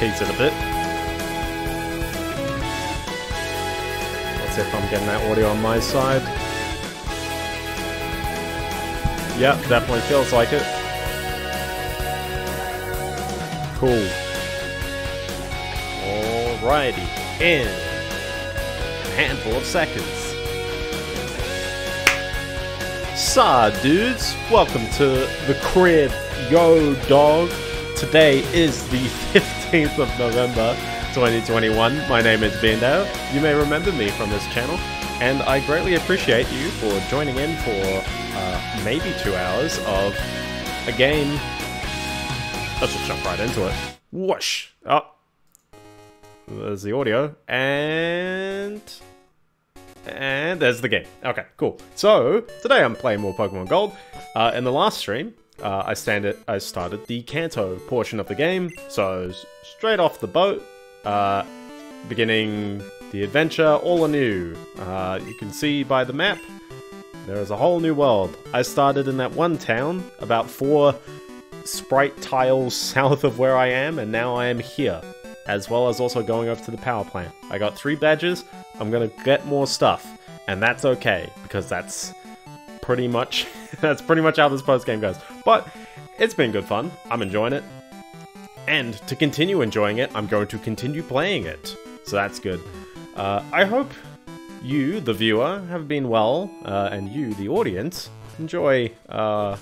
heats it a bit. Let's see if I'm getting that audio on my side. Yep, definitely feels like it. Cool. Alrighty, in a handful of seconds. Sa dudes, welcome to the crib, yo dog. Today is the 15th of November 2021. My name is Biendeo. You may remember me from this channel, and I greatly appreciate you for joining in for uh, maybe two hours of a game. Let's just jump right into it. Whoosh! Oh, there's the audio, and and there's the game. Okay, cool. So today I'm playing more Pokemon Gold. Uh, in the last stream, uh, I stand it. I started the Kanto portion of the game. So straight off the boat, uh, beginning the adventure, all anew. Uh, you can see by the map, there is a whole new world. I started in that one town, about four sprite tiles south of where I am, and now I am here as well as also going over to the power plant. I got three badges, I'm gonna get more stuff, and that's okay, because that's pretty much, that's pretty much how this post game goes. But, it's been good fun, I'm enjoying it, and to continue enjoying it, I'm going to continue playing it, so that's good. Uh, I hope you, the viewer, have been well, uh, and you, the audience, enjoy uh,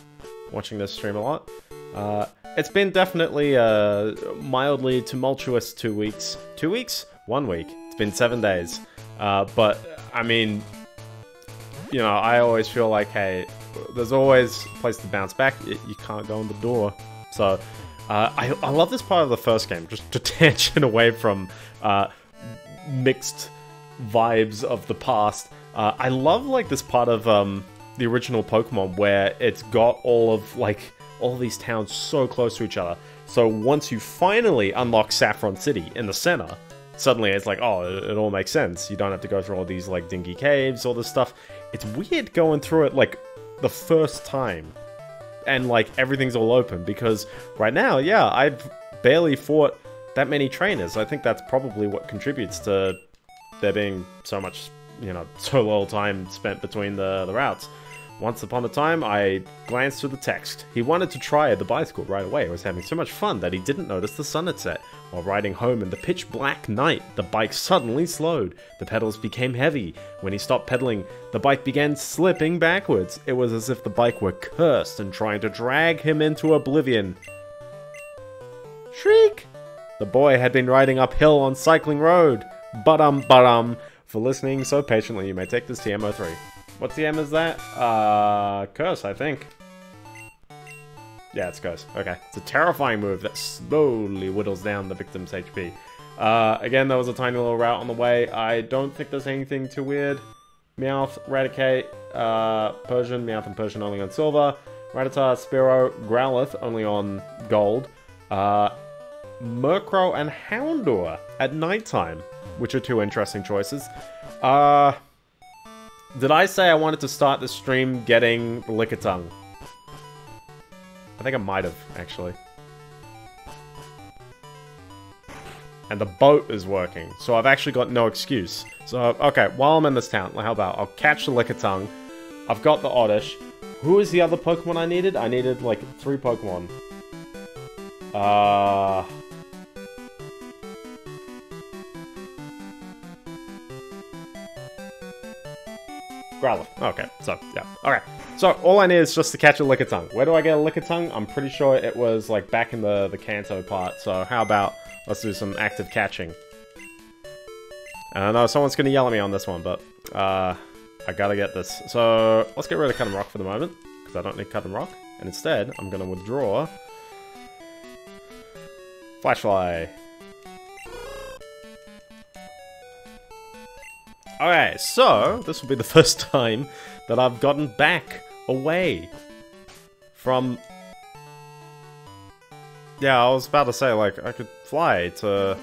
watching this stream a lot. Uh, it's been definitely a mildly tumultuous two weeks. Two weeks? One week. It's been seven days. Uh, but, I mean, you know, I always feel like, hey, there's always a place to bounce back. You can't go in the door. So, uh, I, I love this part of the first game, just to tangent away from uh, mixed vibes of the past. Uh, I love, like, this part of um, the original Pokemon where it's got all of, like, all these towns so close to each other. So once you finally unlock Saffron City in the center, suddenly it's like, oh, it, it all makes sense. You don't have to go through all these like dingy caves, all this stuff. It's weird going through it like the first time. And like everything's all open because right now, yeah, I've barely fought that many trainers. I think that's probably what contributes to there being so much, you know, so little time spent between the, the routes. Once upon a time, I glanced through the text. He wanted to try the bicycle right away. He was having so much fun that he didn't notice the sun had set. While riding home in the pitch black night, the bike suddenly slowed. The pedals became heavy. When he stopped pedaling, the bike began slipping backwards. It was as if the bike were cursed and trying to drag him into oblivion. Shriek! The boy had been riding uphill on Cycling Road. But-um, but-um. For listening so patiently, you may take this TM03. What's the M is that? Uh, Curse, I think. Yeah, it's Curse. Okay. It's a terrifying move that slowly whittles down the victim's HP. Uh, again, there was a tiny little route on the way. I don't think there's anything too weird. Meowth, Raticate, uh, Persian, Meowth and Persian only on silver. Rattata, Spearow, Growlithe only on gold. Uh, Murkrow and Houndour at nighttime, which are two interesting choices. Uh, did I say I wanted to start the stream getting Lickitung? I think I might have, actually. And the boat is working, so I've actually got no excuse. So, okay, while I'm in this town, how about I'll catch the Lickitung. I've got the Oddish. Who is the other Pokemon I needed? I needed, like, three Pokemon. Uh... Growlithe. Okay, so, yeah. Alright, so all I need is just to catch a Lickitung. Where do I get a Lickitung? I'm pretty sure it was, like, back in the, the Kanto part, so how about let's do some active catching. I know someone's gonna yell at me on this one, but, uh, I gotta get this. So, let's get rid of Cut and Rock for the moment, because I don't need Cut and Rock. And instead, I'm gonna withdraw... Flashfly. Okay, so this will be the first time that I've gotten back away from... Yeah, I was about to say, like, I could fly to,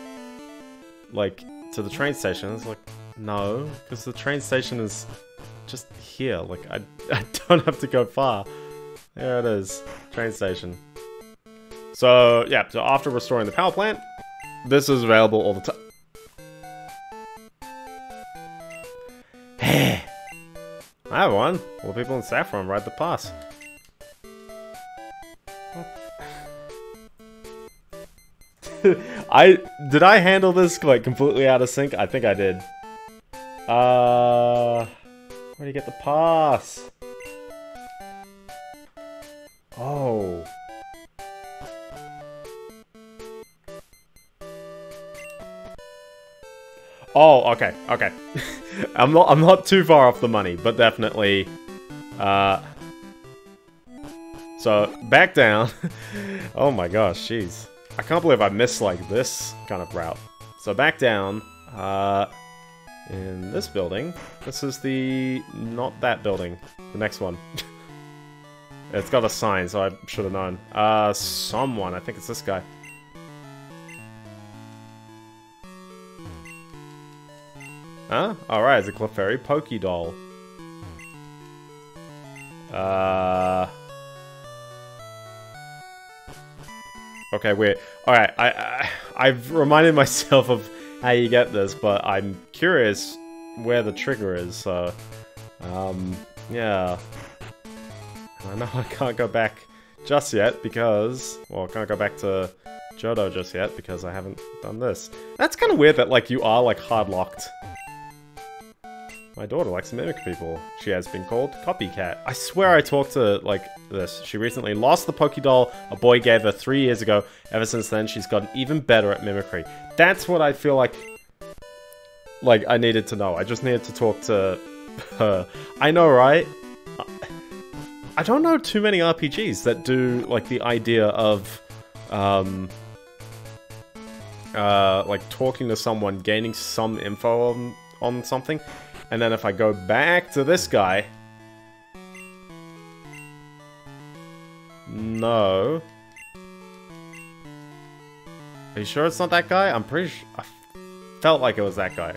like, to the train station. It's like, no, because the train station is just here. Like, I, I don't have to go far. There it is, train station. So, yeah, so after restoring the power plant, this is available all the time. Hi everyone, all the people in Saffron ride the pass. I did I handle this like completely out of sync? I think I did. Uh, where do you get the pass? Oh. Oh, okay, okay. I'm not I'm not too far off the money, but definitely uh So, back down. oh my gosh, jeez. I can't believe I missed like this kind of route. So back down, uh in this building. This is the not that building, the next one. it's got a sign, so I should have known. Uh someone, I think it's this guy. Huh? Alright, it's a Clefairy Poké Doll. Uh... Okay, weird. Alright, I, I, I've reminded myself of how you get this, but I'm curious where the trigger is, so... Um, yeah. I know I can't go back just yet because... Well, I can't go back to Johto just yet because I haven't done this. That's kind of weird that, like, you are, like, hard-locked my daughter likes to mimic people. She has been called Copycat. I swear I talked to, like, this. She recently lost the Pokédoll a boy gave her three years ago. Ever since then, she's gotten even better at mimicry. That's what I feel like, like, I needed to know. I just needed to talk to her. I know, right? I don't know too many RPGs that do, like, the idea of, um, uh, like, talking to someone, gaining some info on, on something, and then if I go back to this guy... No. Are you sure it's not that guy? I'm pretty sure... I felt like it was that guy.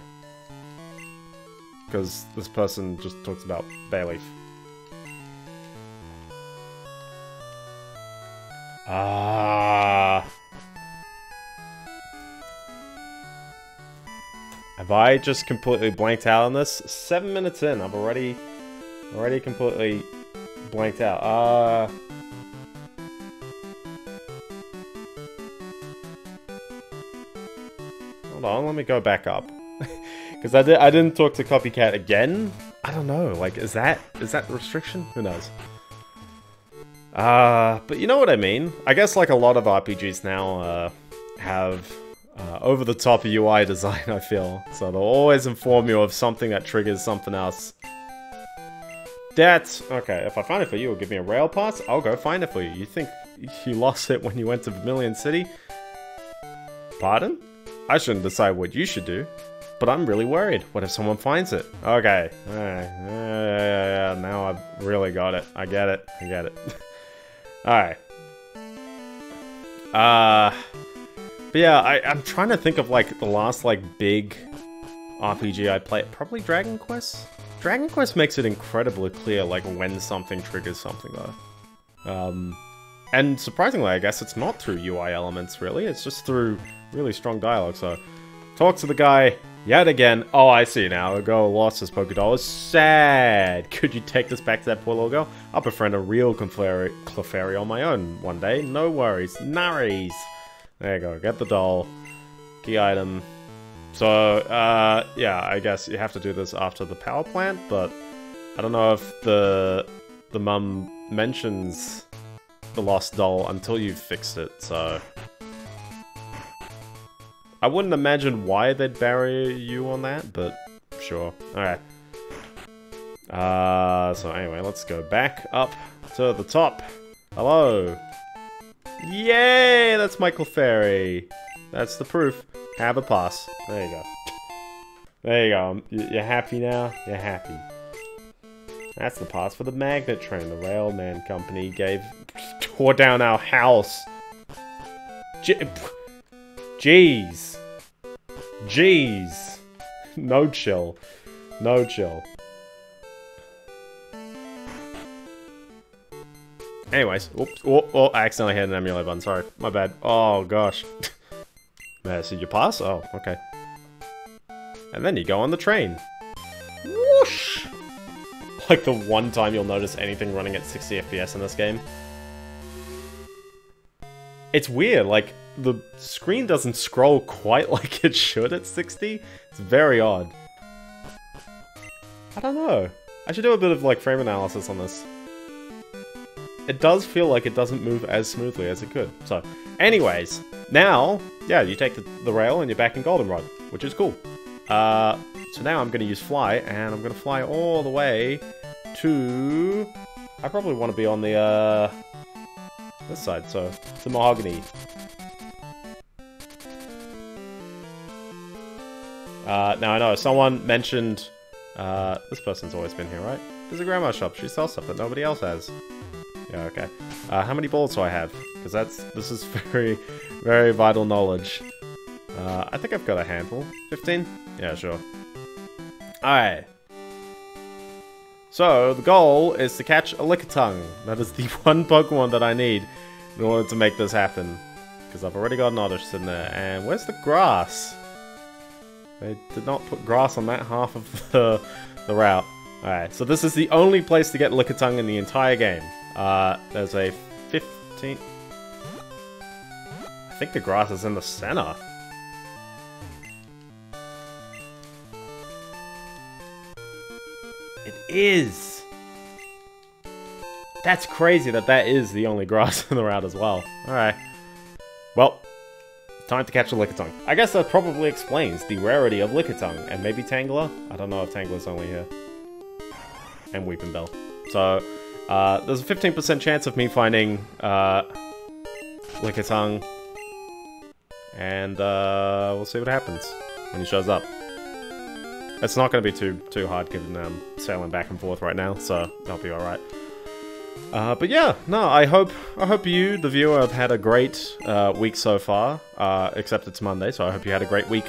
Because this person just talks about Bayleef. Ah... Have I just completely blanked out on this? Seven minutes in, I've already, already completely blanked out. Uh... Hold on, let me go back up. Because I, did, I didn't talk to Copycat again? I don't know, like, is that, is that restriction? Who knows? Uh, but you know what I mean? I guess like a lot of RPGs now, uh, have uh, over-the-top UI design, I feel. So they'll always inform you of something that triggers something else. That's... Okay, if I find it for you, give me a rail pass, I'll go find it for you. You think you lost it when you went to Vermilion City? Pardon? I shouldn't decide what you should do. But I'm really worried. What if someone finds it? Okay. Alright. Now I've really got it. I get it. I get it. Alright. Uh... But yeah, I, I'm trying to think of like the last like big RPG I played. Probably Dragon Quest? Dragon Quest makes it incredibly clear like when something triggers something though. Um, and surprisingly, I guess it's not through UI elements really, it's just through really strong dialogue. So, talk to the guy yet again. Oh, I see now. A girl lost his Pokédoll. Sad. Could you take this back to that poor little girl? I'll befriend a real Clefairy on my own one day. No worries. Narries. There you go, get the doll. Key item. So, uh, yeah, I guess you have to do this after the power plant, but I don't know if the the mum mentions the lost doll until you've fixed it, so... I wouldn't imagine why they'd bury you on that, but sure. Alright. Uh, so anyway, let's go back up to the top. Hello. Yay! That's my Clefairy. That's the proof. Have a pass. There you go. There you go. You're happy now? You're happy. That's the pass for the magnet train the railman company gave... tore down our house. Jeez. Jeez. No chill. No chill. Anyways, oops, oh, oh, I accidentally hit an emulate button, sorry, my bad. Oh, gosh. So you pass? Oh, okay. And then you go on the train. Whoosh! Like the one time you'll notice anything running at 60 FPS in this game. It's weird, like, the screen doesn't scroll quite like it should at 60. It's very odd. I don't know. I should do a bit of, like, frame analysis on this. It does feel like it doesn't move as smoothly as it could. So, anyways, now, yeah, you take the, the rail and you're back in Goldenrod, which is cool. Uh, so now I'm going to use fly, and I'm going to fly all the way to... I probably want to be on the, uh, this side, so the mahogany. Uh, now I know, someone mentioned, uh, this person's always been here, right? There's a grandma shop, she sells stuff that nobody else has. Yeah, okay. Uh, how many balls do I have? Because that's, this is very, very vital knowledge. Uh, I think I've got a handful. 15? Yeah, sure. Alright. So, the goal is to catch a Lickitung. That is the one Pokemon that I need in order to make this happen. Because I've already got an Oddish in there. And where's the grass? They did not put grass on that half of the, the route. Alright, so this is the only place to get Lickitung in the entire game. Uh, there's a 15... I think the grass is in the center. It is! That's crazy that that is the only grass in the route as well. Alright. Well, time to catch a Lickitung. I guess that probably explains the rarity of Lickitung, and maybe Tangela? I don't know if Tangela's only here. And Weepinbell. So, uh, there's a 15% chance of me finding uh, Lickitung, and uh, we'll see what happens when he shows up. It's not going to be too too hard given I'm sailing back and forth right now, so I'll be alright. Uh, but yeah, no, I hope I hope you, the viewer, have had a great uh, week so far. Uh, except it's Monday, so I hope you had a great week.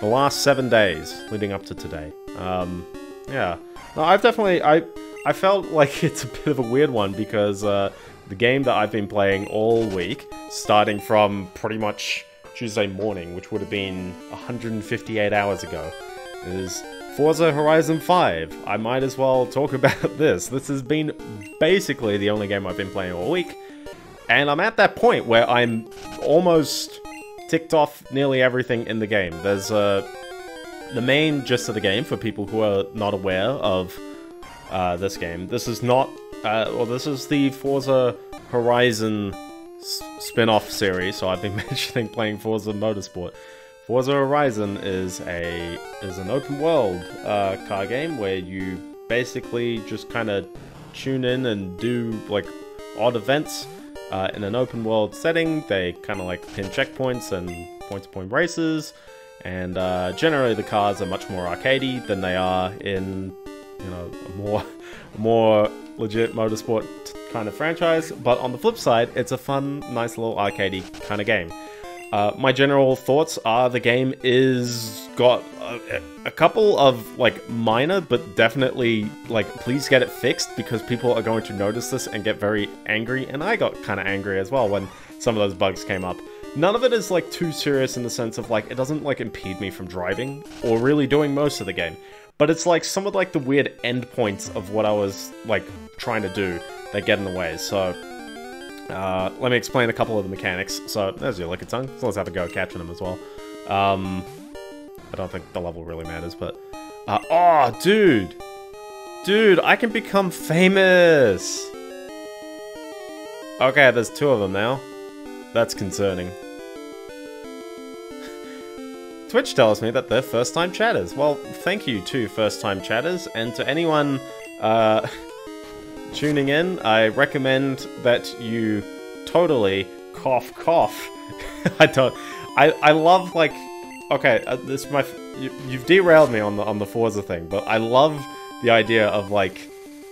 The last seven days leading up to today. Um, yeah, no, I've definitely I I felt like it's a bit of a weird one because uh, the game that I've been playing all week, starting from pretty much Tuesday morning, which would have been 158 hours ago is Forza Horizon 5. I might as well talk about this. This has been basically the only game I've been playing all week. And I'm at that point where I'm almost ticked off nearly everything in the game. There's uh, the main gist of the game for people who are not aware of uh, this game. This is not, uh, well, this is the Forza Horizon spin-off series, so I've been mentioning playing Forza Motorsport. Forza Horizon is a is an open world uh, car game where you basically just kind of tune in and do like odd events uh, in an open world setting. They kind of like pin checkpoints and point-to-point -point races, and uh, generally the cars are much more arcadey than they are in you know a more more legit motorsport kind of franchise. But on the flip side, it's a fun, nice little arcadey kind of game. Uh, my general thoughts are the game is got a, a, couple of like minor but definitely like please get it fixed because people are going to notice this and get very angry and I got kind of angry as well when some of those bugs came up. None of it is like too serious in the sense of like it doesn't like impede me from driving or really doing most of the game. But it's like some of like the weird endpoints of what I was like trying to do that get in the way. So uh, let me explain a couple of the mechanics. So, there's your Lickitung. So let's have a go catching them as well. Um, I don't think the level really matters, but... Uh, oh, dude! Dude, I can become famous! Okay, there's two of them now. That's concerning. Twitch tells me that they're first-time chatters. Well, thank you to first-time chatters, and to anyone, uh... tuning in, I recommend that you totally cough cough. I don't. I I love like. Okay, uh, this my. You, you've derailed me on the on the Forza thing, but I love the idea of like,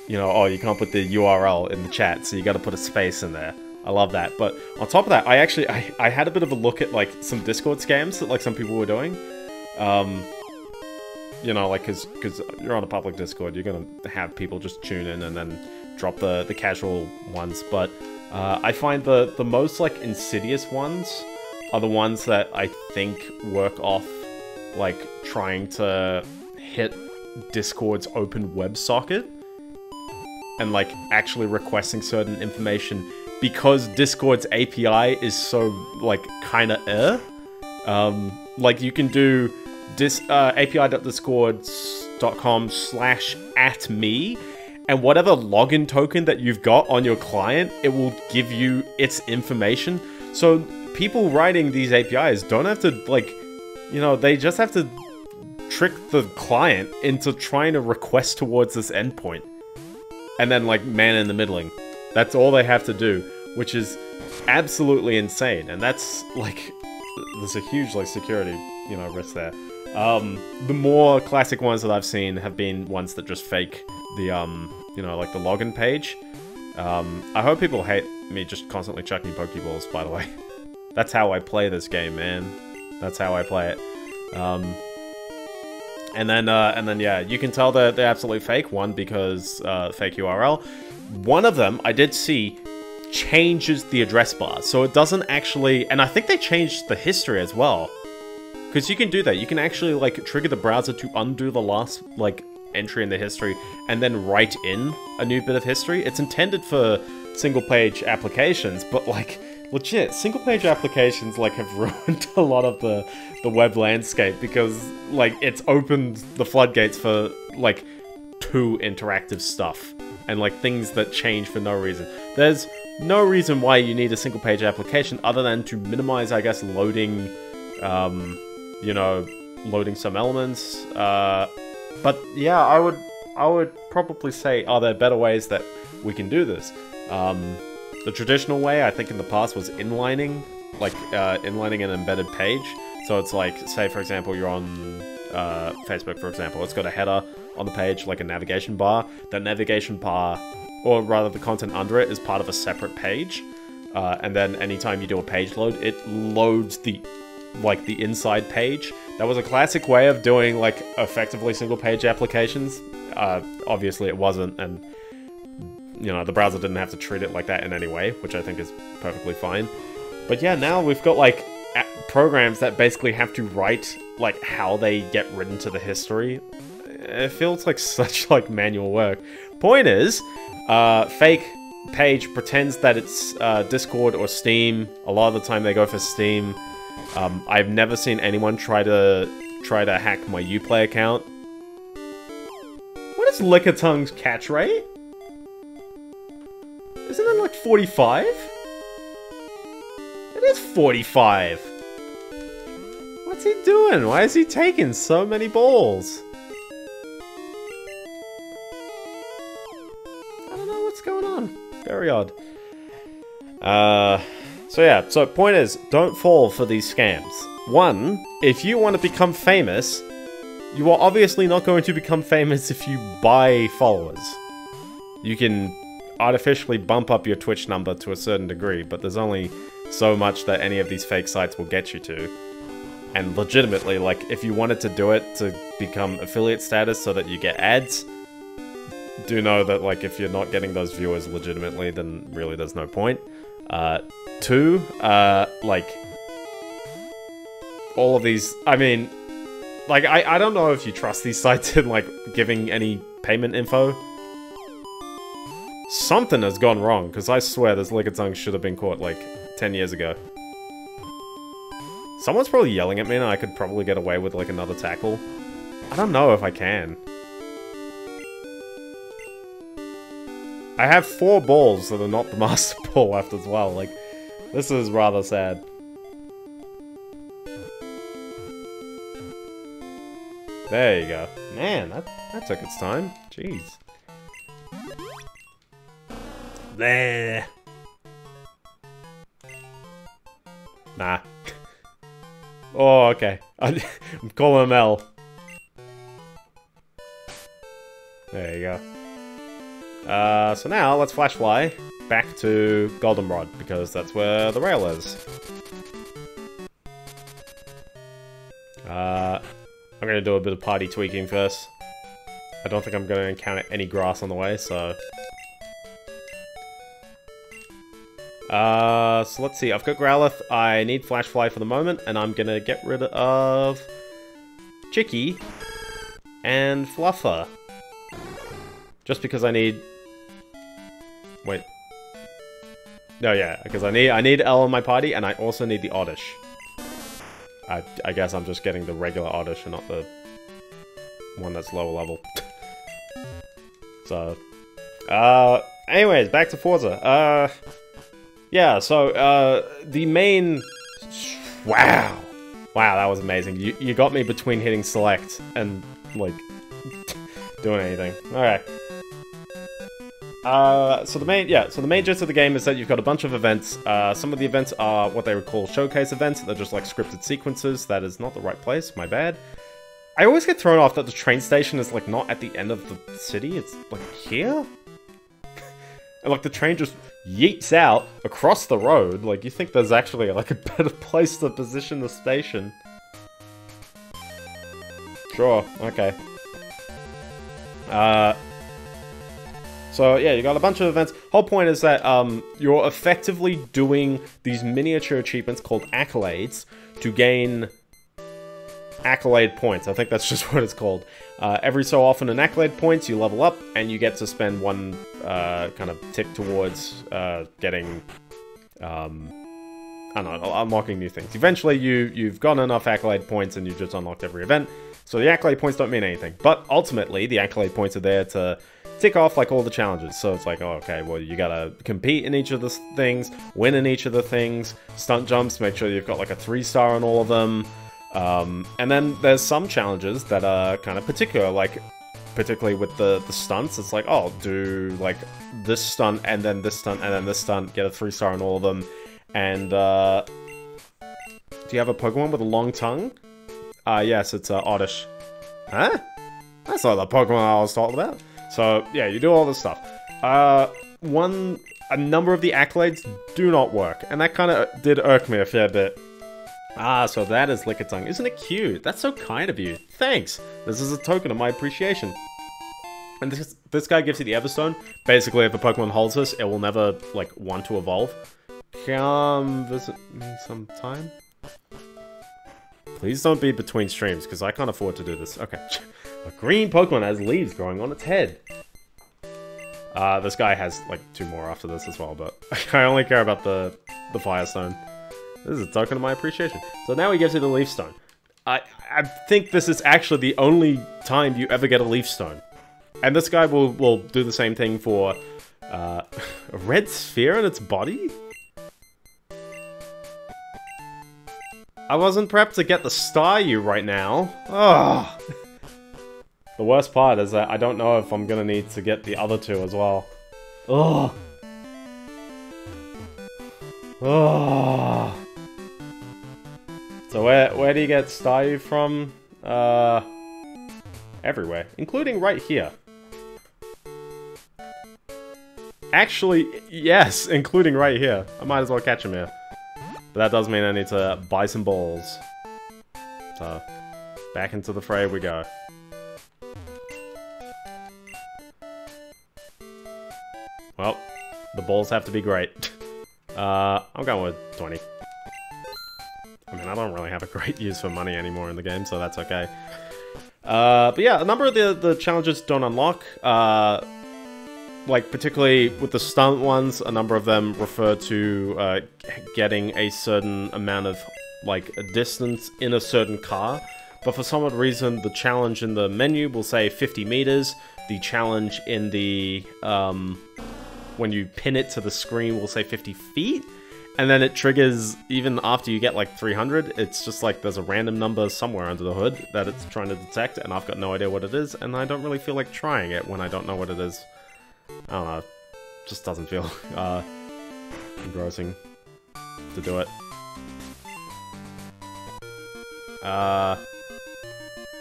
you know, oh, you can't put the URL in the chat, so you got to put a space in there. I love that. But on top of that, I actually I, I had a bit of a look at like some Discord scams that like some people were doing. Um, you know, like because because you're on a public Discord, you're gonna have people just tune in and then drop the, the casual ones, but uh, I find the, the most like insidious ones are the ones that I think work off like trying to hit Discord's open WebSocket and like actually requesting certain information because Discord's API is so like kind of eh. Um, like you can do dis uh, api.discord.com slash at me and whatever login token that you've got on your client, it will give you its information. So people writing these APIs don't have to like, you know, they just have to trick the client into trying to request towards this endpoint. And then like man in the middling. That's all they have to do, which is absolutely insane. And that's like there's a huge like security, you know, risk there. Um, the more classic ones that I've seen have been ones that just fake the, um, you know, like the login page. Um, I hope people hate me just constantly chucking Pokeballs, by the way. That's how I play this game, man. That's how I play it. Um, and then, uh, and then, yeah, you can tell that they're absolutely fake. One, because uh, fake URL. One of them, I did see, changes the address bar. So it doesn't actually... And I think they changed the history as well. Because you can do that. You can actually, like, trigger the browser to undo the last, like, entry in the history and then write in a new bit of history. It's intended for single-page applications, but, like, legit, single-page applications, like, have ruined a lot of the, the web landscape because, like, it's opened the floodgates for, like, too interactive stuff and, like, things that change for no reason. There's no reason why you need a single page application other than to minimize, I guess, loading, um, you know, loading some elements. Uh, but yeah, I would, I would probably say, are there better ways that we can do this? Um, the traditional way, I think in the past, was inlining, like uh, inlining an embedded page. So it's like, say for example, you're on uh, Facebook, for example, it's got a header on the page, like a navigation bar. That navigation bar or rather the content under it is part of a separate page. Uh, and then anytime you do a page load, it loads the like the inside page. That was a classic way of doing like effectively single page applications. Uh, obviously it wasn't, and you know the browser didn't have to treat it like that in any way, which I think is perfectly fine. But yeah, now we've got like programs that basically have to write like how they get written to the history. It feels like such like manual work. Point is, uh, fake page pretends that it's uh, Discord or Steam. A lot of the time they go for Steam. Um, I've never seen anyone try to try to hack my Uplay account. What is Lickitung's catch rate? Isn't it like 45? It is 45! What's he doing? Why is he taking so many balls? Very odd. Uh, so yeah, so point is, don't fall for these scams. One, if you want to become famous, you are obviously not going to become famous if you buy followers. You can artificially bump up your Twitch number to a certain degree, but there's only so much that any of these fake sites will get you to. And legitimately, like, if you wanted to do it to become affiliate status so that you get ads, do know that, like, if you're not getting those viewers legitimately, then really there's no point. Uh, two, uh, like, all of these, I mean, like, I, I don't know if you trust these sites in, like, giving any payment info. Something has gone wrong, because I swear this Lickitung should have been caught, like, 10 years ago. Someone's probably yelling at me and I could probably get away with, like, another tackle. I don't know if I can. I have four balls that are not the Master Ball left as well. Like, this is rather sad. There you go. Man, that, that took its time. Jeez. There. Nah. oh, okay. I'm calling him L. There you go. Uh, so now let's flash fly back to Goldenrod because that's where the rail is. Uh, I'm gonna do a bit of party tweaking first. I don't think I'm gonna encounter any grass on the way, so... Uh, so let's see. I've got Growlithe. I need Flash Fly for the moment, and I'm gonna get rid of Chicky and Fluffer. Just because I need... Wait. No, yeah, because I need I need L on my party, and I also need the Oddish. I, I guess I'm just getting the regular Oddish and not the one that's lower level. so, uh, anyways, back to Forza. Uh, yeah, so, uh, the main... Wow! Wow, that was amazing. You, you got me between hitting select and, like, doing anything. Alright. Uh, so the main, yeah, so the main gist of the game is that you've got a bunch of events. Uh, some of the events are what they would call showcase events. They're just like scripted sequences. That is not the right place, my bad. I always get thrown off that the train station is like not at the end of the city. It's like here? and like the train just yeets out across the road. Like you think there's actually like a better place to position the station. Sure, okay. Uh, so yeah, you got a bunch of events. Whole point is that um, you're effectively doing these miniature achievements called accolades to gain accolade points. I think that's just what it's called. Uh, every so often in accolade points, you level up and you get to spend one uh, kind of tick towards uh, getting, um, I don't know, unlocking new things. Eventually, you you've got enough accolade points and you've just unlocked every event. So the accolade points don't mean anything. But ultimately, the accolade points are there to tick off like all the challenges. So it's like, oh, okay, well, you gotta compete in each of the things, win in each of the things, stunt jumps, make sure you've got like a three star on all of them. Um, and then there's some challenges that are kind of particular, like particularly with the, the stunts, it's like, oh, do like this stunt and then this stunt and then this stunt, get a three star on all of them. And uh, do you have a Pokemon with a long tongue? Uh, yes, it's uh, Oddish. Huh? That's not the Pokemon I was talking about. So, yeah, you do all this stuff. Uh, one, a number of the accolades do not work, and that kind of did irk me a fair bit. Ah, so that is Lickitung. Isn't it cute? That's so kind of you. Thanks. This is a token of my appreciation. And this, this guy gives you the Everstone. Basically, if a Pokemon holds this, it will never, like, want to evolve. Come visit me sometime? Please don't be between streams, because I can't afford to do this. Okay. A green Pokemon has leaves growing on its head. Uh, this guy has, like, two more after this as well, but I only care about the, the Firestone. This is a token of my appreciation. So now we get to the Leaf Stone. I, I think this is actually the only time you ever get a Leaf Stone. And this guy will, will do the same thing for uh, a red sphere in its body? I wasn't prepped to get the Staryu right now. Oh. The worst part is that I don't know if I'm gonna need to get the other two as well. Ugh. Ugh. So where where do you get Staryu from? Uh, everywhere, including right here. Actually, yes, including right here. I might as well catch him here. But that does mean I need to buy some balls. So, back into the fray we go. Well, the balls have to be great. Uh, I'm going with 20. I mean, I don't really have a great use for money anymore in the game, so that's okay. Uh, but yeah, a number of the, the challenges don't unlock. Uh, like, particularly with the stunt ones, a number of them refer to uh, getting a certain amount of, like, a distance in a certain car. But for some odd reason, the challenge in the menu will say 50 meters. The challenge in the, um, when you pin it to the screen will say 50 feet. And then it triggers even after you get like 300. It's just like there's a random number somewhere under the hood that it's trying to detect, and I've got no idea what it is, and I don't really feel like trying it when I don't know what it is. I don't know. Just doesn't feel uh, engrossing to do it. Uh,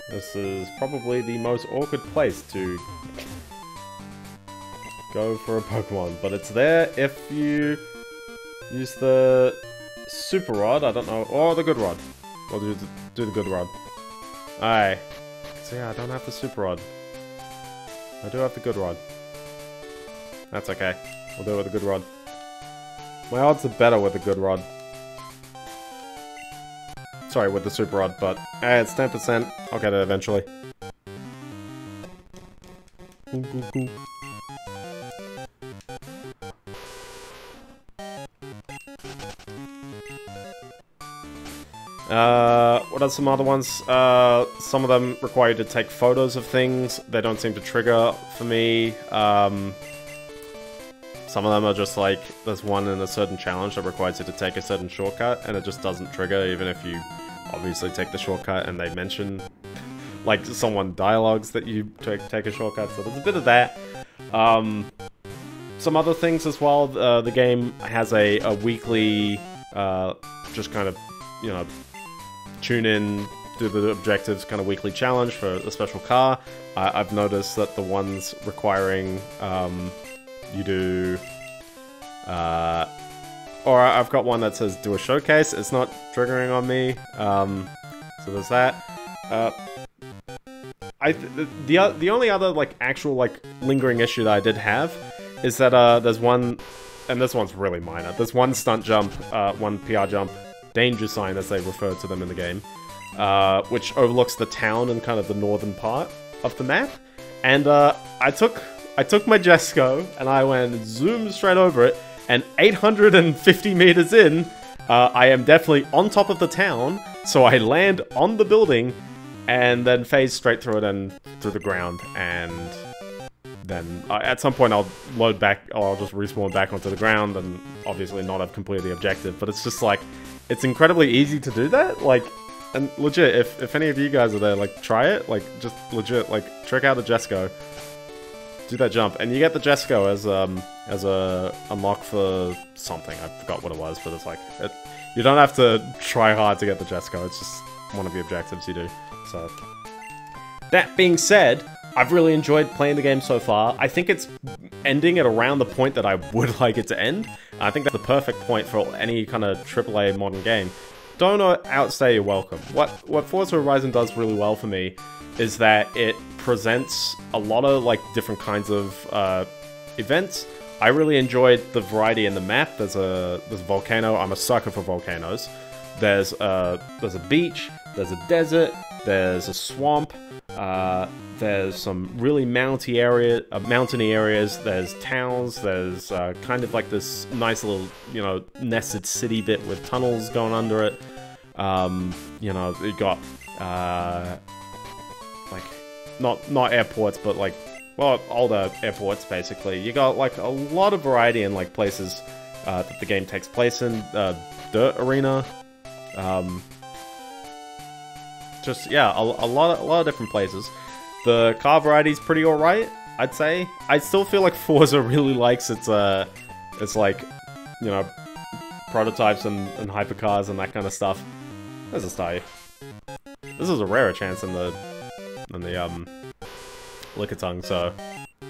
this is probably the most awkward place to go for a Pokemon, but it's there if you use the Super Rod, I don't know, or the Good Rod. We'll do the, do the Good Rod. Alright. So yeah, I don't have the Super Rod. I do have the Good Rod. That's okay. We'll do it with the Good Rod. My odds are better with a good rod. Sorry, with the super rod, but eh, it's 10%. I'll get it eventually. Uh, what are some other ones? Uh, some of them require you to take photos of things. They don't seem to trigger for me. Um, some of them are just like, there's one in a certain challenge that requires you to take a certain shortcut, and it just doesn't trigger even if you obviously take the shortcut and they mention, like, someone dialogues that you take, take a shortcut, so there's a bit of that. Um, some other things as well, uh, the game has a, a weekly, uh, just kind of, you know, tune in, do the objectives kind of weekly challenge for a special car. Uh, I've noticed that the ones requiring um, you do, uh, or I've got one that says do a showcase. It's not triggering on me, um, so there's that. Uh, I th the the only other like actual like lingering issue that I did have is that uh, there's one, and this one's really minor. There's one stunt jump, uh, one PR jump danger sign, as they refer to them in the game, uh, which overlooks the town and kind of the northern part of the map. And uh, I took I took my Jesko and I went zoom straight over it, and 850 meters in, uh, I am definitely on top of the town. So I land on the building, and then phase straight through it and through the ground, and then uh, at some point I'll load back, I'll just respawn back onto the ground, and obviously not have completed the objective. But it's just like it's incredibly easy to do that. Like, and legit, if, if any of you guys are there, like, try it. Like, just legit, like, trick out the Jesko. Do that jump. And you get the Jesko as, um, as a unlock for something. I forgot what it was, but it's like, it, you don't have to try hard to get the Jesko. It's just one of the objectives you do. So, that being said, I've really enjoyed playing the game so far. I think it's ending at around the point that I would like it to end. I think that's the perfect point for any kind of AAA modern game. Don't outstay your welcome. What what Forza Horizon does really well for me is that it presents a lot of like different kinds of uh, events. I really enjoyed the variety in the map. There's a there's a volcano. I'm a sucker for volcanoes. There's a there's a beach. There's a desert. There's a swamp. Uh, there's some really mounty area, uh, mountainy areas. There's towns. There's uh, kind of like this nice little, you know, nested city bit with tunnels going under it. Um, you know, you got uh, like not not airports, but like well, older airports basically. You got like a lot of variety in like places uh, that the game takes place in. Uh, dirt arena. Um, just yeah, a, a lot, of, a lot of different places. The car variety is pretty alright, I'd say. I still feel like Forza really likes its, uh, its like, you know, prototypes and, and hypercars and that kind of stuff. There's a star. This is a rarer chance in the, in the, um, Lickitung, so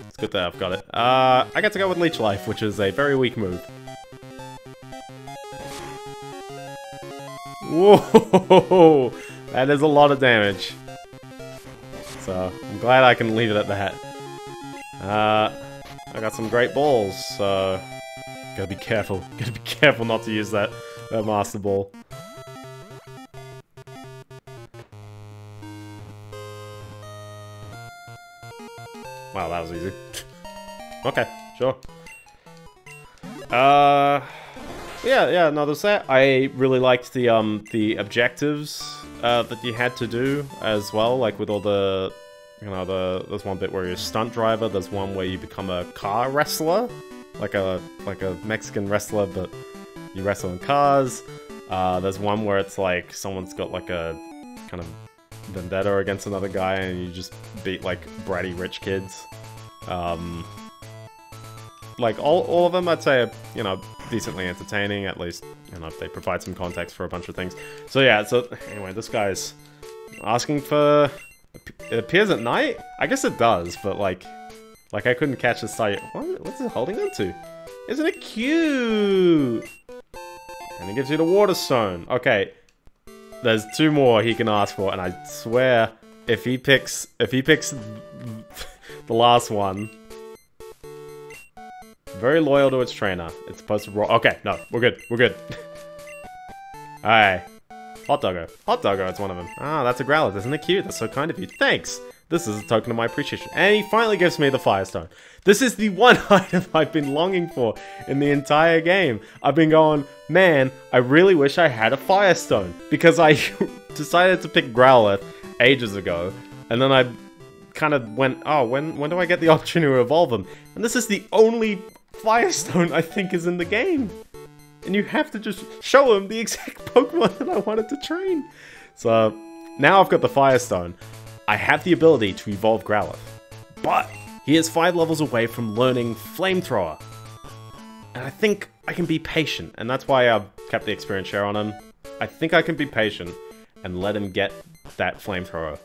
it's good that I've got it. Uh, I get to go with Leech Life, which is a very weak move. Whoa! That is a lot of damage. So, I'm glad I can leave it at that. Uh, I got some great balls, so... Gotta be careful. Gotta be careful not to use that, that Master Ball. Wow, that was easy. okay, sure. Uh... Yeah, yeah, no, there's that. I really liked the, um, the objectives uh, that you had to do as well, like with all the, you know, the there's one bit where you're a stunt driver. There's one where you become a car wrestler, like a like a Mexican wrestler, but you wrestle in cars. Uh, there's one where it's like someone's got like a kind of vendetta against another guy, and you just beat like bratty rich kids. Um, like all, all of them, I'd say, you know, decently entertaining. At least, you know, they provide some context for a bunch of things. So yeah. So anyway, this guy's asking for. It appears at night. I guess it does, but like, like I couldn't catch the sight. What, what's it holding on to? Isn't it cute? And it gives you the water stone. Okay, there's two more he can ask for, and I swear, if he picks, if he picks the last one, very loyal to its trainer. It's supposed to roll. Okay, no, we're good. We're good. Alright. Hot Doggo. Hot Doggo, it's one of them. Ah, that's a Growlithe. Isn't it cute? That's so kind of you. Thanks. This is a token of my appreciation. And he finally gives me the Firestone. This is the one item I've been longing for in the entire game. I've been going, man, I really wish I had a Firestone. Because I decided to pick Growlithe ages ago. And then I kind of went, oh, when, when do I get the opportunity to evolve them? And this is the only Firestone I think is in the game. And you have to just show him the exact Pokemon that I wanted to train. So now I've got the Firestone. I have the ability to evolve Growlithe. But he is 5 levels away from learning Flamethrower. And I think I can be patient, and that's why I've kept the experience share on him. I think I can be patient and let him get that Flamethrower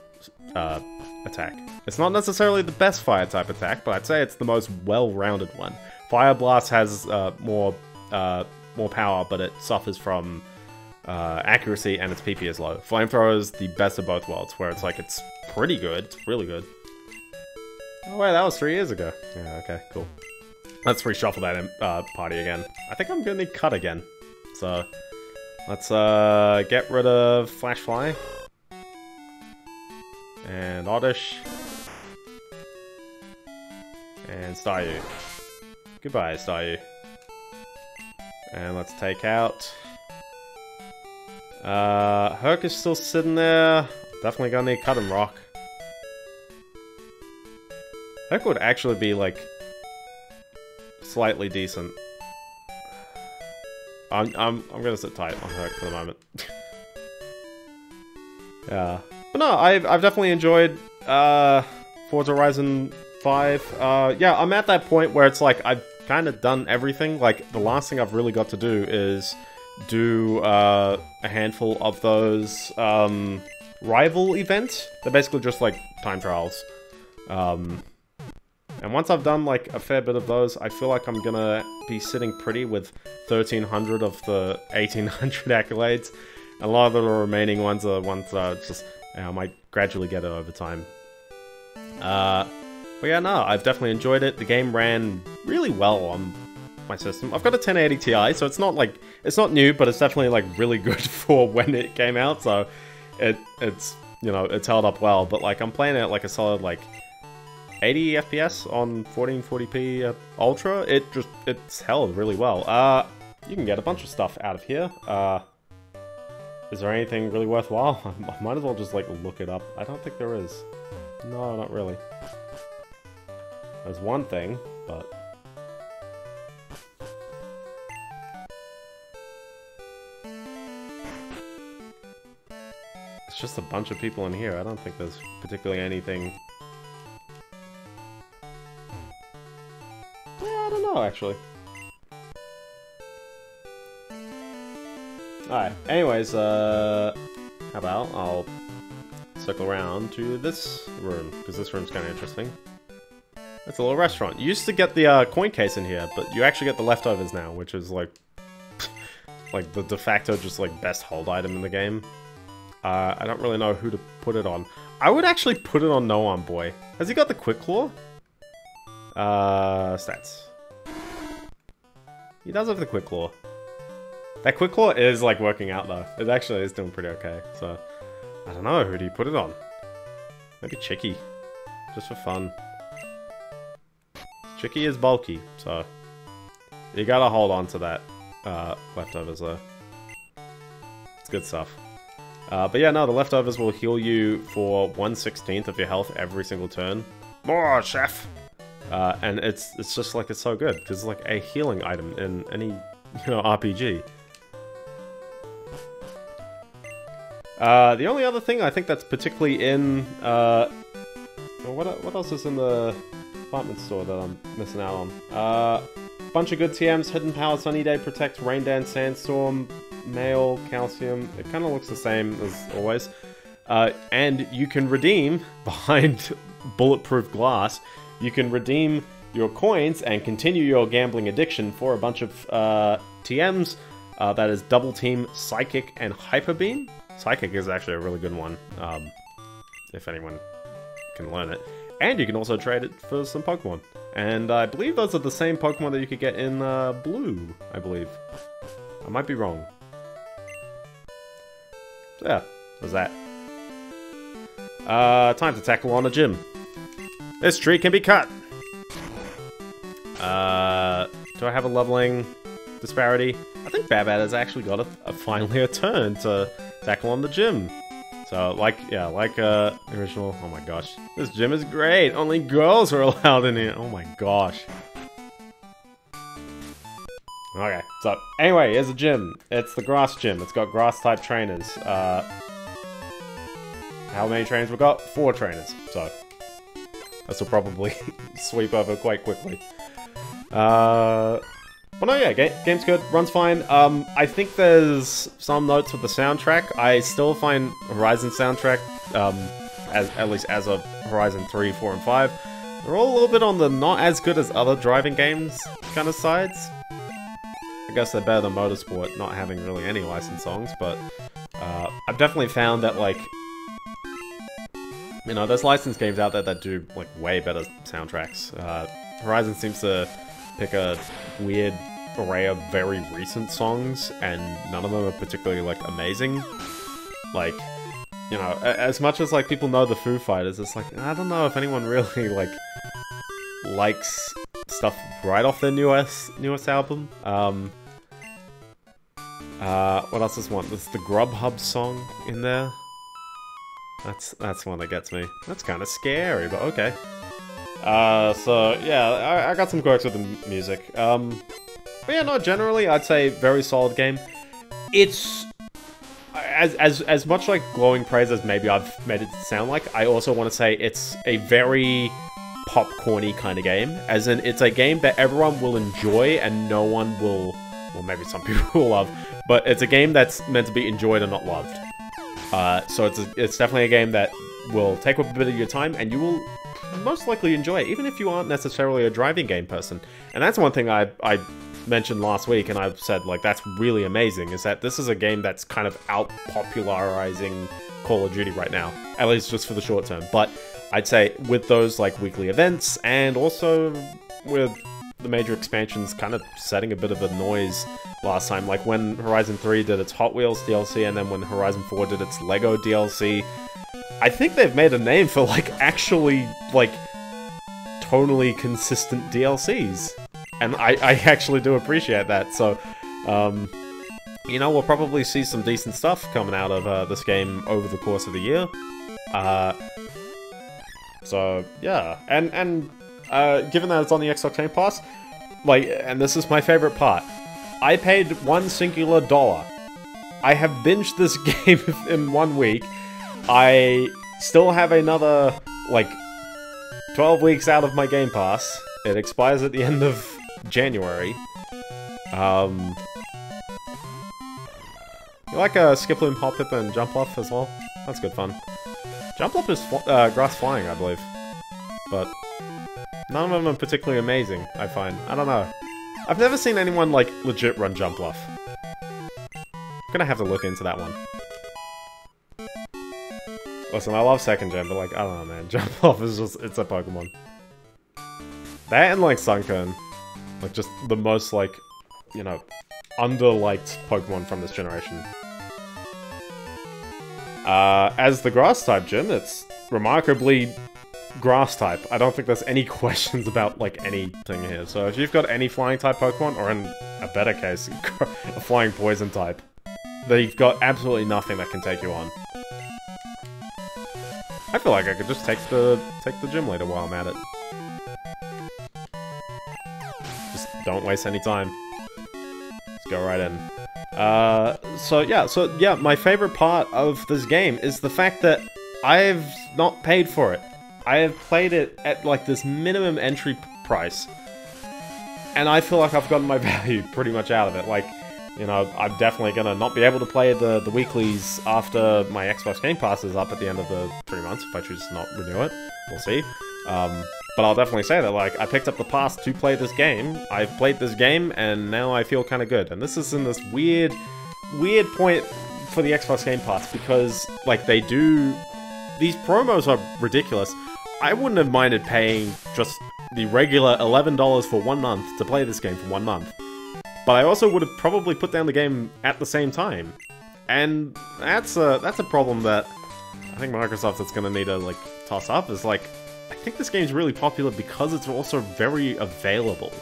uh, attack. It's not necessarily the best fire type attack, but I'd say it's the most well-rounded one. Fire Blast has uh, more uh, more power, but it suffers from uh, accuracy and its PP is low. Flamethrower is the best of both worlds, where it's like it's pretty good, it's really good. Oh wait, that was three years ago. Yeah, okay, cool. Let's reshuffle that uh, party again. I think I'm gonna need cut again. So let's uh, get rid of Flash Fly and Oddish and Staryu. Goodbye, Staryu. And let's take out... Uh, Herc is still sitting there. Definitely gonna need Cut and Rock. Herc would actually be, like, slightly decent. I'm, I'm, I'm gonna sit tight on Herc for the moment. yeah. But no, I've, I've definitely enjoyed, uh, Forza Horizon 5. Uh, yeah, I'm at that point where it's like, I've kind of done everything. Like, the last thing I've really got to do is do uh, a handful of those um, rival events. They're basically just like time trials. Um, and once I've done like a fair bit of those, I feel like I'm gonna be sitting pretty with 1300 of the 1800 accolades. A lot of the remaining ones are ones that just, you know, I might gradually get it over time. Uh, but yeah, no, I've definitely enjoyed it. The game ran really well on my system. I've got a 1080 Ti, so it's not like it's not new, but it's definitely like really good for when it came out. So it it's you know it's held up well. But like I'm playing it like a solid like 80 FPS on 1440p uh, Ultra. It just it's held really well. Uh, you can get a bunch of stuff out of here. Uh, is there anything really worthwhile? I might as well just like look it up. I don't think there is. No, not really. There's one thing, but... It's just a bunch of people in here. I don't think there's particularly anything... Yeah, I don't know, actually. Alright, anyways, uh... How about I'll circle around to this room, because this room's kind of interesting. It's a little restaurant. You used to get the uh, coin case in here, but you actually get the leftovers now, which is like, like the de facto just like best hold item in the game. Uh, I don't really know who to put it on. I would actually put it on No On Boy. Has he got the Quick Claw? Uh, stats. He does have the Quick Claw. That Quick Claw is like working out though. It actually is doing pretty okay. So, I don't know. Who do you put it on? Maybe Chicky. Just for fun. Chicky is bulky, so you gotta hold on to that uh, leftovers though. It's good stuff. Uh, but yeah, no, the leftovers will heal you for 1 16th of your health every single turn. More, chef! Uh, and it's it's just like it's so good, because it's like a healing item in any, you know, RPG. Uh, the only other thing I think that's particularly in, uh, what, what else is in the department store that I'm missing out on. Uh, bunch of good TMs, Hidden Power, Sunny Day, Protect, Rain Dance, Sandstorm, Mail, Calcium. It kind of looks the same as always. Uh, and you can redeem behind Bulletproof Glass. You can redeem your coins and continue your gambling addiction for a bunch of uh, TMs. Uh, that is Double Team, Psychic, and Hyper Beam. Psychic is actually a really good one, um, if anyone can learn it And you can also trade it for some Pokemon. And I believe those are the same Pokemon that you could get in uh, Blue, I believe. I might be wrong. So yeah, was that. Uh, time to tackle on a gym. This tree can be cut! Uh, do I have a leveling disparity? I think Babat has actually got a, a finally a turn to tackle on the gym. So, like, yeah, like, uh, original, oh my gosh. This gym is great! Only girls are allowed in here, oh my gosh. Okay, so, anyway, here's a gym. It's the grass gym. It's got grass-type trainers. Uh, how many trainers we got? Four trainers, so... This will probably sweep over quite quickly. Uh... Well, no, yeah, ga game's good, runs fine. Um, I think there's some notes with the soundtrack. I still find Horizon soundtrack, um, as at least as of Horizon 3, 4, and 5, they're all a little bit on the not as good as other driving games kind of sides. I guess they're better than Motorsport, not having really any licensed songs, but uh, I've definitely found that, like, you know, there's licensed games out there that do, like, way better soundtracks. Uh, Horizon seems to pick a weird array of very recent songs, and none of them are particularly, like, amazing. Like, you know, as much as, like, people know the Foo Fighters, it's like, I don't know if anyone really, like, likes stuff right off their newest, newest album. Um, uh, what else is one? There's the Grubhub song in there. That's that's one that gets me. That's kind of scary, but okay. Uh, so yeah, I, I, got some quirks with the music. Um, but yeah, not generally I'd say very solid game. It's as as as much like glowing praise as maybe I've made it sound like. I also want to say it's a very popcorny kind of game, as in it's a game that everyone will enjoy and no one will. Well, maybe some people will love, but it's a game that's meant to be enjoyed and not loved. Uh, so it's a, it's definitely a game that will take up a bit of your time, and you will most likely enjoy it, even if you aren't necessarily a driving game person. And that's one thing I, I mentioned last week, and I've said, like, that's really amazing, is that this is a game that's kind of out-popularizing Call of Duty right now, at least just for the short term. But I'd say with those, like, weekly events, and also with the major expansions kind of setting a bit of a noise last time, like when Horizon 3 did its Hot Wheels DLC, and then when Horizon 4 did its LEGO DLC, I think they've made a name for, like, actually, like, tonally consistent DLCs. And I, I actually do appreciate that, so, um, you know, we'll probably see some decent stuff coming out of uh, this game over the course of the year. Uh, so, yeah. And, and uh, given that it's on the Xbox Game Pass, like, and this is my favorite part, I paid one singular dollar. I have binged this game in one week, I still have another, like, 12 weeks out of my Game Pass. It expires at the end of January. Um... You like a uh, Skiploom, Hoppip, and Jumpluff as well? That's good fun. Jump Jumpluff is uh, grass flying, I believe. But none of them are particularly amazing, I find. I don't know. I've never seen anyone, like, legit run Jumpluff. I'm gonna have to look into that one. Listen, I love second gen, but like, I don't know, man. Jumpluff is just, it's a Pokemon. That and like Sunkern. Like just the most like, you know, underliked Pokemon from this generation. Uh, as the grass type gym, it's remarkably grass type. I don't think there's any questions about like anything here. So if you've got any flying type Pokemon, or in a better case, a flying poison type, then you've got absolutely nothing that can take you on. I feel like I could just take the take the gym leader while I'm at it. Just don't waste any time. Let's go right in. Uh, so yeah, so yeah, my favorite part of this game is the fact that I've not paid for it. I have played it at like this minimum entry price. And I feel like I've gotten my value pretty much out of it. Like, you know, I'm definitely gonna not be able to play the, the weeklies after my Xbox Game Pass is up at the end of the three months, if I choose to not renew it. We'll see. Um, but I'll definitely say that, like, I picked up the pass to play this game, I've played this game, and now I feel kind of good. And this is in this weird, weird point for the Xbox Game Pass, because, like, they do... These promos are ridiculous. I wouldn't have minded paying just the regular $11 for one month to play this game for one month. But I also would have probably put down the game at the same time. And that's a, that's a problem that I think Microsoft is going to need to like toss up, is like, I think this game's really popular because it's also very available.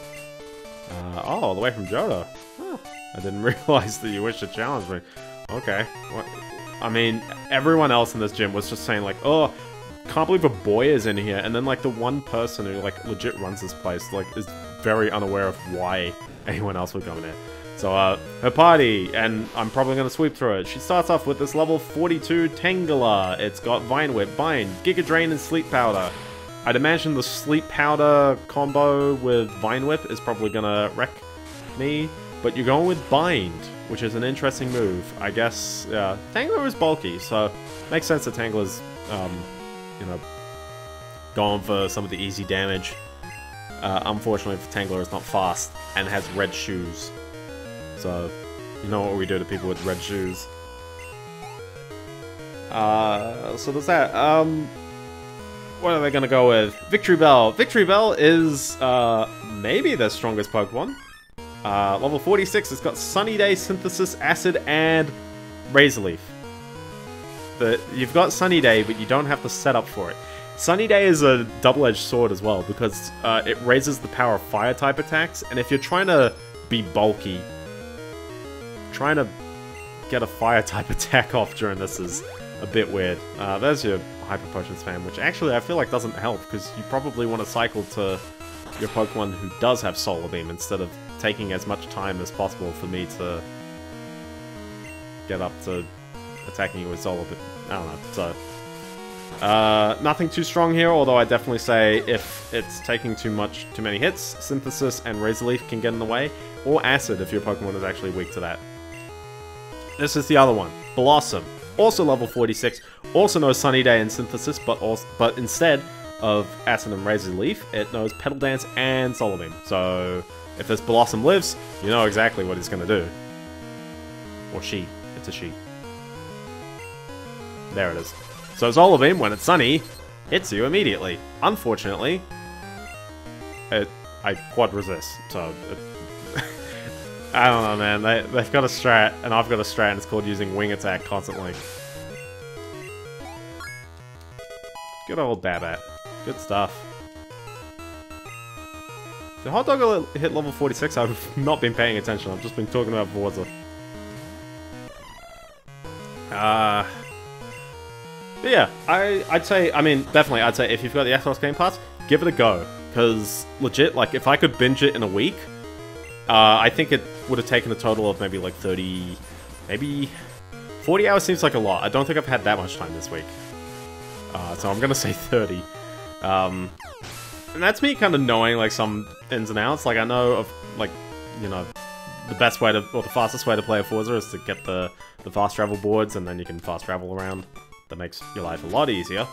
Uh, oh, the way from. Huh. I didn't realize that you wish to challenge me. Okay. What? I mean, everyone else in this gym was just saying like, oh, can't believe a boy is in here. And then like the one person who like legit runs this place like is very unaware of why anyone else would come in here. So, uh, her party, and I'm probably going to sweep through it. She starts off with this level 42 Tangela. It's got Vine Whip, Bind, Giga Drain, and Sleep Powder. I'd imagine the Sleep Powder combo with Vine Whip is probably going to wreck me, but you're going with Bind, which is an interesting move. I guess, yeah, Tangela is bulky, so makes sense that Tangela's, um, you know, going for some of the easy damage. Uh, unfortunately, Tangela is not fast and has red shoes. So, you know what we do to people with red shoes. Uh, so there's that. Um, what are they gonna go with? Victreebel. Victory Bell is, uh, maybe the strongest Pokemon. Uh, level 46, it's got Sunny Day, Synthesis, Acid, and Razor Leaf. The, you've got Sunny Day, but you don't have to set up for it. Sunny Day is a double-edged sword as well, because uh, it raises the power of fire-type attacks, and if you're trying to be bulky, trying to get a fire-type attack off during this is a bit weird. Uh, there's your Hyper Potions fan, which actually I feel like doesn't help, because you probably want to cycle to your Pokemon who does have Solar Beam, instead of taking as much time as possible for me to get up to attacking you with Solar Beam. I don't know, so... Uh, nothing too strong here, although I definitely say if it's taking too much, too many hits, Synthesis and Razor Leaf can get in the way, or Acid if your Pokemon is actually weak to that. This is the other one, Bellossom. Also level 46, also knows Sunny Day and Synthesis, but also, but instead of Acid and Razor Leaf, it knows Petal Dance and Beam. So if this Bellossom lives, you know exactly what he's going to do. Or she. It's a she. There it is. So Solar Beam, when it's sunny, hits you immediately. Unfortunately, it, I quad resist, so... It, I don't know, man. They, they've got a strat, and I've got a strat, and it's called using Wing Attack constantly. Good old Babat. Good stuff. The hot dog hit level 46? I've not been paying attention. I've just been talking about Forza. Uh, but yeah, I, I'd say, I mean, definitely, I'd say if you've got the Xbox Game Pass, give it a go. Because, legit, like, if I could binge it in a week, uh, I think it would have taken a total of maybe like 30, maybe 40 hours seems like a lot. I don't think I've had that much time this week. Uh, so I'm gonna say 30. Um, and that's me kind of knowing like some ins and outs. Like I know of like, you know, the best way to, or the fastest way to play a Forza is to get the, the fast travel boards and then you can fast travel around. That makes your life a lot easier.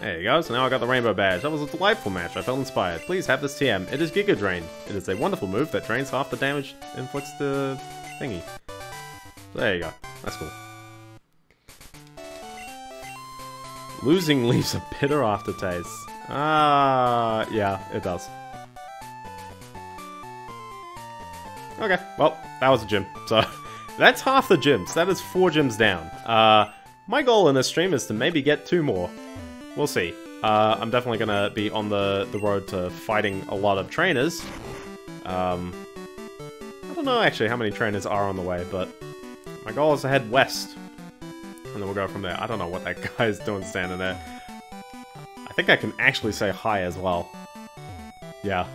There you go, so now I got the rainbow badge. That was a delightful match, I felt inspired. Please have this TM. It is Giga Drain. It is a wonderful move that drains half the damage inflicts the thingy. There you go. That's cool. Losing leaves a bitter aftertaste. Ah, yeah, it does. Okay, well, that was a gym, so that's half the gyms. That is four gyms down. Uh, my goal in this stream is to maybe get two more. We'll see. Uh, I'm definitely gonna be on the, the road to fighting a lot of trainers. Um, I don't know actually how many trainers are on the way, but my goal is to head west. And then we'll go from there. I don't know what that guy is doing standing there. I think I can actually say hi as well. Yeah.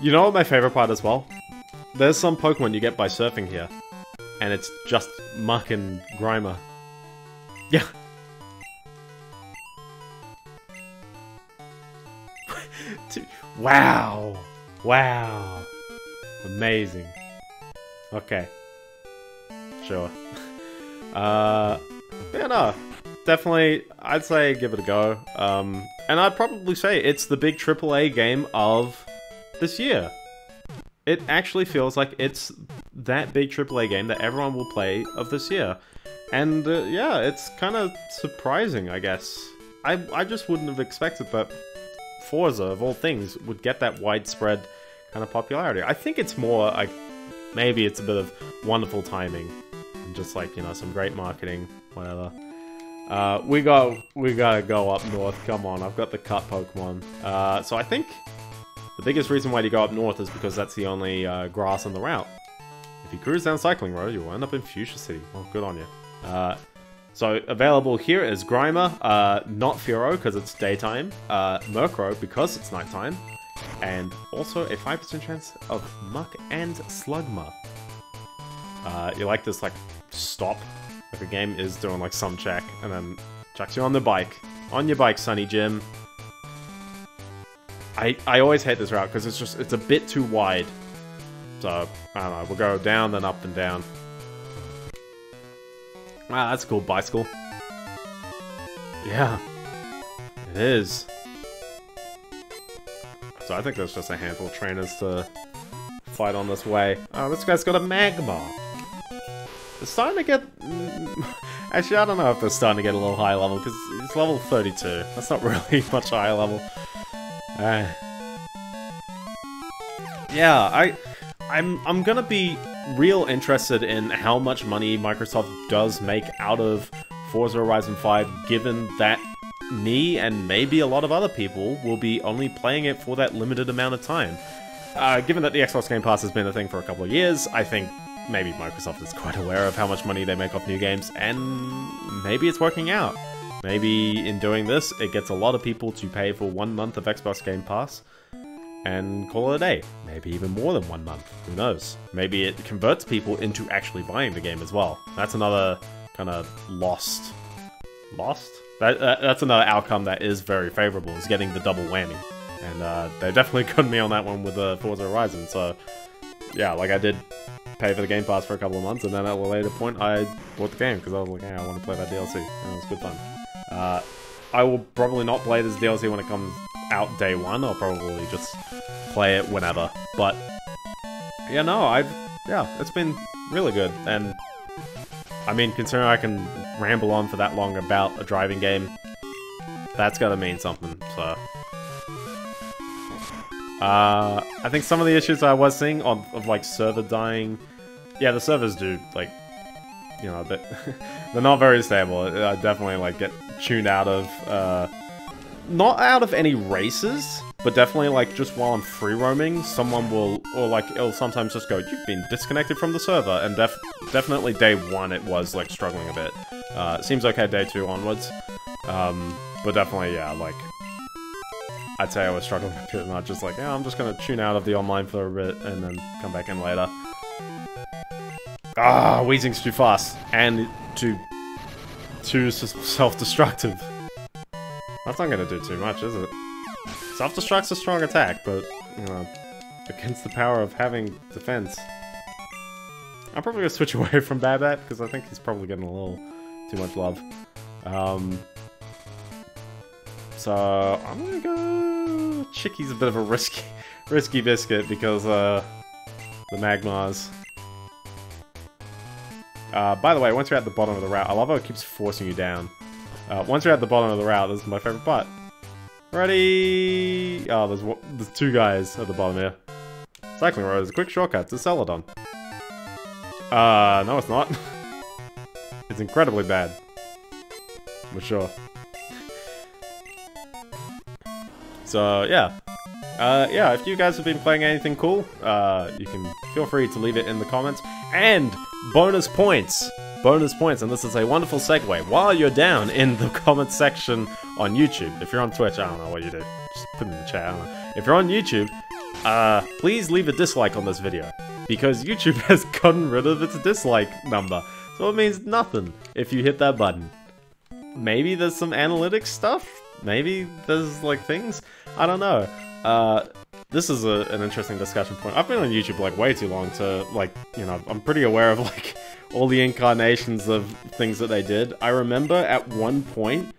You know what my favorite part as well? There's some Pokemon you get by surfing here. And it's just Muck and Grimer. Yeah, wow. Wow. Amazing. Okay. Sure. uh, yeah, no. Definitely, I'd say give it a go. Um, and I'd probably say it's the big AAA game of this year. It actually feels like it's that big AAA game that everyone will play of this year. And uh, yeah, it's kind of surprising, I guess. I, I just wouldn't have expected that Forza, of all things, would get that widespread kind of popularity. I think it's more like maybe it's a bit of wonderful timing and just like you know some great marketing, whatever. Uh, we got we gotta go up north. Come on, I've got the cut Pokemon. Uh, so I think the biggest reason why you go up north is because that's the only uh, grass on the route. If you cruise down Cycling Road, you'll end up in Fuchsia City. Well, good on you. Uh, so available here is Grimer, uh, not Fearow because it's daytime, uh, Murkrow because it's nighttime, and also a 5% chance of Muck and Slugma. Uh, you like this like stop, like the game is doing like some check, and then chucks you on the bike. On your bike, Sunny Jim. I, I always hate this route because it's just, it's a bit too wide. So, I don't know, we'll go down, then up and down. Wow, that's a cool bicycle. Yeah, it is. So I think there's just a handful of trainers to fight on this way. Oh, this guy's got a Magmar. It's starting to get... Actually, I don't know if they're starting to get a little high level, because it's level 32. That's not really much higher level. Uh, yeah, I... I'm, I'm gonna be real interested in how much money Microsoft does make out of Forza Horizon 5, given that me and maybe a lot of other people will be only playing it for that limited amount of time. Uh, given that the Xbox Game Pass has been a thing for a couple of years, I think maybe Microsoft is quite aware of how much money they make off new games, and maybe it's working out. Maybe in doing this, it gets a lot of people to pay for one month of Xbox Game Pass and call it a day. Maybe even more than one month. Who knows? Maybe it converts people into actually buying the game as well. That's another kind of lost. Lost? That, that, that's another outcome that is very favorable, is getting the double whammy. And uh, they definitely got me on that one with the uh, Forza Horizon, so yeah, like I did pay for the Game Pass for a couple of months, and then at a later point I bought the game, because I was like, hey, I want to play that DLC, and it was good fun. Uh, I will probably not play this DLC when it comes out day one, I'll probably just play it whenever, but yeah, no, I've, yeah, it's been really good, and I mean, considering I can ramble on for that long about a driving game, that's gotta mean something, so... Uh, I think some of the issues I was seeing of, of like, server dying... Yeah, the servers do, like, you know, they're, they're not very stable. I definitely, like, get tuned out of, uh... Not out of any races, but definitely, like, just while I'm free roaming, someone will, or like, it'll sometimes just go, you've been disconnected from the server, and def definitely day one it was, like, struggling a bit. Uh, it seems okay day two onwards, um, but definitely, yeah, like, I'd say I was struggling a bit, not just like, yeah, I'm just gonna tune out of the online for a bit, and then come back in later. Ah, Weezing's too fast, and too, too self-destructive. That's not gonna do too much, is it? Self-destruct's a strong attack, but, you know, against the power of having defense. I'm probably gonna switch away from Babat, because I think he's probably getting a little too much love. Um, so, I'm gonna go... Chicky's a bit of a risky, risky biscuit, because, uh, the Magmars. Uh, by the way, once you're at the bottom of the route, I love how it keeps forcing you down. Uh, once you're at the bottom of the route, this is my favorite part. Ready? Oh, there's there's two guys at the bottom here. Cycling road is a quick shortcut to Celadon. Uh, no it's not. it's incredibly bad. For sure. So, yeah. Uh, yeah, if you guys have been playing anything cool, uh, you can feel free to leave it in the comments. And bonus points! bonus points, and this is a wonderful segue. While you're down in the comment section on YouTube, if you're on Twitch, I don't know what you do, just put it in the chat, If you're on YouTube, uh, please leave a dislike on this video, because YouTube has gotten rid of its dislike number, so it means nothing if you hit that button. Maybe there's some analytics stuff? Maybe there's, like, things? I don't know. Uh, this is a, an interesting discussion point. I've been on YouTube, like, way too long to, like, you know, I'm pretty aware of, like, all the incarnations of things that they did. I remember at one point,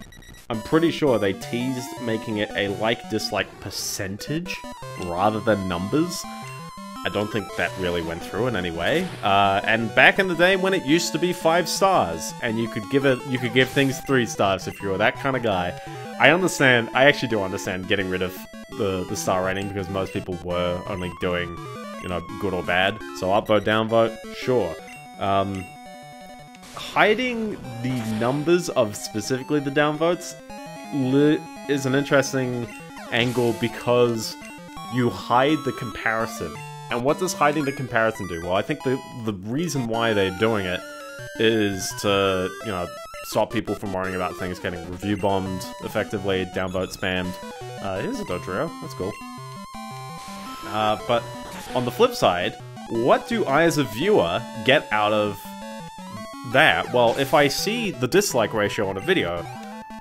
I'm pretty sure they teased making it a like-dislike percentage rather than numbers. I don't think that really went through in any way. Uh, and back in the day when it used to be five stars, and you could give it, you could give things three stars if you were that kind of guy. I understand. I actually do understand getting rid of the the star rating because most people were only doing, you know, good or bad. So upvote, downvote, sure. Um, hiding the numbers of specifically the downvotes is an interesting angle because you hide the comparison. And what does hiding the comparison do? Well, I think the the reason why they're doing it is to, you know, stop people from worrying about things getting review bombed effectively, downvote spammed. Uh, here's a Dodrio, that's cool. Uh, but on the flip side, what do I as a viewer get out of that? Well, if I see the dislike ratio on a video,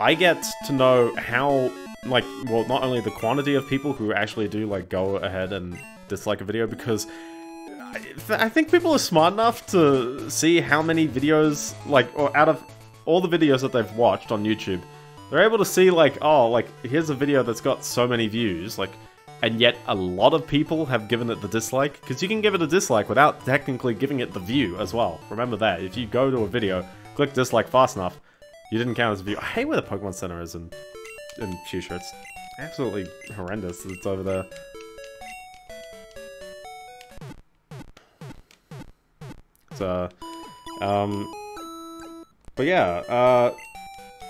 I get to know how, like, well, not only the quantity of people who actually do, like, go ahead and dislike a video, because I, th I think people are smart enough to see how many videos, like, or out of all the videos that they've watched on YouTube, they're able to see, like, oh, like, here's a video that's got so many views, like, and yet a lot of people have given it the dislike, because you can give it a dislike without technically giving it the view as well. Remember that, if you go to a video, click dislike fast enough, you didn't count as a view. I hate where the Pokemon Center is in, in Fuchsia. It's absolutely horrendous it's over there. So, um, but yeah, uh,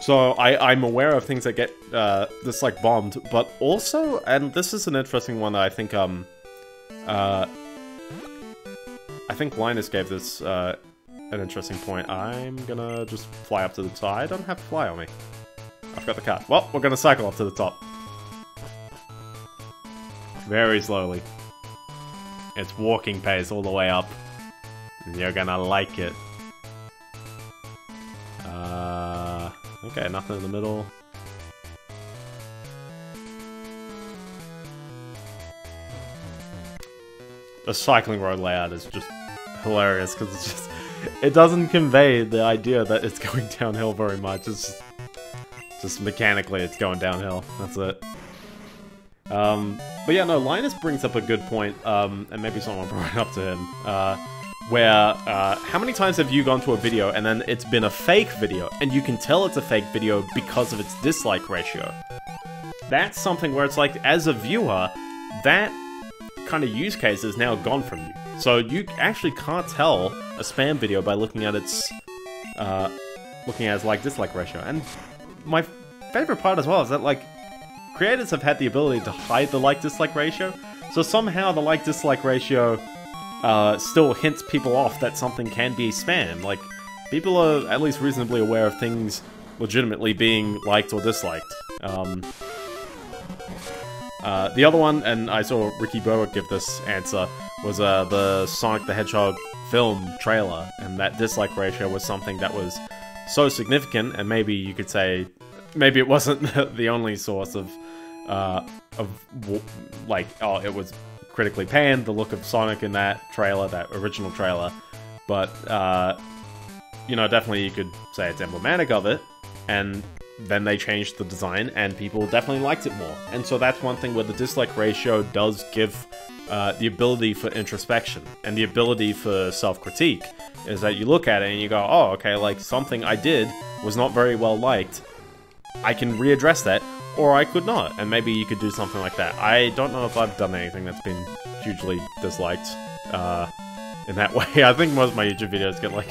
so I, I'm aware of things that get, uh, this, like, bombed, but also, and this is an interesting one that I think, um, uh, I think Linus gave this, uh, an interesting point. I'm gonna just fly up to the top. I don't have to fly on me. I've got the car. Well, we're gonna cycle up to the top. Very slowly. It's walking pace all the way up. You're gonna like it. Uh, okay, nothing in the middle. The cycling road layout is just hilarious because it's just it doesn't convey the idea that it's going downhill very much. It's just, just mechanically it's going downhill. That's it. Um, but yeah, no, Linus brings up a good point, um, and maybe someone brought it up to him, uh, where, uh, how many times have you gone to a video and then it's been a fake video, and you can tell it's a fake video because of its dislike ratio? That's something where it's like, as a viewer, that kind of use case is now gone from you. So you actually can't tell a spam video by looking at its, uh, looking at its like-dislike ratio. And my favorite part as well is that, like, creators have had the ability to hide the like-dislike ratio, so somehow the like-dislike ratio uh, still hints people off that something can be spam. Like, people are at least reasonably aware of things legitimately being liked or disliked. Um, uh, the other one, and I saw Ricky Berwick give this answer, was uh, the Sonic the Hedgehog film trailer, and that dislike ratio was something that was so significant, and maybe you could say, maybe it wasn't the only source of, uh, of, like, oh, it was critically panned, the look of Sonic in that trailer, that original trailer, but, uh, you know, definitely you could say it's emblematic of it, and then they changed the design and people definitely liked it more. And so that's one thing where the dislike ratio does give uh, the ability for introspection and the ability for self-critique is that you look at it and you go, oh, okay, like something I did was not very well liked. I can readdress that, or I could not, and maybe you could do something like that. I don't know if I've done anything that's been hugely disliked uh, in that way. I think most of my YouTube videos get like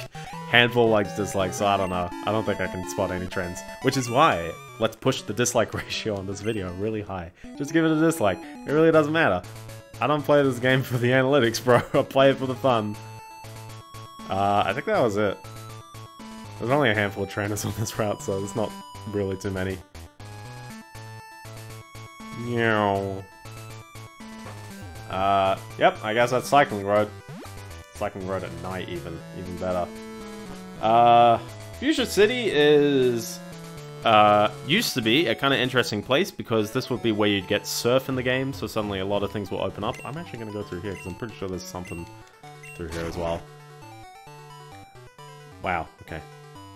handful likes, dislikes, so I don't know. I don't think I can spot any trends. Which is why, let's push the dislike ratio on this video really high. Just give it a dislike. It really doesn't matter. I don't play this game for the analytics, bro. I play it for the fun. Uh, I think that was it. There's only a handful of trainers on this route, so there's not really too many. Meow. Uh, yep, I guess that's Cycling Road. Cycling Road at night, even. Even better. Uh, Fuchsia City is uh, used to be a kind of interesting place because this would be where you'd get surf in the game, so suddenly a lot of things will open up. I'm actually going to go through here because I'm pretty sure there's something through here as well. Wow, okay.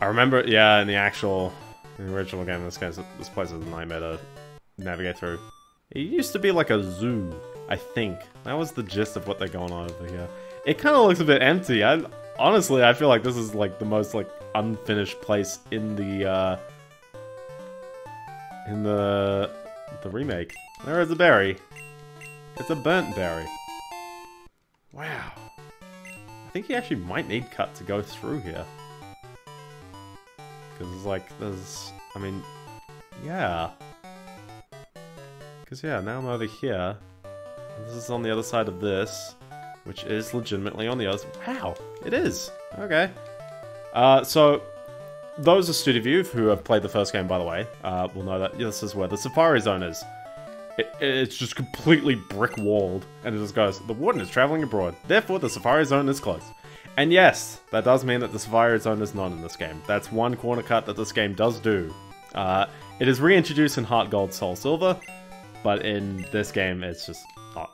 I remember, yeah, in the actual, in the original game, this, guy's, this place is a nightmare to navigate through. It used to be like a zoo. I think. That was the gist of what they're going on over here. It kind of looks a bit empty. I Honestly, I feel like this is like the most like unfinished place in the, uh... In the... The remake. There is a berry. It's a burnt berry. Wow. I think he actually might need cut to go through here. Because, like, there's... I mean, yeah. Because, yeah, now I'm over here. This is on the other side of this, which is legitimately on the other... Wow, it is. Okay. Uh, so, those of View who have played the first game, by the way, uh, will know that this is where the Safari Zone is. It, it's just completely brick-walled, and it just goes, the warden is traveling abroad, therefore the Safari Zone is closed. And yes, that does mean that the Safari Zone is not in this game. That's one corner cut that this game does do. Uh, it is reintroduced in Heart Gold Soul Silver, but in this game it's just not.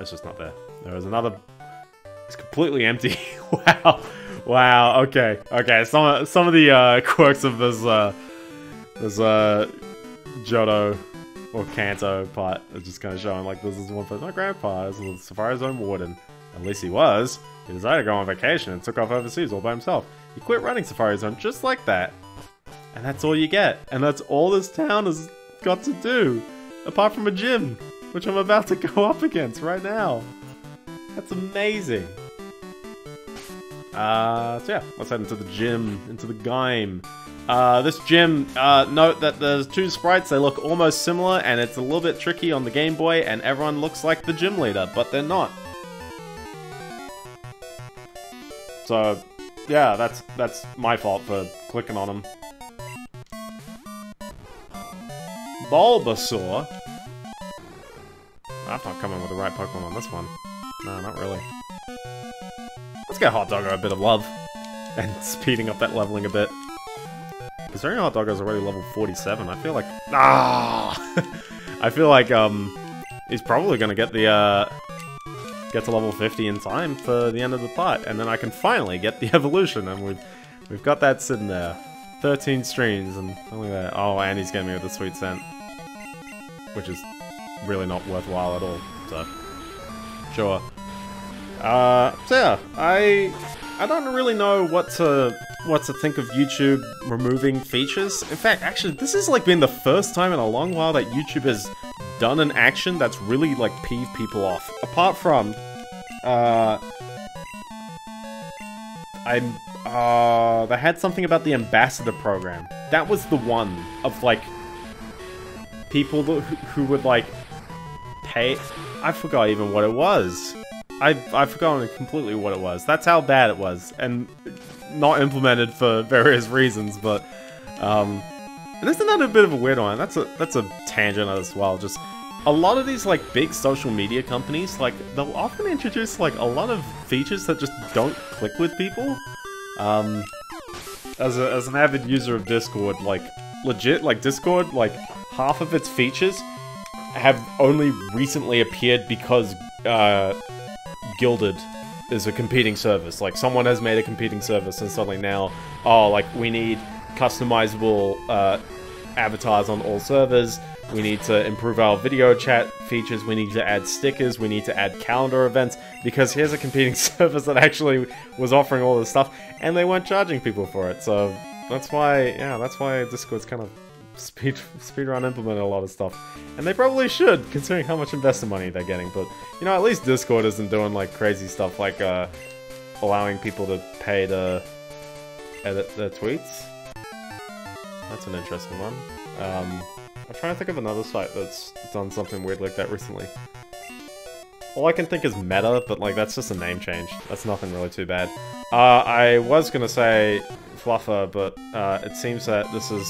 It's just not there. There is another... It's completely empty. wow. Wow, okay. Okay, some, some of the uh, quirks of this, uh, this uh, Johto or Kanto part are just kind of showing, like, this is one for my grandpa, is Safari Zone Warden. At least he was. He decided to go on vacation and took off overseas all by himself. He quit running Safari Zone just like that. And that's all you get. And that's all this town has got to do. Apart from a gym, which I'm about to go up against right now. That's amazing. Uh, so yeah, let's head into the gym, into the game. Uh, this gym, uh, note that there's two sprites, they look almost similar, and it's a little bit tricky on the Game Boy, and everyone looks like the gym leader, but they're not. So, yeah, that's that's my fault for clicking on them. Bulbasaur? I'm not coming with the right Pokemon on this one. No, not really. Let's get Hot Doggo a bit of love. And speeding up that leveling a bit. Considering Hot Doggo's already level 47, I feel like... Ah! I feel like, um... He's probably gonna get the, uh get to level 50 in time for the end of the part, and then I can finally get the evolution, and we've, we've got that sitting there. 13 streams, and only that. Oh, and he's getting me with a sweet scent. Which is really not worthwhile at all, so... Sure. Uh, so yeah, I... I don't really know what to what to think of YouTube removing features. In fact, actually, this has like been the first time in a long while that YouTube has done an action that's really like peeved people off. Apart from, uh, I'm, uh, they had something about the ambassador program. That was the one of like people who, who would like pay. I forgot even what it was. I I've forgotten completely what it was. That's how bad it was, and not implemented for various reasons. But um, and isn't that a bit of a weird one? That's a that's a tangent as well. Just a lot of these like big social media companies, like they'll often introduce like a lot of features that just don't click with people. Um, as a as an avid user of Discord, like legit, like Discord, like half of its features have only recently appeared because uh, Guilded is a competing service. Like someone has made a competing service, and suddenly now, oh, like we need customizable uh, avatars on all servers. We need to improve our video chat features. We need to add stickers. We need to add calendar events because here's a competing service that actually was offering all this stuff, and they weren't charging people for it. So that's why, yeah, that's why Discord's kind of speed speedrun implemented a lot of stuff. And they probably should, considering how much investor money they're getting. But, you know, at least Discord isn't doing, like, crazy stuff like, uh, allowing people to pay to edit their tweets. That's an interesting one. Um, I'm trying to think of another site that's done something weird like that recently. All I can think is Meta, but, like, that's just a name change. That's nothing really too bad. Uh, I was gonna say Fluffer, but, uh, it seems that this is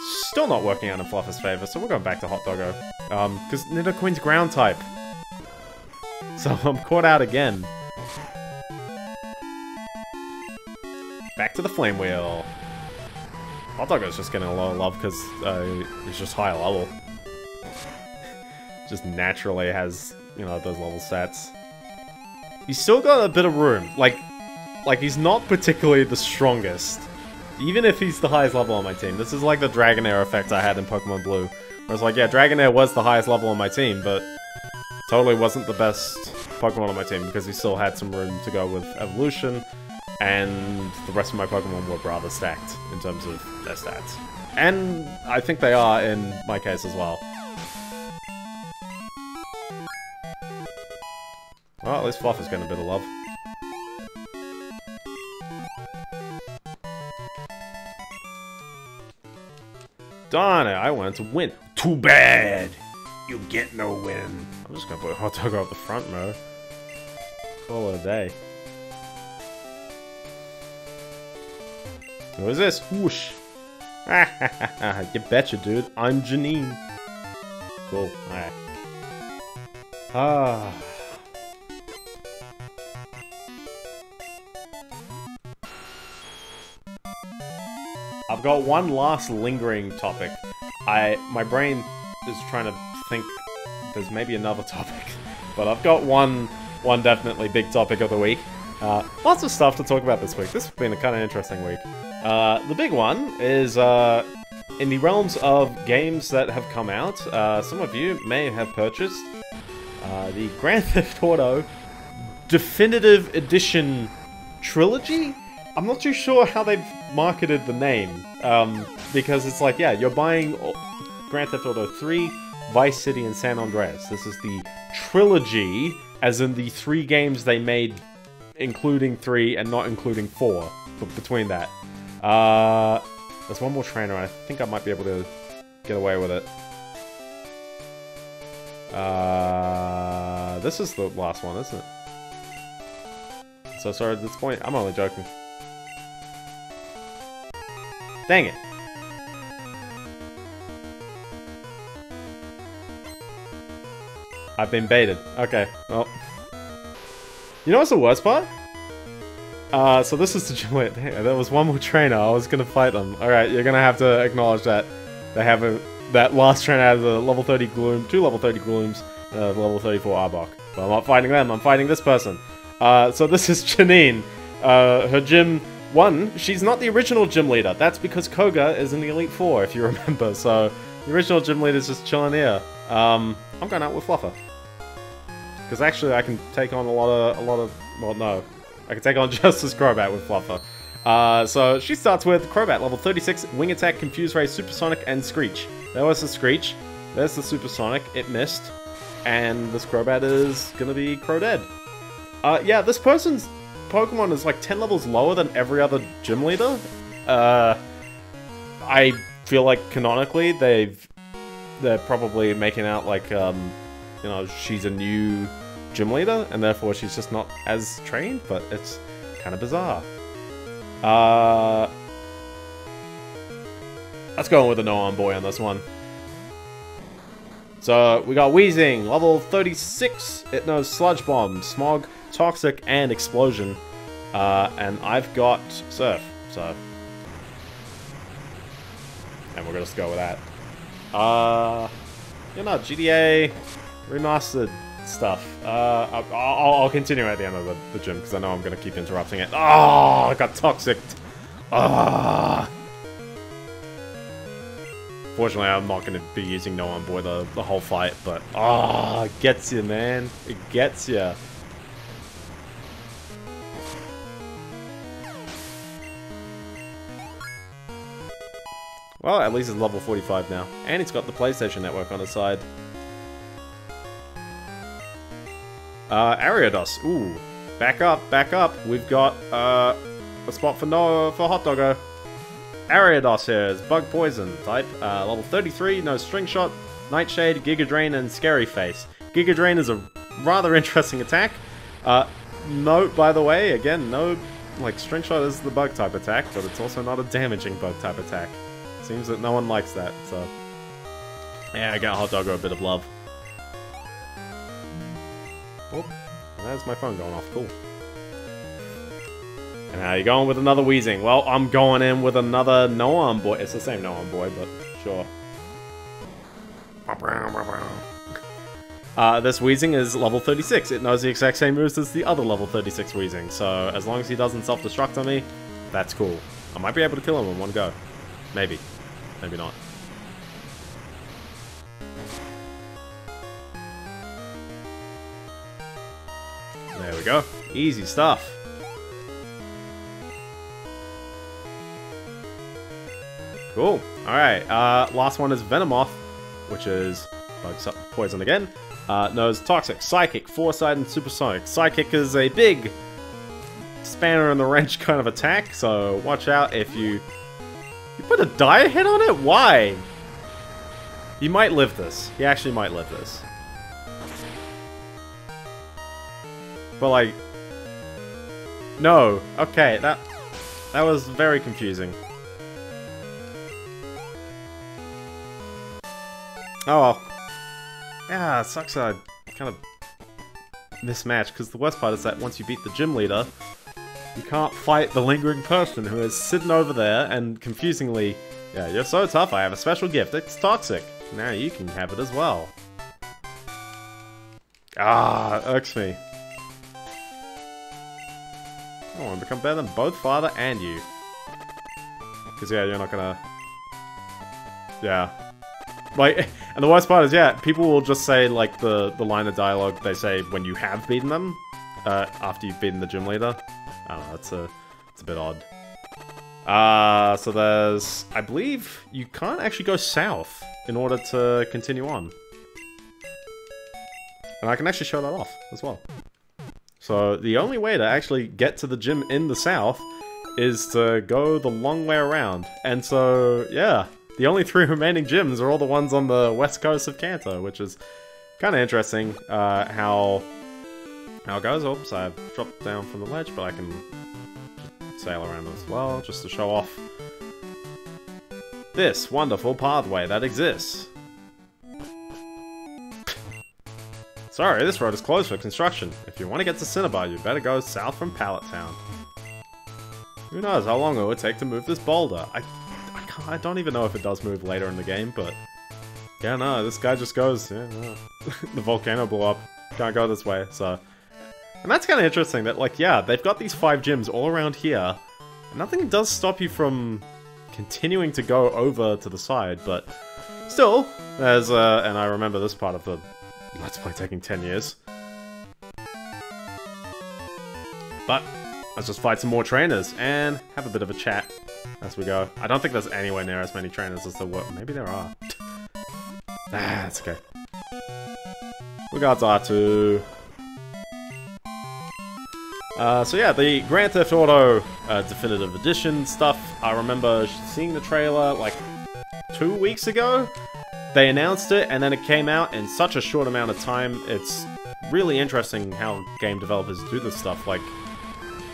Still not working out in Fluffer's favor, so we're going back to Hot Doggo. Um, because Nidoqueen's ground type. So I'm caught out again. Back to the Flame Wheel. Hot Doggo's just getting a lot of love because uh, he's just high level. just naturally has, you know, those level stats. He's still got a bit of room. Like, like he's not particularly the strongest. Even if he's the highest level on my team. This is like the Dragonair effect I had in Pokemon Blue. Where it's like, yeah, Dragonair was the highest level on my team, but Totally wasn't the best Pokemon on my team because he still had some room to go with evolution, and the rest of my Pokemon were rather stacked in terms of their stats. And I think they are in my case as well. Well, at least Fluff is getting a bit of love. Darn it, I wanted to win. Too bad! You get no win. I'm just gonna put a Hot Dog out the front, bro. Call it a day. Who is this? Whoosh! you betcha, dude. I'm Janine. Cool. Alright. Ah. I've got one last lingering topic. I my brain is trying to think there's maybe another topic, but I've got one one definitely big topic of the week. Uh, lots of stuff to talk about this week. This has been a kind of interesting week. Uh, the big one is uh, in the realms of games that have come out. Uh, some of you may have purchased uh, the Grand Theft Auto Definitive Edition trilogy. I'm not too sure how they've marketed the name, um, because it's like, yeah, you're buying Grand Theft Auto 3, Vice City, and San Andreas. This is the trilogy, as in the three games they made, including 3 and not including 4, but between that. Uh, there's one more trainer, I think I might be able to get away with it. Uh, this is the last one, isn't it? So sorry at this point, I'm only joking. Dang it. I've been baited. Okay, well. You know what's the worst part? Uh, so this is the gym leader. There was one more trainer. I was gonna fight them. Alright, you're gonna have to acknowledge that they have a, that last trainer has a level 30 Gloom, two level 30 Glooms, level 34 Arbok. But I'm not fighting them, I'm fighting this person. Uh, so this is Janine. Uh, her gym one, she's not the original gym leader. That's because Koga is in the Elite Four, if you remember. So the original gym leader is just chilling here. Um, I'm going out with Fluffer because actually I can take on a lot of a lot of well, no, I can take on Justice Crobat with Fluffer. Uh, so she starts with Crobat, level 36, Wing Attack, Confuse Ray, Supersonic, and Screech. There was the Screech. There's the Supersonic. It missed. And this Crobat is gonna be Crow dead. Uh, yeah, this person's Pokemon is like 10 levels lower than every other gym leader. Uh, I feel like canonically they've they're probably making out like um, you know she's a new gym leader and therefore she's just not as trained, but it's kind of bizarre. Uh, let's go with the no boy on this one. So we got Weezing, level 36. It knows Sludge Bomb, Smog, Toxic, and Explosion. Uh, and I've got Surf, so... And we're gonna just go with that. Uh, you know, GTA remastered stuff. Uh, I'll, I'll, continue at the end of the, the gym because I know I'm gonna keep interrupting it. Oh, I got toxic. Ah. Fortunately, I'm not going to be using No On Boy the, the whole fight, but ah, oh, it gets you, man. It gets you. Well, at least it's level 45 now. And it's got the PlayStation Network on the side. Uh, Ariados. Ooh. Back up, back up. We've got, uh, a spot for no for Hot Doggo. Ariados here is Bug Poison type. Uh, level 33, no String Shot, Nightshade, Giga Drain, and Scary Face. Giga Drain is a rather interesting attack. Uh, note, by the way, again, no, like, String Shot is the bug type attack, but it's also not a damaging bug type attack. Seems that no one likes that, so... Yeah, I got Hot Doggo a bit of love. Oh, there's my phone going off, cool. And now you're going with another Weezing. Well, I'm going in with another No boy. It's the same No boy, but sure. Uh, this Weezing is level 36. It knows the exact same moves as the other level 36 Weezing, so as long as he doesn't self-destruct on me, that's cool. I might be able to kill him in one go. Maybe. Maybe not. There we go. Easy stuff. Cool. Alright, uh, last one is Venomoth, which is bug poison again. Uh, no, it's Toxic, Psychic, Foresight, and Supersonic. Psychic is a big spanner in the wrench kind of attack, so watch out if you... You put a die hit on it? Why? You might live this. You actually might live this. But like... No. Okay, that... That was very confusing. Oh well. Yeah, it sucks I kind of mismatched, because the worst part is that once you beat the gym leader, you can't fight the lingering person who is sitting over there and confusingly, yeah, you're so tough, I have a special gift, it's toxic. Now you can have it as well. Ah, irks me. I want to become better than both father and you. Because, yeah, you're not gonna... Yeah. Like, and the worst part is, yeah, people will just say, like, the, the line of dialogue they say when you have beaten them, uh, after you've beaten the gym leader. I don't know, it's a, it's a bit odd. Uh, so there's, I believe you can't actually go south in order to continue on. And I can actually show that off as well. So the only way to actually get to the gym in the south is to go the long way around. And so, yeah, the only three remaining gyms are all the ones on the west coast of Kanto, which is kind of interesting uh, how how it goes. Oops, I've dropped down from the ledge, but I can sail around as well, just to show off this wonderful pathway that exists. Sorry, this road is closed for construction. If you want to get to Cinnabar, you better go south from Pallet Town. Who knows how long it would take to move this boulder. I I don't even know if it does move later in the game, but... Yeah, no, this guy just goes, yeah, no. the volcano blew up. Can't go this way, so... And that's kind of interesting that, like, yeah, they've got these five gyms all around here. and Nothing does stop you from continuing to go over to the side, but still, there's, uh, and I remember this part of the Let's Play taking 10 years. But, let's just fight some more trainers and have a bit of a chat as we go. I don't think there's anywhere near as many trainers as there were. Maybe there are. ah, that's okay. Regards R2. Uh, so yeah, the Grand Theft Auto uh, Definitive Edition stuff, I remember seeing the trailer like two weeks ago. They announced it and then it came out in such a short amount of time. It's really interesting how game developers do this stuff. Like,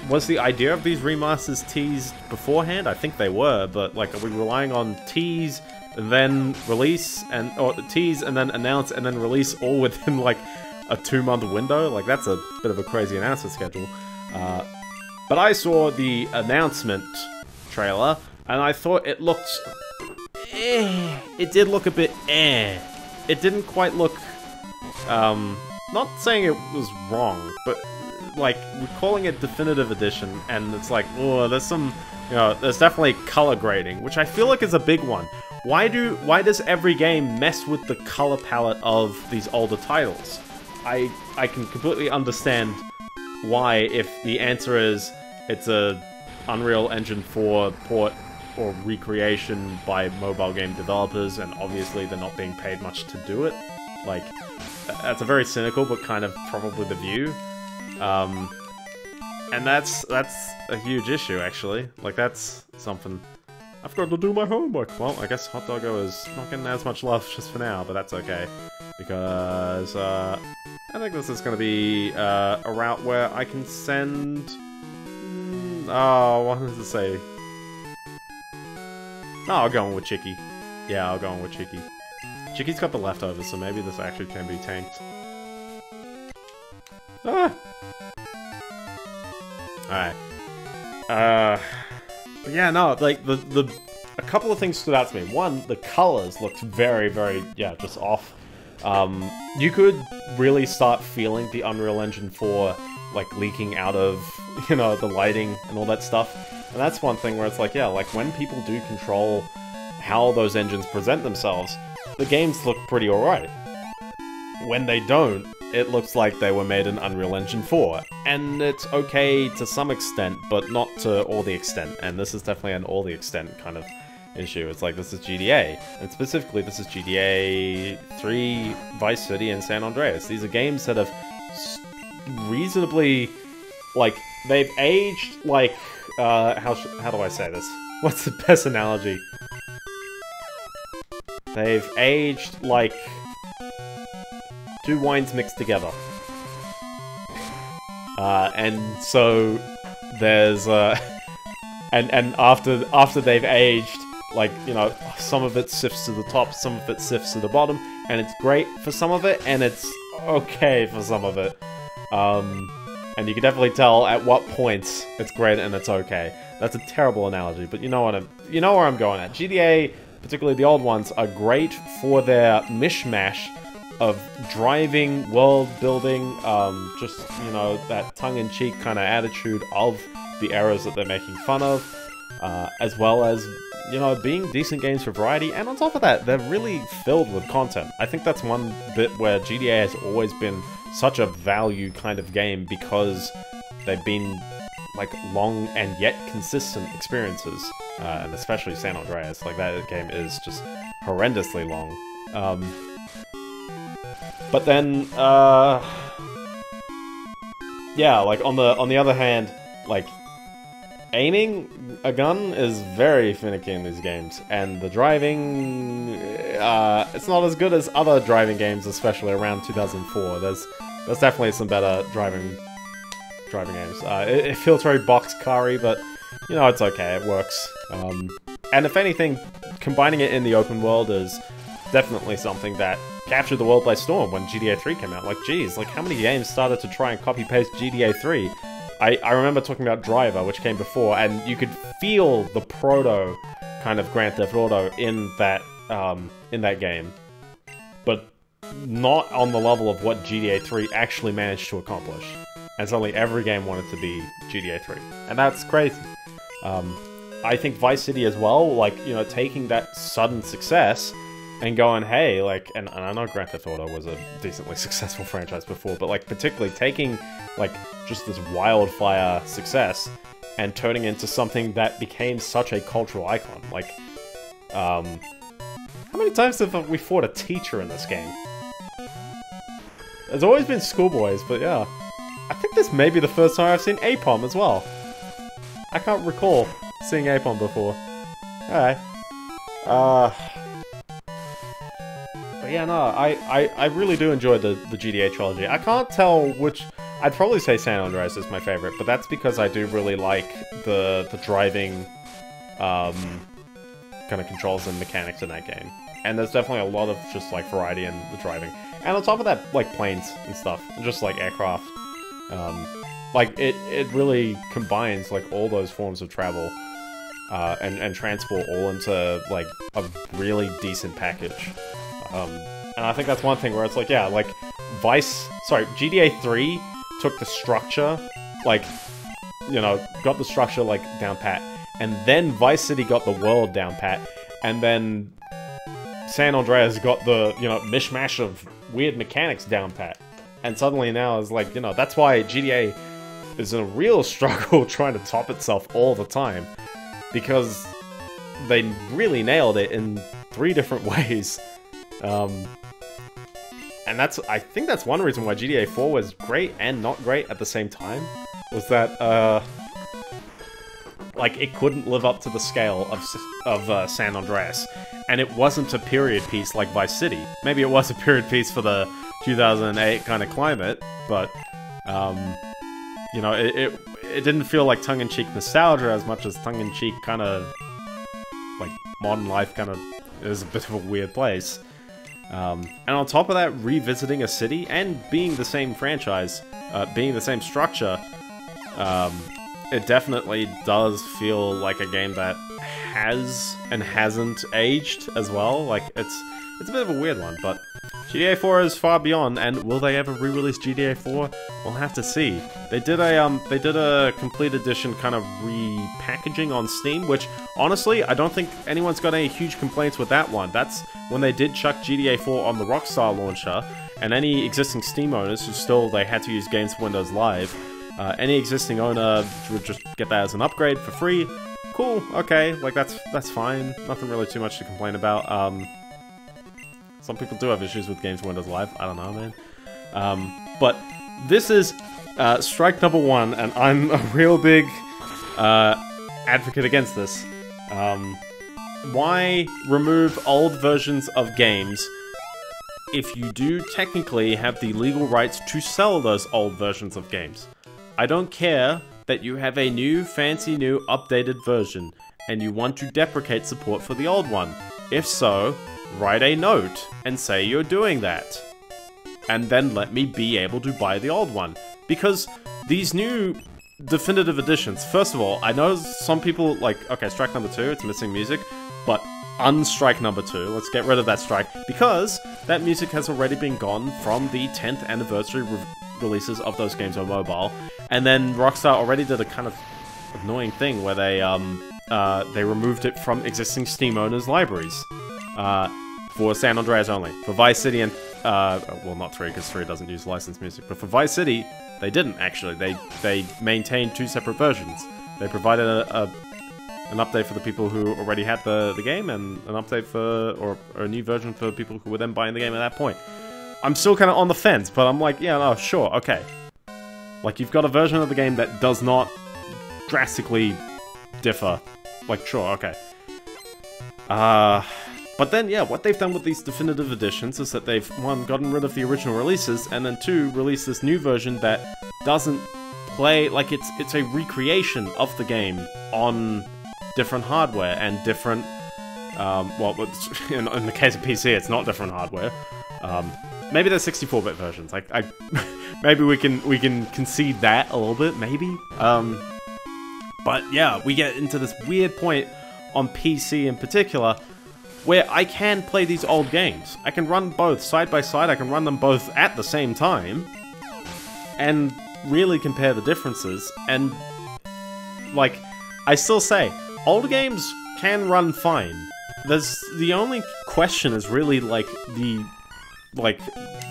was the idea of these remasters teased beforehand? I think they were, but like, are we relying on tease, then release, and or tease and then announce and then release all within like a two-month window? Like, that's a bit of a crazy announcement schedule. Uh, but I saw the announcement trailer, and I thought it looked... Eh. It did look a bit eh. It didn't quite look... Um, not saying it was wrong, but like, we're calling it Definitive Edition, and it's like, oh, there's some, you know, there's definitely color grading, which I feel like is a big one. Why do, why does every game mess with the color palette of these older titles? I, I can completely understand why if the answer is it's a Unreal Engine 4 port or recreation by mobile game developers, and obviously they're not being paid much to do it. Like, that's a very cynical but kind of probably the view. Um, and that's that's a huge issue, actually. Like, that's something... I've got to do my homework. Well, I guess Hot Doggo is not getting as much love just for now, but that's okay. Because, uh, I think this is going to be uh, a route where I can send... Mm, oh, what does it say? No, I'll go on with Chicky. Yeah, I'll go on with Chicky. Chicky's got the leftovers, so maybe this actually can be tanked. Ah! Alright. Uh, yeah, no, like, the, the, a couple of things stood out to me. One, the colors looked very, very, yeah, just off. Um, you could really start feeling the Unreal Engine 4, like, leaking out of, you know, the lighting and all that stuff. And that's one thing where it's like, yeah, like, when people do control how those engines present themselves, the games look pretty alright. When they don't, it looks like they were made in Unreal Engine 4. And it's okay to some extent, but not to all the extent. And this is definitely an all the extent kind of issue. It's like, this is GTA. And specifically, this is GTA 3, Vice City, and San Andreas. These are games that have reasonably, like, they've aged, like, uh, how, how do I say this? What's the best analogy? They've aged like two wines mixed together. Uh, and so there's uh, and and after after they've aged, like you know, some of it sifts to the top, some of it sifts to the bottom, and it's great for some of it, and it's okay for some of it. Um, and you can definitely tell at what points it's great and it's okay. That's a terrible analogy, but you know what I'm, you know where I'm going at. GTA particularly the old ones, are great for their mishmash of driving, world building, um, just, you know, that tongue-in-cheek kind of attitude of the errors that they're making fun of, uh, as well as, you know, being decent games for variety, and on top of that, they're really filled with content. I think that's one bit where GTA has always been such a value kind of game because they've been like long and yet consistent experiences, uh, and especially San Andreas. Like that game is just horrendously long. Um, but then, uh, yeah, like on the on the other hand, like aiming a gun is very finicky in these games, and the driving, uh, it's not as good as other driving games, especially around 2004. There's there's definitely some better driving driving games. Uh, it, it, feels very boxcar but you know, it's okay, it works. Um, and if anything, combining it in the open world is definitely something that captured the world by storm when GTA 3 came out. Like, geez, like how many games started to try and copy-paste GTA 3? I, I remember talking about Driver, which came before, and you could feel the proto kind of Grand Theft Auto in that um, in that game, but not on the level of what GTA 3 actually managed to accomplish and suddenly every game wanted to be GTA 3. And that's crazy. Um, I think Vice City as well, like, you know, taking that sudden success and going, hey, like, and, and I know Grand Theft Auto was a decently successful franchise before, but, like, particularly taking, like, just this wildfire success and turning into something that became such a cultural icon. Like, um, how many times have we fought a teacher in this game? There's always been schoolboys, but yeah. I think this may be the first time I've seen Aipom as well. I can't recall seeing Aipom before. Alright. Uh... Yeah, no, I, I, I really do enjoy the, the GTA trilogy. I can't tell which... I'd probably say San Andreas is my favorite, but that's because I do really like the, the driving um, kind of controls and mechanics in that game. And there's definitely a lot of just, like, variety in the driving. And on top of that, like, planes and stuff. Just, like, aircraft. Um, like, it, it really combines, like, all those forms of travel uh, and, and transport all into, like, a really decent package. Um, and I think that's one thing where it's like, yeah, like, Vice... Sorry, GTA 3 took the structure, like, you know, got the structure, like, down pat. And then Vice City got the world down pat. And then San Andreas got the, you know, mishmash of weird mechanics down pat. And suddenly now is like, you know, that's why GTA is in a real struggle trying to top itself all the time. Because they really nailed it in three different ways. Um, and that's, I think that's one reason why GTA 4 was great and not great at the same time. Was that, uh, like, it couldn't live up to the scale of, of uh, San Andreas. And it wasn't a period piece like Vice City. Maybe it was a period piece for the 2008 kind of climate, but um, you know, it, it, it didn't feel like tongue-in-cheek nostalgia as much as tongue-in-cheek kind of like modern life kind of is a bit of a weird place. Um, and on top of that, revisiting a city and being the same franchise, uh, being the same structure, um, it definitely does feel like a game that has and hasn't aged as well. Like it's it's a bit of a weird one, but GTA 4 is far beyond, and will they ever re-release GTA 4? We'll have to see. They did a um, they did a complete edition kind of repackaging on Steam, which honestly, I don't think anyone's got any huge complaints with that one. That's when they did chuck GTA 4 on the Rockstar launcher, and any existing Steam owners who still they had to use Games for Windows Live, uh, any existing owner would just get that as an upgrade for free. Cool, okay, like that's that's fine. Nothing really too much to complain about. Um, some people do have issues with Games Windows Live. I don't know, man. Um, but this is uh, strike number one, and I'm a real big uh, advocate against this. Um, why remove old versions of games if you do technically have the legal rights to sell those old versions of games? I don't care that you have a new, fancy new, updated version, and you want to deprecate support for the old one. If so, write a note and say you're doing that. And then let me be able to buy the old one. Because these new definitive editions, first of all, I know some people like, okay, strike number two, it's missing music, but unstrike number two, let's get rid of that strike, because that music has already been gone from the 10th anniversary re releases of those games on mobile, and then Rockstar already did a kind of annoying thing where they, um, uh, they removed it from existing Steam owners' libraries. Uh, for San Andreas only. For Vice City and, uh, well not 3 because 3 doesn't use licensed music, but for Vice City, they didn't actually. They they maintained two separate versions. They provided a, a an update for the people who already had the, the game and an update for, or, or a new version for people who were then buying the game at that point. I'm still kind of on the fence, but I'm like, yeah, no, sure, okay. Like, you've got a version of the game that does not drastically differ. Like, sure, okay. Uh, but then, yeah, what they've done with these definitive editions is that they've, one, gotten rid of the original releases, and then two, released this new version that doesn't play, like, it's, it's a recreation of the game on different hardware and different, um, well, in, in the case of PC, it's not different hardware. Um, maybe they're 64-bit versions. Like, I, maybe we can we can concede that a little bit, maybe. Um, but yeah, we get into this weird point on PC in particular where I can play these old games. I can run both side by side, I can run them both at the same time, and really compare the differences, and, like, I still say, old games can run fine. There's, the only question is really, like, the, like,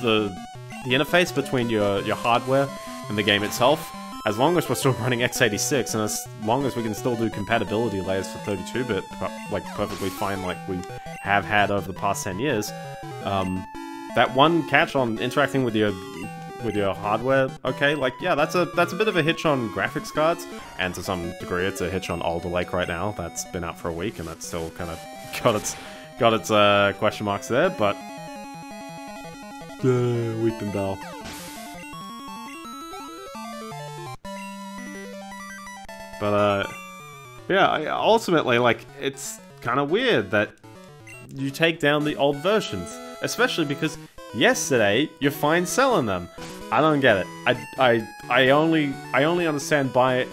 the, the interface between your, your hardware and the game itself, as long as we're still running x86, and as long as we can still do compatibility layers for 32-bit, like, perfectly fine like we have had over the past 10 years, um, that one catch on interacting with your with your hardware, okay, like, yeah, that's a that's a bit of a hitch on graphics cards, and to some degree it's a hitch on Alder Lake right now, that's been out for a week, and that's still kind of got its, got its uh, question marks there, but... Uh, Weepinbell. But, uh, yeah, ultimately, like, it's kind of weird that you take down the old versions. Especially because yesterday, you're fine selling them. I don't get it. I, I, I only, I only understand by,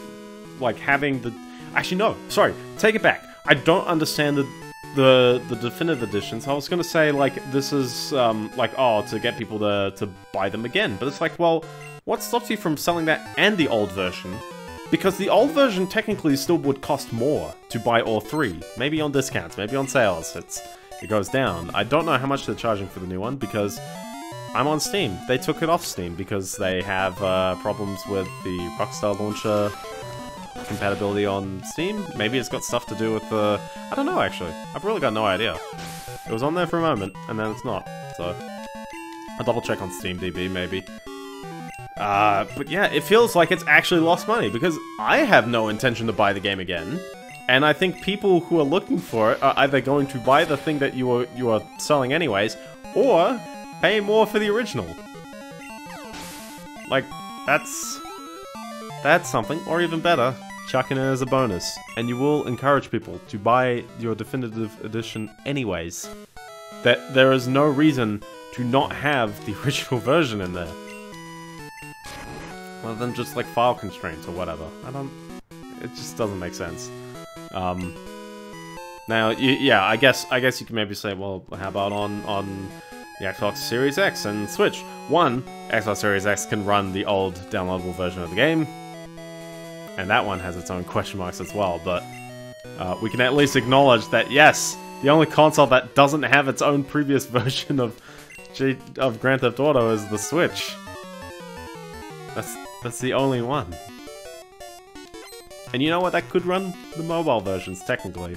like, having the... Actually, no, sorry, take it back. I don't understand the, the, the definitive editions. I was gonna say, like, this is, um, like, oh, to get people to, to buy them again. But it's like, well, what stops you from selling that and the old version? Because the old version technically still would cost more to buy all three. Maybe on discounts, maybe on sales, it's it goes down. I don't know how much they're charging for the new one because I'm on Steam. They took it off Steam because they have uh, problems with the Rockstar launcher compatibility on Steam. Maybe it's got stuff to do with the... I don't know, actually. I've really got no idea. It was on there for a moment, and then it's not, so... I'll double check on SteamDB, maybe. Uh, but yeah, it feels like it's actually lost money, because I have no intention to buy the game again. And I think people who are looking for it are either going to buy the thing that you are, you are selling anyways, or pay more for the original. Like, that's... That's something, or even better, chucking it as a bonus, and you will encourage people to buy your definitive edition anyways. That there is no reason to not have the original version in there. Other than just like file constraints or whatever. I don't... It just doesn't make sense. Um, now, yeah, I guess I guess you can maybe say, well, how about on on the Xbox Series X and Switch? One, Xbox Series X can run the old downloadable version of the game, and that one has its own question marks as well. But uh, we can at least acknowledge that yes, the only console that doesn't have its own previous version of G of Grand Theft Auto is the Switch. That's that's the only one. And you know what? That could run the mobile versions, technically.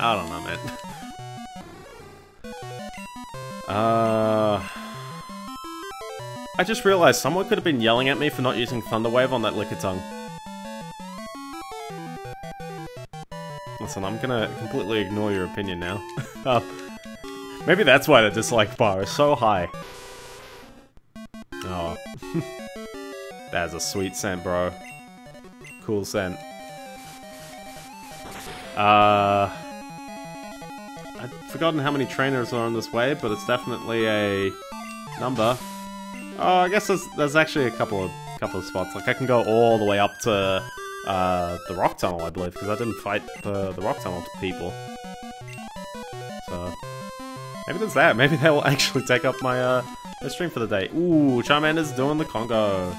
I don't know, man. Uh... I just realized someone could have been yelling at me for not using Thunderwave on that Lickitung. Listen, I'm gonna completely ignore your opinion now. uh, maybe that's why the dislike bar is so high. Oh. That's a sweet scent, bro. Cool scent. Uh... I've forgotten how many trainers are on this way, but it's definitely a number. Oh, I guess there's, there's actually a couple of couple of spots. Like I can go all the way up to uh, the rock tunnel, I believe, because I didn't fight the the rock tunnel to people. So maybe there's that. Maybe that will actually take up my uh my stream for the day. Ooh, Charmander's doing the Congo.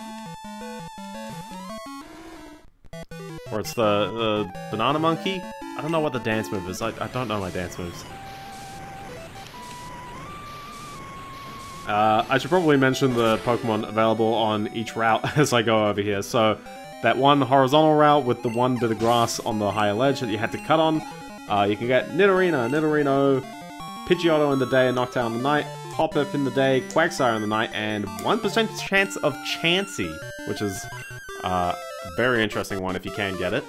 Or it's the, the banana monkey. I don't know what the dance move is. I, I don't know my dance moves. Uh, I should probably mention the Pokemon available on each route as I go over here. So, that one horizontal route with the one bit of grass on the higher ledge that you had to cut on, uh, you can get Nidorino, Nidorino, Pidgeotto in the day and Noctowl in the night, Hoppip in the day, Quagsire in the night, and 1% chance of Chansey, which is uh, a very interesting one if you can get it.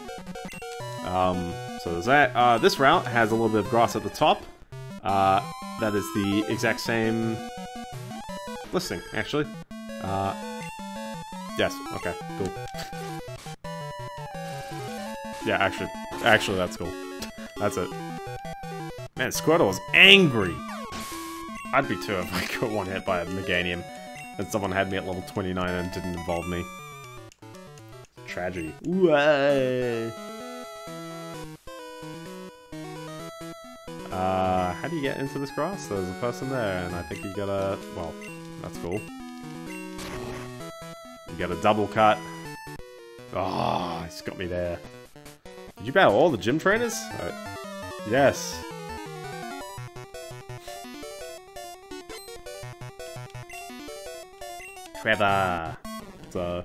Um, so there's that. Uh, this route has a little bit of grass at the top. Uh, that is the exact same listing, actually. Uh, yes, okay, cool. Yeah, actually, actually that's cool. That's it. Man, Squirtle is angry! I'd be too if I got one hit by a Meganium and someone had me at level 29 and didn't involve me. Tragedy. Way. Uh, how do you get into this grass? There's a person there, and I think you gotta... Well, that's cool. You got a double cut. Ah, oh, he's got me there. Did you battle all the gym trainers? Uh, yes. Trevor. So,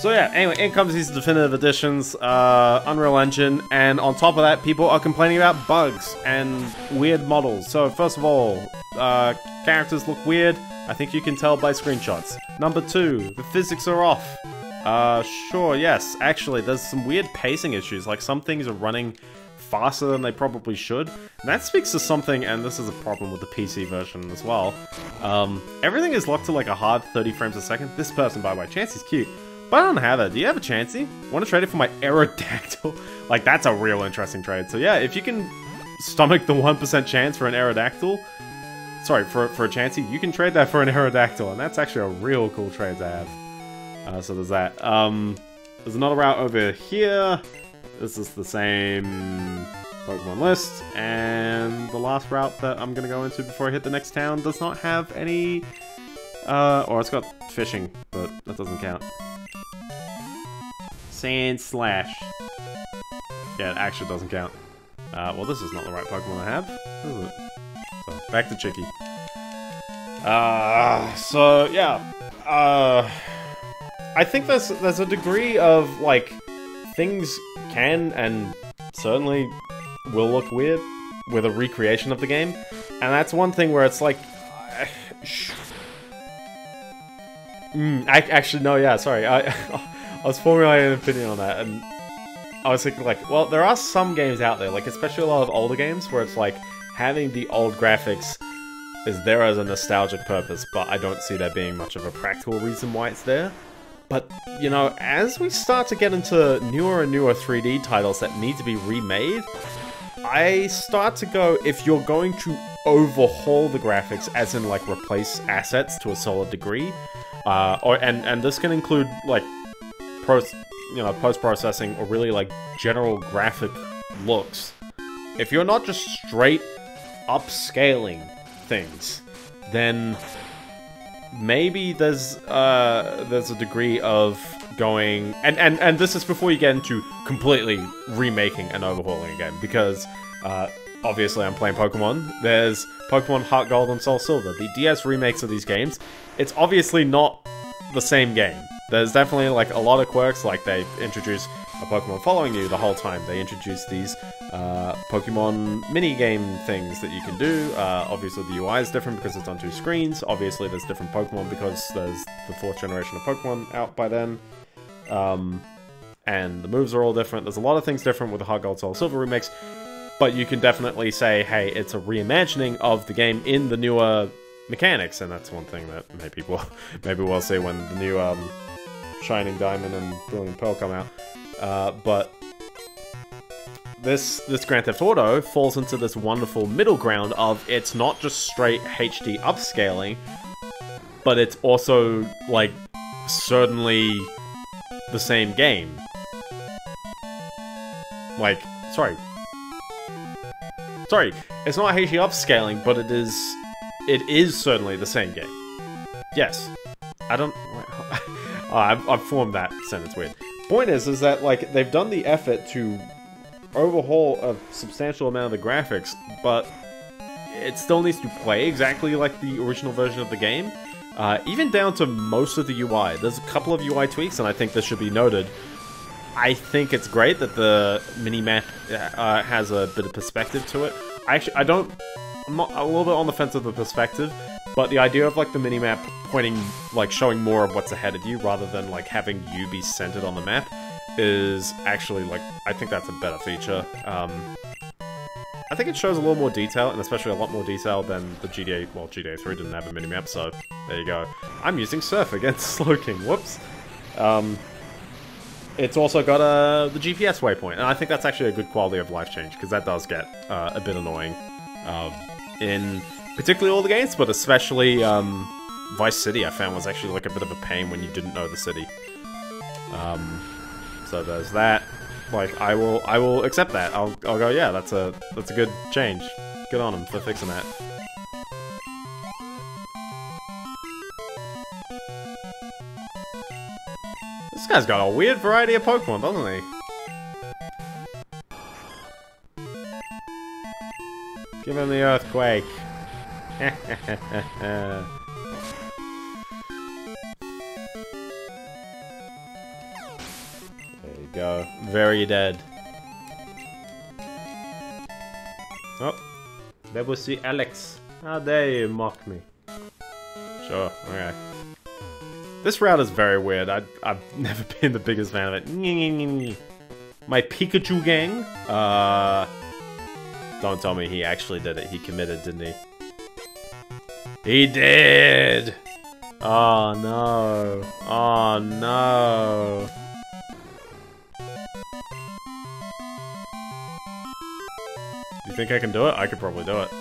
so yeah, anyway, in comes these definitive editions, uh, Unreal Engine, and on top of that, people are complaining about bugs and weird models. So first of all, uh, characters look weird. I think you can tell by screenshots. Number two, the physics are off. Uh, sure, yes. Actually, there's some weird pacing issues. Like, some things are running faster than they probably should. And that speaks to something, and this is a problem with the PC version as well. Um, everything is locked to like a hard 30 frames a second. This person, by the way, Chansey's cute. But I don't have it. Do you have a Chansey? Want to trade it for my Aerodactyl? like, that's a real interesting trade. So yeah, if you can stomach the 1% chance for an Aerodactyl, sorry, for, for a Chansey, you can trade that for an Aerodactyl, and that's actually a real cool trade to have. Uh, so there's that. Um, there's another route over here. This is the same Pokemon list, and the last route that I'm gonna go into before I hit the next town does not have any, uh, or it's got fishing, but that doesn't count. Sandslash. Yeah, it actually doesn't count. Uh, well, this is not the right Pokemon I have, is it? So, back to Chicky. Uh, so, yeah. Uh, I think there's, there's a degree of, like, things can and certainly will look weird with a recreation of the game. And that's one thing where it's like... mm, actually, no, yeah, sorry. I, I was formulating an opinion on that, and I was thinking, like, well, there are some games out there, like, especially a lot of older games, where it's like, having the old graphics is there as a nostalgic purpose, but I don't see there being much of a practical reason why it's there. But, you know, as we start to get into newer and newer 3D titles that need to be remade, I start to go, if you're going to overhaul the graphics, as in, like, replace assets to a solid degree, uh, or and, and this can include, like, pro, you know, post-processing or really, like, general graphic looks. If you're not just straight upscaling things, then maybe there's uh, there's a degree of going and, and and this is before you get into completely remaking and overhauling again because uh, obviously I'm playing Pokemon. There's Pokemon Heart Gold and Soul Silver, the DS remakes of these games. It's obviously not the same game. There's definitely like a lot of quirks, like they introduce a Pokemon following you the whole time. They introduce these uh, Pokemon mini game things that you can do. Uh, obviously, the UI is different because it's on two screens. Obviously, there's different Pokemon because there's the fourth generation of Pokemon out by then. Um, and the moves are all different. There's a lot of things different with the Heart Gold Soul Silver remix, but you can definitely say, hey, it's a reimagining of the game in the newer mechanics, and that's one thing that maybe we'll maybe we'll see when the new um, Shining Diamond and Brilliant Pearl come out. Uh, but this this Grand Theft Auto falls into this wonderful middle ground of it's not just straight HD upscaling, but it's also like certainly the same game. Like, sorry. Sorry, it's not HD upscaling, but it is it is certainly the same game. Yes. I don't oh, I've, I've formed that sentence weird. Point is, is that like they've done the effort to overhaul a substantial amount of the graphics, but it still needs to play exactly like the original version of the game. Uh, even down to most of the UI. There's a couple of UI tweaks, and I think this should be noted. I think it's great that the mini-map uh, has a bit of perspective to it. I actually, I don't, I'm a little bit on the fence of the perspective, but the idea of like the mini-map pointing, like showing more of what's ahead of you rather than like having you be centered on the map is actually like, I think that's a better feature. Um, I think it shows a little more detail, and especially a lot more detail than the GTA, well, GTA 3 didn't have a mini-map, so there you go. I'm using Surf against Slowking, whoops. Um, it's also got uh, the GPS waypoint, and I think that's actually a good quality of life change, because that does get uh, a bit annoying um, in particularly all the games, but especially um, Vice City I found was actually like a bit of a pain when you didn't know the city. Um, so there's that like I will I will accept that. I'll I'll go, yeah, that's a that's a good change. Good on him for fixing that. This guy's got a weird variety of Pokemon, doesn't he? Give him the earthquake. go. Very dead. Oh, there was the Alex. How dare you mock me? Sure, okay. This route is very weird. I, I've never been the biggest fan of it. My Pikachu gang? Uh, don't tell me he actually did it. He committed, didn't he? He did! Oh no. Oh no. You think I can do it? I could probably do it.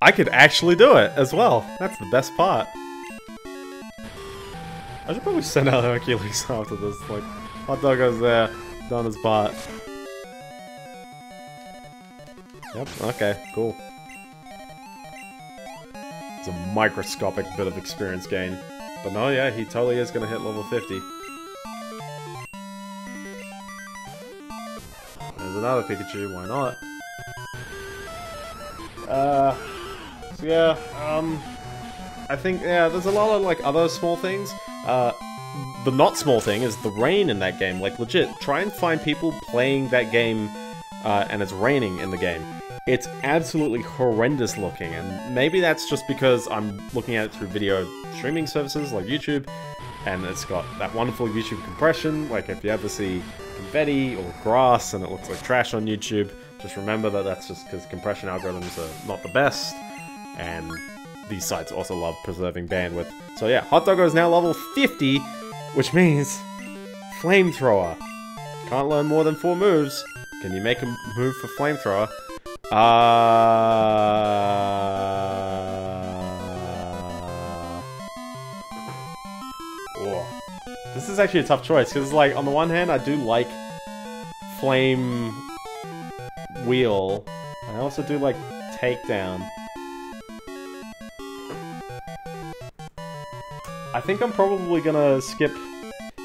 I could actually do it as well. That's the best part. I should probably send out Hercules after this. Like, hot dog goes there, done his part. Yep, okay, cool. It's a microscopic bit of experience gain. But no, yeah, he totally is gonna hit level 50. There's another Pikachu, why not? Uh, so yeah, um, I think, yeah, there's a lot of, like, other small things. Uh, the not small thing is the rain in that game. Like, legit, try and find people playing that game, uh, and it's raining in the game. It's absolutely horrendous looking, and maybe that's just because I'm looking at it through video streaming services like YouTube, and it's got that wonderful YouTube compression. Like, if you ever see confetti or grass and it looks like trash on YouTube, just remember that that's just because compression algorithms are not the best, and these sites also love preserving bandwidth. So yeah, Hot Doggo is now level 50, which means Flamethrower. Can't learn more than four moves. Can you make a move for Flamethrower? Uh... This is actually a tough choice, because, like, on the one hand, I do like Flame Wheel. I also do like Takedown. I think I'm probably gonna skip...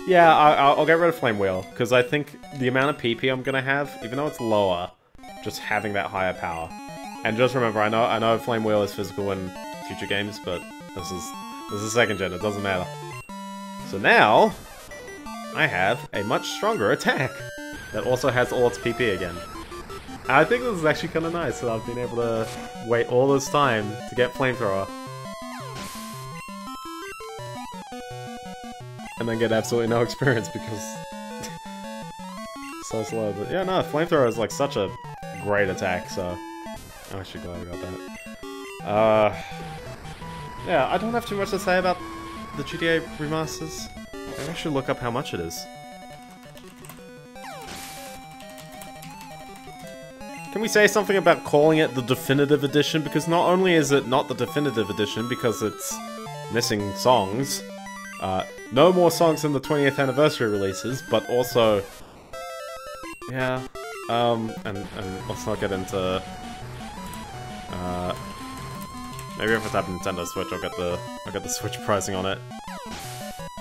Yeah, I, will get rid of Flame Wheel, because I think the amount of PP I'm gonna have, even though it's lower, just having that higher power. And just remember, I know I know Flame Wheel is physical in future games, but this is this is second gen, it doesn't matter. So now, I have a much stronger attack that also has all its PP again. I think this is actually kind of nice that I've been able to wait all this time to get Flamethrower. and then get absolutely no experience because so slow. But yeah, no, flamethrower is like such a great attack, so I'm actually glad I got that. Uh, yeah, I don't have too much to say about the GTA remasters. Maybe I should look up how much it is. Can we say something about calling it the definitive edition? Because not only is it not the definitive edition because it's missing songs, uh, no more songs in the 20th anniversary releases, but also... Yeah, um, and, and let's not get into... Uh, maybe if I tap Nintendo Switch, I'll get the I'll get the Switch pricing on it.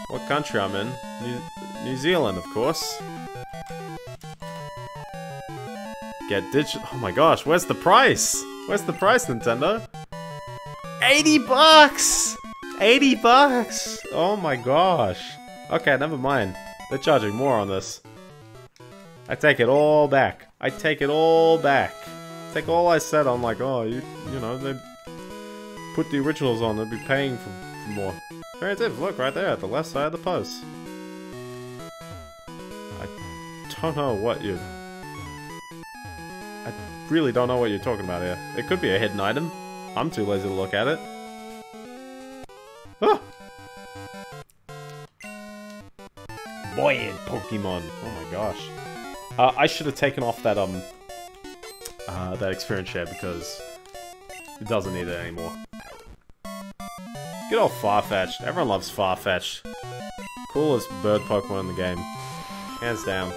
What country I'm in? New, New Zealand, of course. Get digital. Oh my gosh, where's the price? Where's the price, Nintendo? 80 bucks! 80 bucks! Oh my gosh. Okay, never mind. They're charging more on this. I take it all back. I take it all back. Take all I said on like, oh, you, you know, they put the originals on, they'd be paying for, for more. Is, look, right there at the left side of the post. I don't know what you... I really don't know what you're talking about here. It could be a hidden item. I'm too lazy to look at it. Ah! Boy, Pokemon. Oh my gosh. Uh, I should have taken off that, um, uh, that experience share because it doesn't need it anymore. Good old Farfetch'd. Everyone loves Farfetch'd. Coolest bird Pokemon in the game. Hands down.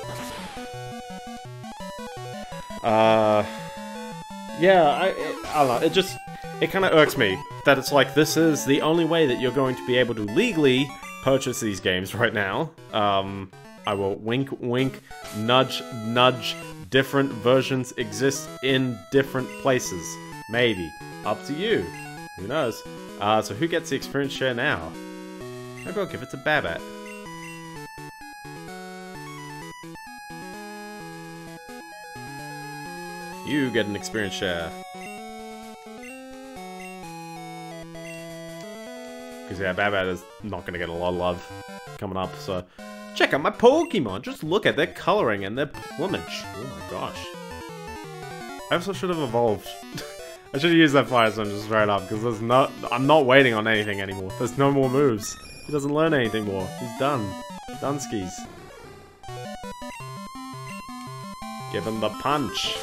Uh, yeah, I, it, I don't know, it just, it kind of irks me that it's like this is the only way that you're going to be able to legally purchase these games right now. Um, I will wink, wink, nudge, nudge. Different versions exist in different places. Maybe. Up to you. Who knows? Uh, so who gets the experience share now? Maybe I'll give it to Babat. You get an experience share. Because, yeah, Babat is not going to get a lot of love coming up, so... Check out my Pokemon! Just look at their coloring and their plumage. Oh my gosh. I also should have evolved. I should have used that Fire Stone just straight up, because there's no- I'm not waiting on anything anymore. There's no more moves. He doesn't learn anything more. He's done. Skis. Give him the punch.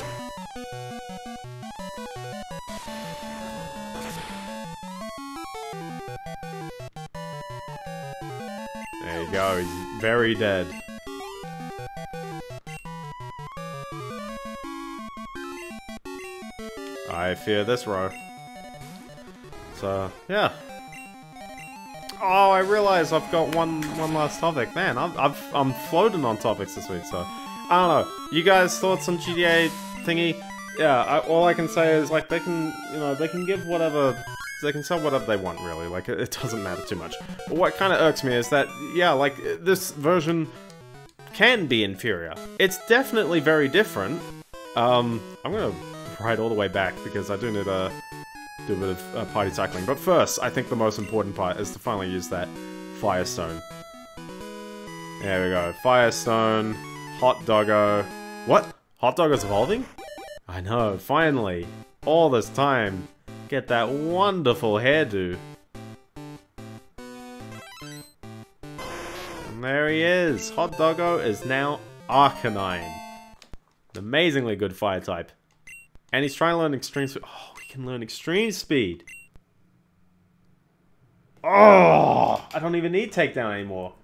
There you go, very dead. I fear this row. So, yeah. Oh, I realize I've got one one last topic. Man, I've, I've, I'm floating on topics this week, so... I don't know. You guys' thoughts on GTA thingy? Yeah, I, all I can say is, like, they can, you know, they can give whatever they can sell whatever they want, really. Like, it, doesn't matter too much. But what kind of irks me is that, yeah, like, this version can be inferior. It's definitely very different. Um, I'm gonna ride all the way back because I do need to do a bit of uh, party cycling. But first, I think the most important part is to finally use that Firestone. There we go. Firestone, Hot Doggo. What? Hot Doggo's evolving? I know, finally. All this time. Get that wonderful hairdo. And there he is. Hot Doggo is now Arcanine. An amazingly good fire type. And he's trying to learn extreme speed. Oh, he can learn extreme speed. Oh, I don't even need takedown anymore.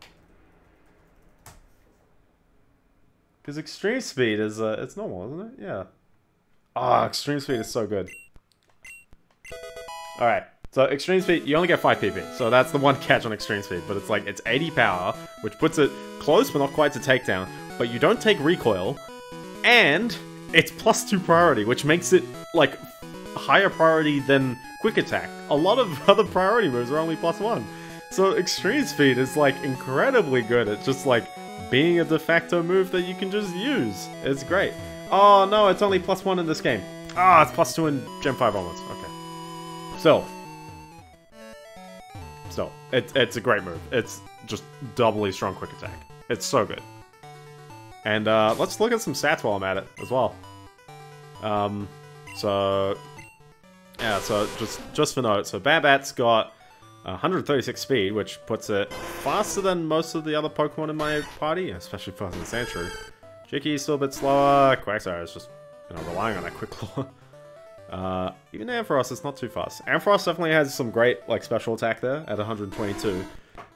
Because extreme speed is, uh, it's normal, isn't it? Yeah. Ah, oh, extreme speed is so good. Alright, So extreme speed, you only get 5 PP. So that's the one catch on extreme speed. But it's like, it's 80 power, which puts it close but not quite to takedown. But you don't take recoil. And it's plus 2 priority, which makes it like higher priority than quick attack. A lot of other priority moves are only plus 1. So extreme speed is like incredibly good at just like being a de facto move that you can just use. It's great. Oh no, it's only plus 1 in this game. Ah, oh, it's plus 2 in Gen 5 onwards. Okay. So, so, it, it's a great move. It's just doubly strong quick attack. It's so good. And uh, let's look at some stats while I'm at it as well. Um, so, yeah, so just just for note, so Babat's got 136 speed, which puts it faster than most of the other Pokemon in my party, especially faster than Sandshrew. Jiki's still a bit slower. Quagsire is just, you know, relying on that quick claw. Uh, even Ampharos it's not too fast. Ampharos definitely has some great like special attack there at 122.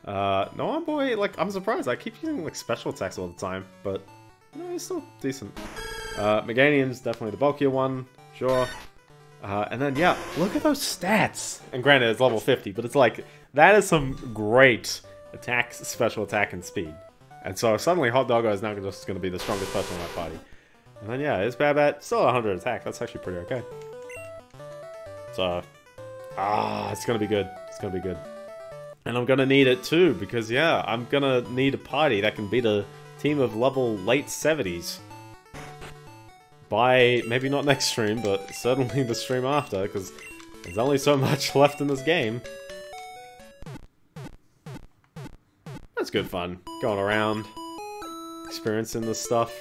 Uh, no one boy, like I'm surprised. I keep using like special attacks all the time, but you know, he's still decent. Uh, Meganium's definitely the bulkier one, sure. Uh, and then yeah, look at those stats. And granted, it's level 50, but it's like that is some great attack, special attack, and speed. And so suddenly Hot Doggo is now just going to be the strongest person in my party. And then yeah, it's Babat, still 100 attack. That's actually pretty okay. So, ah, it's gonna be good. It's gonna be good. And I'm gonna need it too, because yeah, I'm gonna need a party that can beat a team of level late 70s. By, maybe not next stream, but certainly the stream after, because there's only so much left in this game. That's good fun. Going around, experiencing this stuff.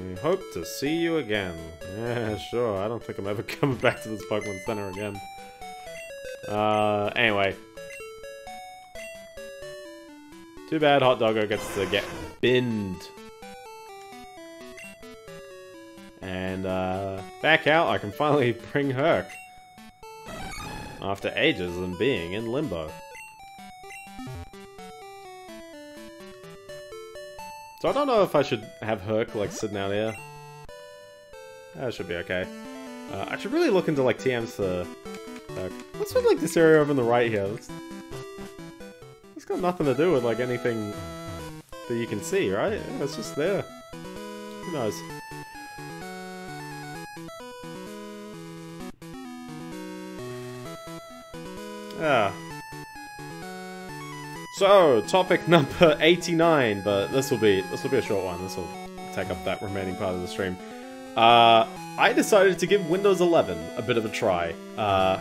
We hope to see you again. Yeah, sure. I don't think I'm ever coming back to this Pokemon Center again. Uh, anyway. Too bad Hot Doggo gets to get binned. And, uh, back out, I can finally bring Herc. After ages of being in limbo. So I don't know if I should have Herc, like, sitting out here. That should be okay. Uh, I should really look into, like, TMs for Herc. What's with, like, this area over on the right here? It's, it's got nothing to do with, like, anything that you can see, right? Yeah, it's just there. Who knows? Yeah. So, topic number 89, but this will be this will be a short one. This will take up that remaining part of the stream. Uh, I decided to give Windows 11 a bit of a try. Uh,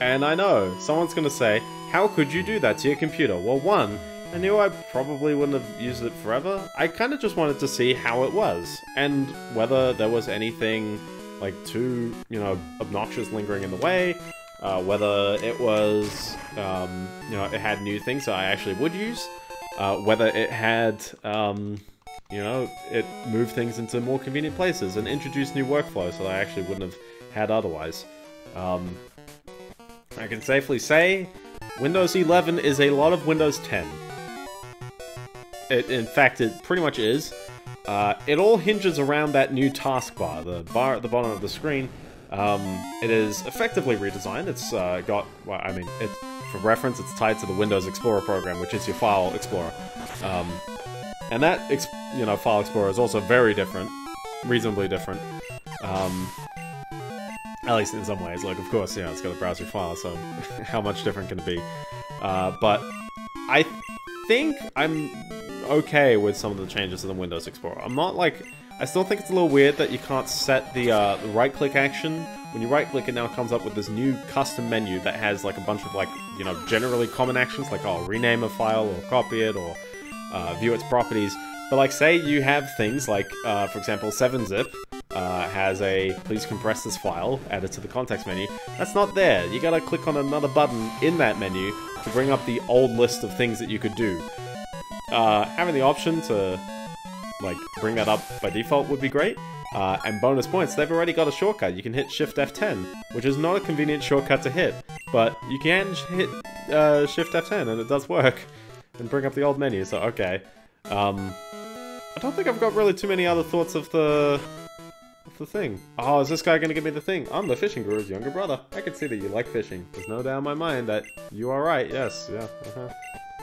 and I know, someone's gonna say, how could you do that to your computer? Well, one, I knew I probably wouldn't have used it forever. I kind of just wanted to see how it was, and whether there was anything, like, too, you know, obnoxious lingering in the way, uh, whether it was, um, you know, it had new things that I actually would use, uh, whether it had, um, you know, it moved things into more convenient places and introduced new workflows that I actually wouldn't have had otherwise. Um, I can safely say Windows 11 is a lot of Windows 10. It, in fact, it pretty much is. Uh, it all hinges around that new taskbar, the bar at the bottom of the screen, um, it is effectively redesigned. It's uh, got, well, I mean, it, for reference, it's tied to the Windows Explorer program, which is your File Explorer. Um, and that, you know, File Explorer is also very different, reasonably different. Um, at least in some ways. Like, of course, yeah, it's got a browser file, so how much different can it be? Uh, but I think I'm okay with some of the changes in the Windows Explorer. I'm not like I still think it's a little weird that you can't set the, uh, the right-click action. When you right-click, it now comes up with this new custom menu that has like a bunch of like, you know, generally common actions, like, oh, rename a file, or copy it, or uh, view its properties. But like, say you have things like, uh, for example, 7-zip uh, has a please compress this file added to the context menu. That's not there. You gotta click on another button in that menu to bring up the old list of things that you could do. Uh, having the option to like bring that up by default would be great. Uh, and bonus points, they've already got a shortcut. You can hit Shift F10, which is not a convenient shortcut to hit, but you can hit uh, Shift F10 and it does work. And bring up the old menu, so okay. Um, I don't think I've got really too many other thoughts of the, of the thing? Oh, is this guy gonna give me the thing? I'm the fishing guru's younger brother. I can see that you like fishing. There's no doubt in my mind that you are right. Yes, yeah. Uh -huh.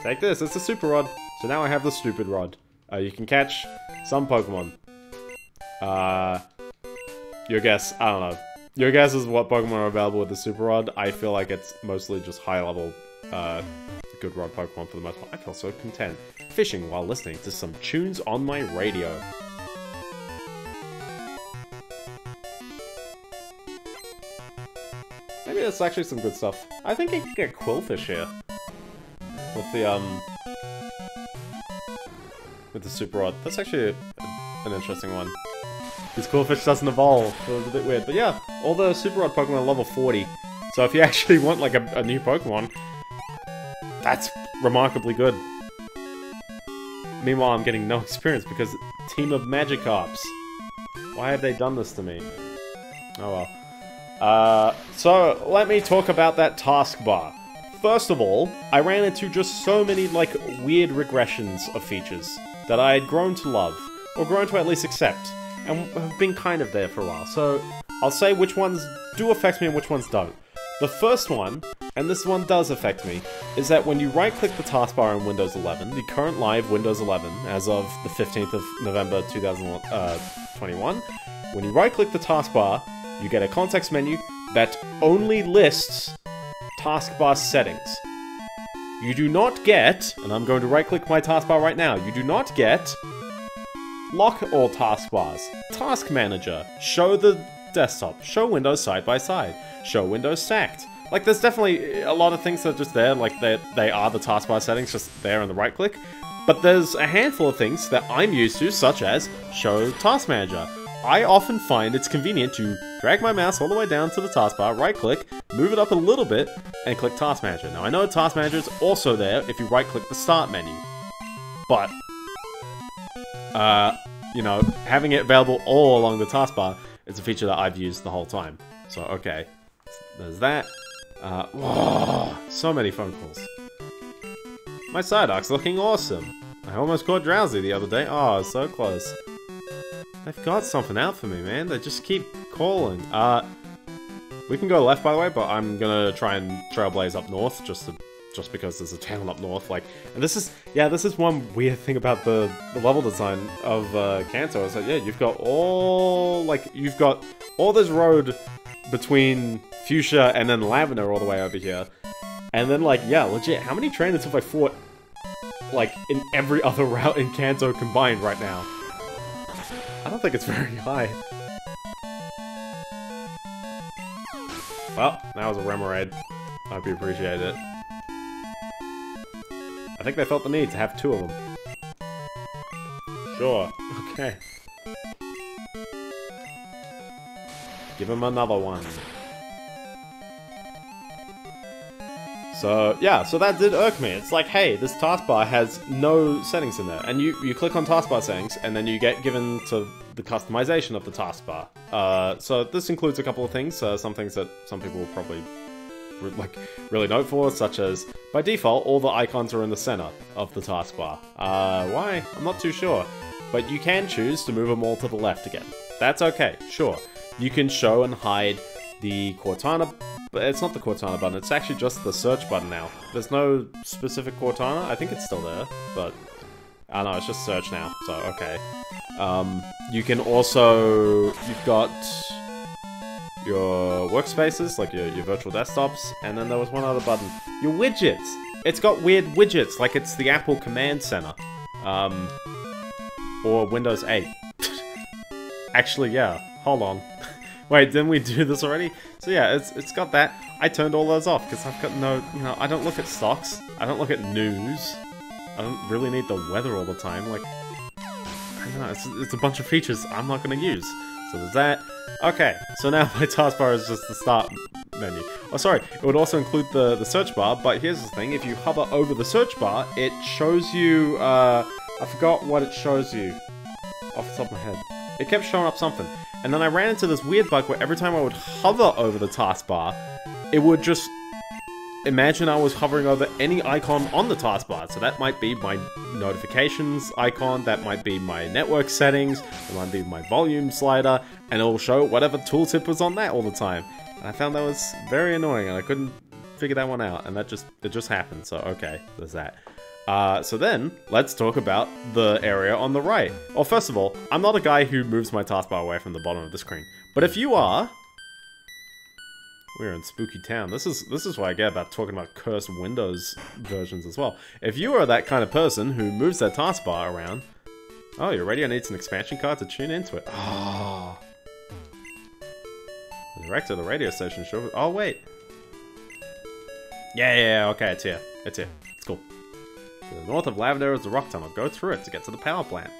Take this. It's a super rod. So now I have the stupid rod. Uh, you can catch some Pokemon. Uh, your guess. I don't know. Your guess is what Pokemon are available with the super rod. I feel like it's mostly just high level, uh, good rod Pokemon for the most part. I feel so content fishing while listening to some tunes on my radio. Maybe that's actually some good stuff. I think I could get Qwilfish here. With the, um... With the Super Rod. That's actually an interesting one. Because Qwilfish doesn't evolve, so it's a bit weird. But yeah, all the Super Rod Pokemon are level 40. So if you actually want, like, a, a new Pokemon, that's remarkably good. Meanwhile, I'm getting no experience because Team of Magikarps. Why have they done this to me? Oh well. Uh, so, let me talk about that taskbar. First of all, I ran into just so many, like, weird regressions of features that I had grown to love, or grown to at least accept, and have been kind of there for a while. So, I'll say which ones do affect me and which ones don't. The first one, and this one does affect me, is that when you right-click the taskbar in Windows 11, the current live Windows 11, as of the 15th of November 2021, uh, when you right-click the taskbar, you get a context menu that only lists taskbar settings. You do not get, and I'm going to right click my taskbar right now, you do not get lock all taskbars, task manager, show the desktop, show windows side by side, show windows stacked. Like there's definitely a lot of things that are just there, like they they are the taskbar settings just there on the right click. But there's a handful of things that I'm used to, such as show task manager, I often find it's convenient to drag my mouse all the way down to the taskbar, right-click, move it up a little bit, and click Task Manager. Now, I know Task Manager is also there if you right-click the Start menu, but, uh, you know, having it available all along the taskbar is a feature that I've used the whole time. So, okay, there's that. Uh, whoa, so many phone calls. My Psyduck's looking awesome. I almost caught Drowzee the other day. Oh, so close. They've got something out for me, man. They just keep calling. Uh, we can go left, by the way, but I'm gonna try and trailblaze up north, just to, just because there's a town up north. Like, and this is, yeah, this is one weird thing about the, the level design of uh, Kanto. Is that, yeah, you've got all, like, you've got all this road between Fuchsia and then Lavender all the way over here. And then, like, yeah, legit, how many trainers have I fought, like, in every other route in Kanto combined right now? I don't think it's very high. Well, that was a Remoraid. I hope you appreciate it. I think they felt the need to have two of them. Sure. Okay. Give him another one. So, yeah, so that did irk me. It's like, hey, this taskbar has no settings in there. And you, you click on taskbar settings, and then you get given to the customization of the taskbar. Uh, so this includes a couple of things, uh, some things that some people will probably like really note for, such as, by default, all the icons are in the center of the taskbar. Uh, why? I'm not too sure. But you can choose to move them all to the left again. That's okay, sure. You can show and hide the Cortana but it's not the Cortana button, it's actually just the search button now. There's no specific Cortana, I think it's still there, but... I don't know, it's just search now, so okay. Um, you can also... You've got your workspaces, like your, your virtual desktops, and then there was one other button. Your widgets! It's got weird widgets, like it's the Apple Command Center. Um, or Windows 8. Actually, yeah, hold on. Wait, didn't we do this already? So yeah, it's it's got that. I turned all those off because I've got no, you know, I don't look at stocks. I don't look at news. I don't really need the weather all the time. Like, I don't know, it's, it's a bunch of features I'm not going to use. So there's that. Okay, so now my taskbar is just the start menu. Oh, sorry, it would also include the, the search bar, but here's the thing. If you hover over the search bar, it shows you, uh, I forgot what it shows you off the top of my head. It kept showing up something. And then I ran into this weird bug where every time I would hover over the taskbar, it would just imagine I was hovering over any icon on the taskbar. So that might be my notifications icon, that might be my network settings, that might be my volume slider, and it'll show whatever tooltip was on that all the time. And I found that was very annoying, and I couldn't figure that one out, and that just it just happened. So okay, there's that. Uh, so then, let's talk about the area on the right. Well, first of all, I'm not a guy who moves my taskbar away from the bottom of the screen. But if you are, we're in Spooky Town. This is this is what I get about talking about cursed Windows versions as well. If you are that kind of person who moves their taskbar around, oh, your radio needs an expansion card to tune into it. Oh. Direct to the radio station. Sure. Oh wait. Yeah, yeah, yeah, okay, it's here. It's here. To the north of Lavender is the rock tunnel. Go through it to get to the power plant.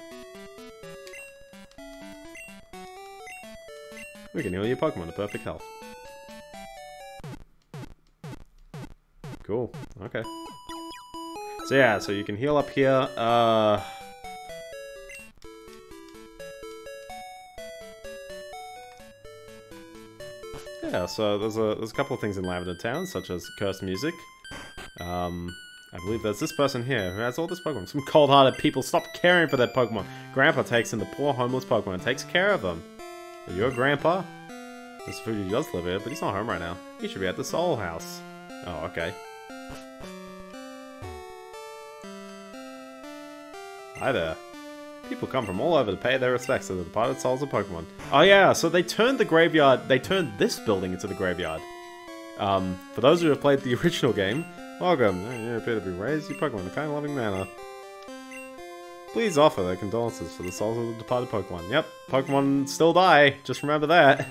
We can heal your Pokemon to perfect health. Cool. Okay. So yeah, so you can heal up here. Uh... Yeah, so there's a there's a couple of things in Lavender Town, such as cursed music. Um, I believe there's this person here who has all this Pokemon. Some cold-hearted people stop caring for their Pokemon. Grandpa takes in the poor homeless Pokemon and takes care of them. Are you a grandpa? This Fuji does live here, but he's not home right now. He should be at the Soul House. Oh, okay. Hi there. People come from all over to pay their respects to the departed souls of Pokemon. Oh yeah, so they turned the graveyard, they turned this building into the graveyard. Um, for those who have played the original game, welcome. You appear to be raised your Pokemon in a kind loving manner. Please offer their condolences for the souls of the departed Pokemon. Yep, Pokemon still die, just remember that.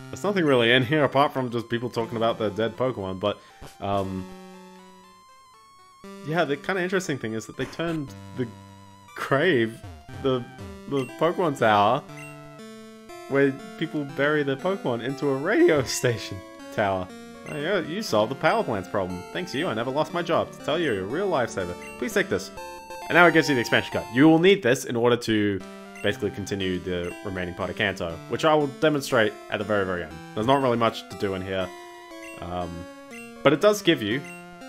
There's nothing really in here apart from just people talking about their dead Pokemon, but, um, yeah, the kind of interesting thing is that they turned the grave, the the Pokemon Tower, where people bury their Pokemon, into a radio station tower. Oh, yeah, you solved the power plant's problem. Thanks to you, I never lost my job. To tell you, you're a real lifesaver. Please take this. And now it gives you the expansion card. You will need this in order to basically continue the remaining part of Kanto, which I will demonstrate at the very, very end. There's not really much to do in here. Um, but it does give you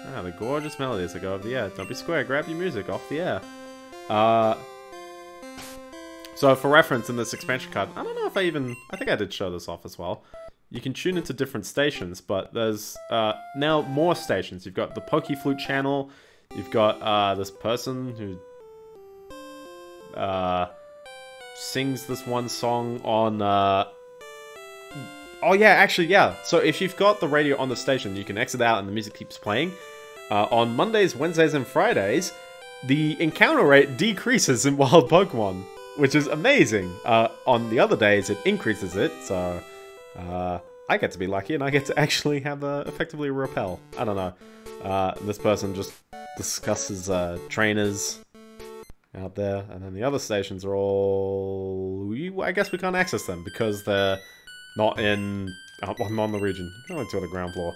Ah, the gorgeous melodies that go over the air. Don't be square, grab your music off the air. Uh, so for reference in this expansion card, I don't know if I even, I think I did show this off as well. You can tune into different stations, but there's uh, now more stations. You've got the Pokeflute channel, you've got uh, this person who uh, sings this one song on uh, Oh yeah, actually yeah. So if you've got the radio on the station, you can exit out and the music keeps playing. Uh, on Mondays, Wednesdays, and Fridays, the encounter rate decreases in wild Pokemon, which is amazing. Uh, on the other days, it increases it, so uh, I get to be lucky and I get to actually have a effectively repel. I don't know. Uh, this person just discusses uh, trainers out there, and then the other stations are all. I guess we can't access them because they're not in... Uh, not in the region. Only to the ground floor.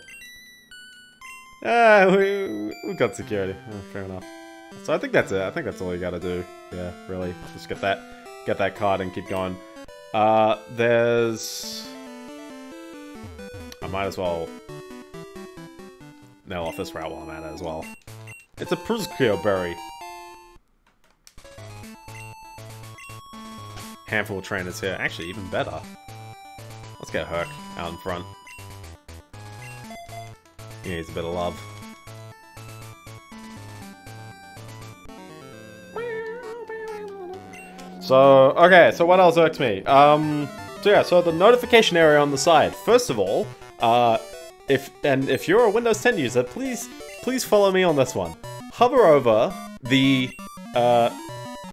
Ah, we, we got security. Oh, fair enough. So I think that's it. I think that's all you gotta do. Yeah, really. Just get that get that card and keep going. Uh, there's... I might as well nail off this route while I'm at it as well. It's a Pruscio berry. Handful of trainers here. Actually, even better. Let's get Herc out in front. He needs a bit of love. So, okay, so what else irks me? Um, so yeah, so the notification area on the side. First of all, uh, if, and if you're a Windows 10 user, please, please follow me on this one. Hover over the, uh,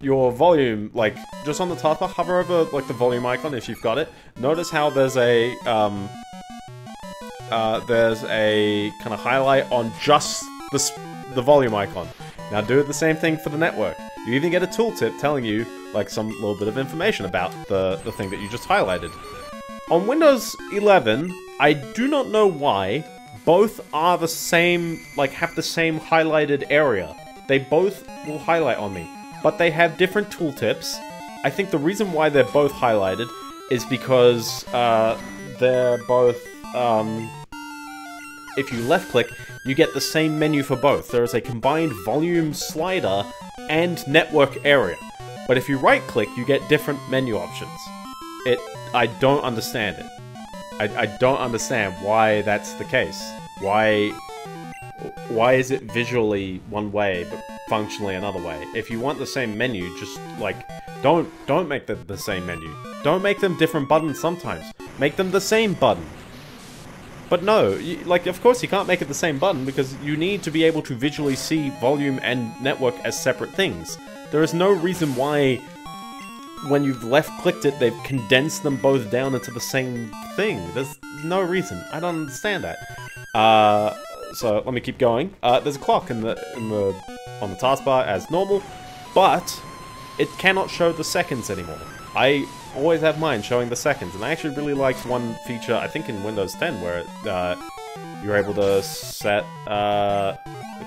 your volume, like, just on the taskbar, hover over, like, the volume icon if you've got it. Notice how there's a, um, uh, there's a kind of highlight on just the, the volume icon. Now do the same thing for the network. You even get a tooltip telling you, like, some little bit of information about the, the thing that you just highlighted. On Windows 11, I do not know why, both are the same, like, have the same highlighted area. They both will highlight on me but they have different tooltips. I think the reason why they're both highlighted is because uh, they're both um, if you left click, you get the same menu for both. There is a combined volume slider and network area. But if you right click, you get different menu options. It, I don't understand it. I, I don't understand why that's the case. Why, why is it visually one way but functionally another way? If you want the same menu, just like don't don't make the, the same menu. Don't make them different buttons sometimes. Make them the same button. But no, you, like, of course you can't make it the same button because you need to be able to visually see volume and network as separate things. There is no reason why, when you've left-clicked it, they've condensed them both down into the same thing. There's no reason. I don't understand that. Uh, so let me keep going. Uh, there's a clock in the in the on the taskbar as normal, but it cannot show the seconds anymore. I always have mine showing the seconds, and I actually really liked one feature, I think in Windows 10, where uh, you're able to set, uh,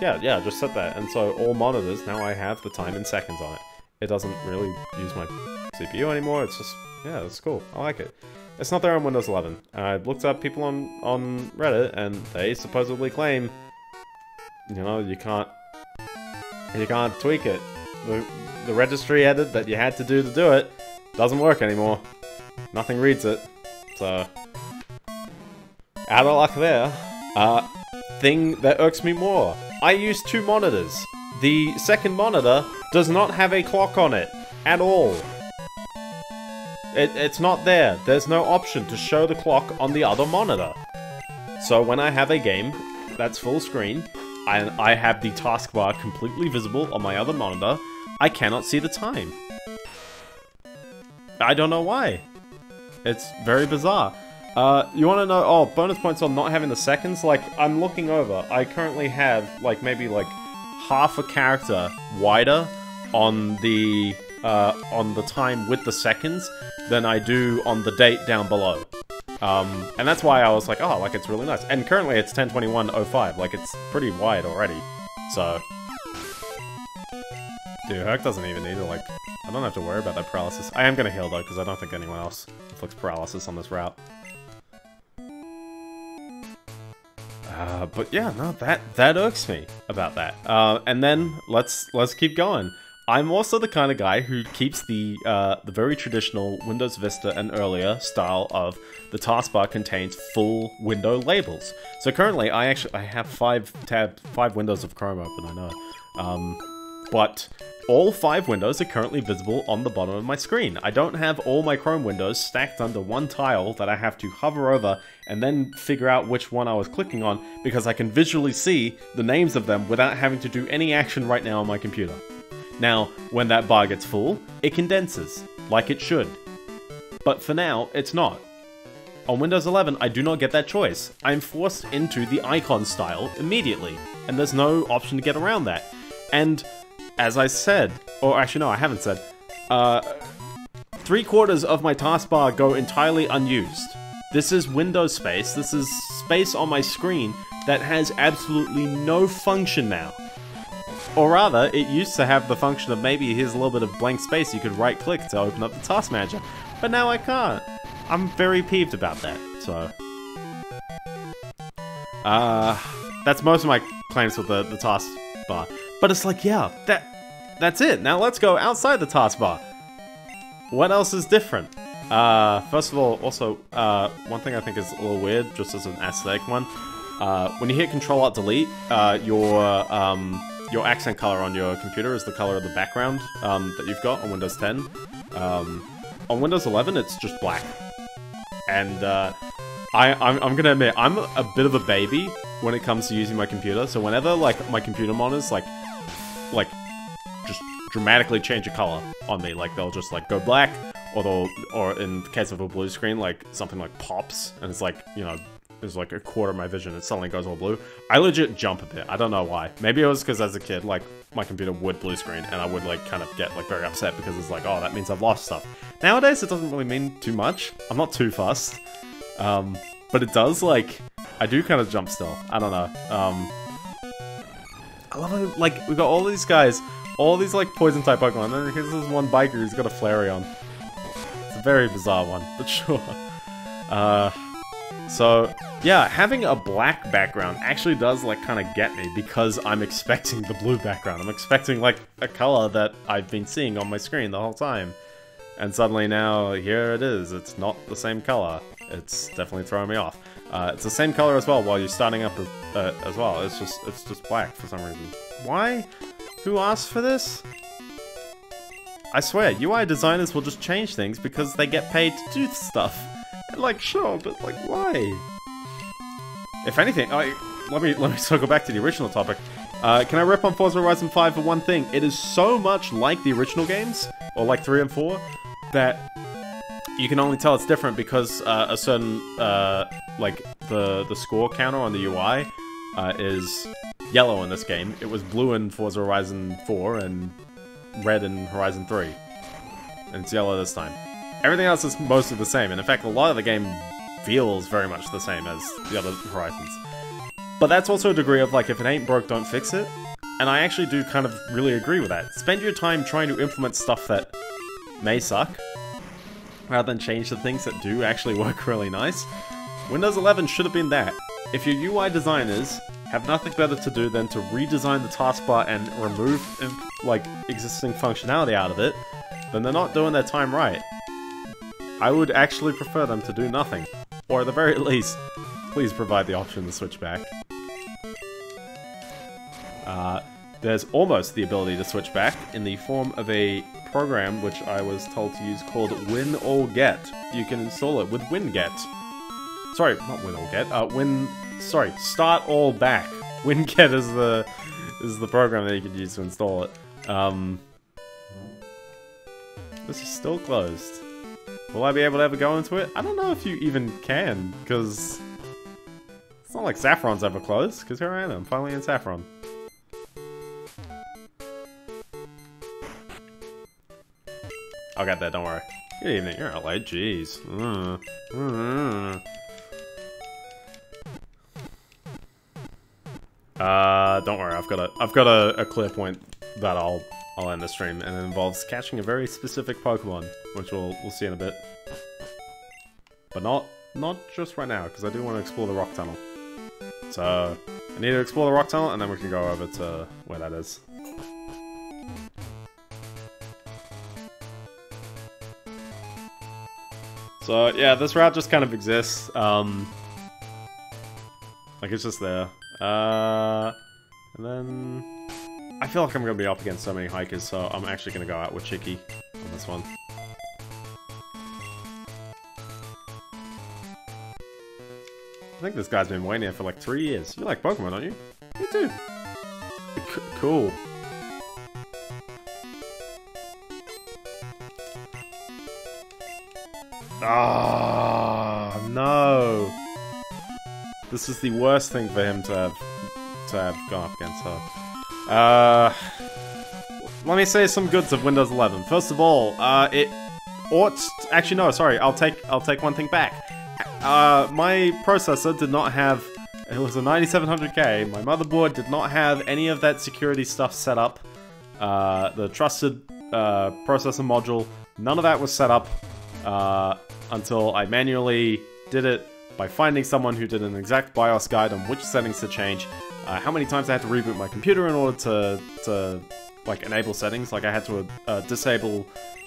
yeah, yeah, just set that, and so all monitors, now I have the time in seconds on it. It doesn't really use my CPU anymore, it's just, yeah, it's cool, I like it. It's not there on Windows 11. I looked up people on, on Reddit, and they supposedly claim, you know, you can't, you can't tweak it. The, the registry edit that you had to do to do it doesn't work anymore. Nothing reads it. So, out of luck there. Uh, thing that irks me more. I use two monitors. The second monitor does not have a clock on it. At all. It, it's not there. There's no option to show the clock on the other monitor. So when I have a game that's full screen, and I have the taskbar completely visible on my other monitor, I cannot see the time. I don't know why. It's very bizarre. Uh, you want to know, oh, bonus points on not having the seconds? Like, I'm looking over. I currently have, like, maybe, like, half a character wider on the, uh, on the time with the seconds than I do on the date down below. Um, and that's why I was like, oh, like, it's really nice. And currently it's 1021.05, like, it's pretty wide already. So... Dude, Herc doesn't even need to, like, I don't have to worry about that paralysis. I am going to heal, though, because I don't think anyone else inflicts paralysis on this route. Uh, but yeah, no, that that irks me about that. Uh, and then let's let's keep going. I'm also the kind of guy who keeps the uh, the very traditional Windows Vista and earlier style of the taskbar contains full window labels. So currently, I actually I have five tab five windows of Chrome open. I know, um, but all five windows are currently visible on the bottom of my screen. I don't have all my Chrome windows stacked under one tile that I have to hover over and then figure out which one I was clicking on because I can visually see the names of them without having to do any action right now on my computer. Now, when that bar gets full, it condenses, like it should. But for now, it's not. On Windows 11, I do not get that choice. I am forced into the icon style immediately, and there's no option to get around that. And as I said, or actually no, I haven't said, uh, three quarters of my taskbar go entirely unused. This is window space, this is space on my screen that has absolutely no function now. Or rather, it used to have the function of maybe here's a little bit of blank space you could right click to open up the task manager, but now I can't. I'm very peeved about that, so... Uh, that's most of my claims with the, the task bar. But it's like, yeah, that that's it. Now let's go outside the taskbar. What else is different? Uh, first of all, also, uh, one thing I think is a little weird, just as an aesthetic one, uh, when you hit Control Alt Delete, uh, your um, your accent color on your computer is the color of the background um, that you've got on Windows 10. Um, on Windows 11, it's just black. And uh, I, I'm, I'm gonna admit, I'm a bit of a baby when it comes to using my computer. So whenever like my computer monitors like like just dramatically change a color on me. Like they'll just like go black, or they'll, or in the case of a blue screen, like something like pops, and it's like you know, there's like a quarter of my vision, it suddenly goes all blue. I legit jump a bit. I don't know why. Maybe it was because as a kid, like my computer would blue screen, and I would like kind of get like very upset because it's like, oh, that means I've lost stuff. Nowadays, it doesn't really mean too much. I'm not too fussed, um, but it does like I do kind of jump still. I don't know. Um, I love it. Like, we got all these guys, all these, like, poison-type Pokemon, and here's this one biker who's got a Flareon. It's a very bizarre one, but sure. Uh, So, yeah, having a black background actually does, like, kind of get me because I'm expecting the blue background. I'm expecting, like, a color that I've been seeing on my screen the whole time. And suddenly now, here it is. It's not the same color. It's definitely throwing me off. Uh, it's the same color as well while you're starting up as, uh, as well. It's just, it's just black for some reason. Why? Who asked for this? I swear, UI designers will just change things because they get paid to do stuff. Like, sure, but like, why? If anything, I let me let me circle back to the original topic. Uh, can I rip on Forza Horizon 5 for one thing? It is so much like the original games, or like 3 and 4, that you can only tell it's different because uh, a certain, uh, like, the, the score counter on the UI uh, is yellow in this game. It was blue in Forza Horizon 4 and red in Horizon 3. And it's yellow this time. Everything else is mostly the same, and in fact, a lot of the game feels very much the same as the other Horizons. But that's also a degree of, like, if it ain't broke, don't fix it. And I actually do kind of really agree with that. Spend your time trying to implement stuff that may suck, rather than change the things that do actually work really nice. Windows 11 should have been that. If your UI designers have nothing better to do than to redesign the taskbar and remove like existing functionality out of it, then they're not doing their time right. I would actually prefer them to do nothing. Or at the very least, please provide the option to switch back. Uh, there's almost the ability to switch back in the form of a program which I was told to use called Win-All-Get. You can install it with WinGet. Sorry, not Win-All-Get, uh, Win... Sorry, StartAllBack. WinGet is the is the program that you can use to install it. Um, this is still closed. Will I be able to ever go into it? I don't know if you even can, because it's not like Saffron's ever closed, because here I am, I'm finally in Saffron. I'll get that, don't worry. Good evening, you're LA, jeez. Mm. Mm. Uh, don't worry, I've got a I've got a, a clear point that I'll I'll end the stream, and it involves catching a very specific Pokemon, which we'll we'll see in a bit. But not not just right now, because I do want to explore the rock tunnel. So I need to explore the rock tunnel, and then we can go over to where that is. So yeah, this route just kind of exists. Um, like it's just there. Uh, and then I feel like I'm gonna be up against so many hikers, so I'm actually gonna go out with Chicky on this one. I think this guy's been waiting here for like three years. You like Pokemon, don't you? You do. C cool. Ah, oh, no. This is the worst thing for him to have to have gone up against her. Uh, let me say some goods of Windows 11. First of all, uh, it ought. actually, no. Sorry, I'll take I'll take one thing back. Uh, my processor did not have. It was a 9700K. My motherboard did not have any of that security stuff set up. Uh, the trusted uh, processor module, none of that was set up. Uh, until I manually did it by finding someone who did an exact BIOS guide on which settings to change, uh, how many times I had to reboot my computer in order to, to like enable settings, like I had to uh, disable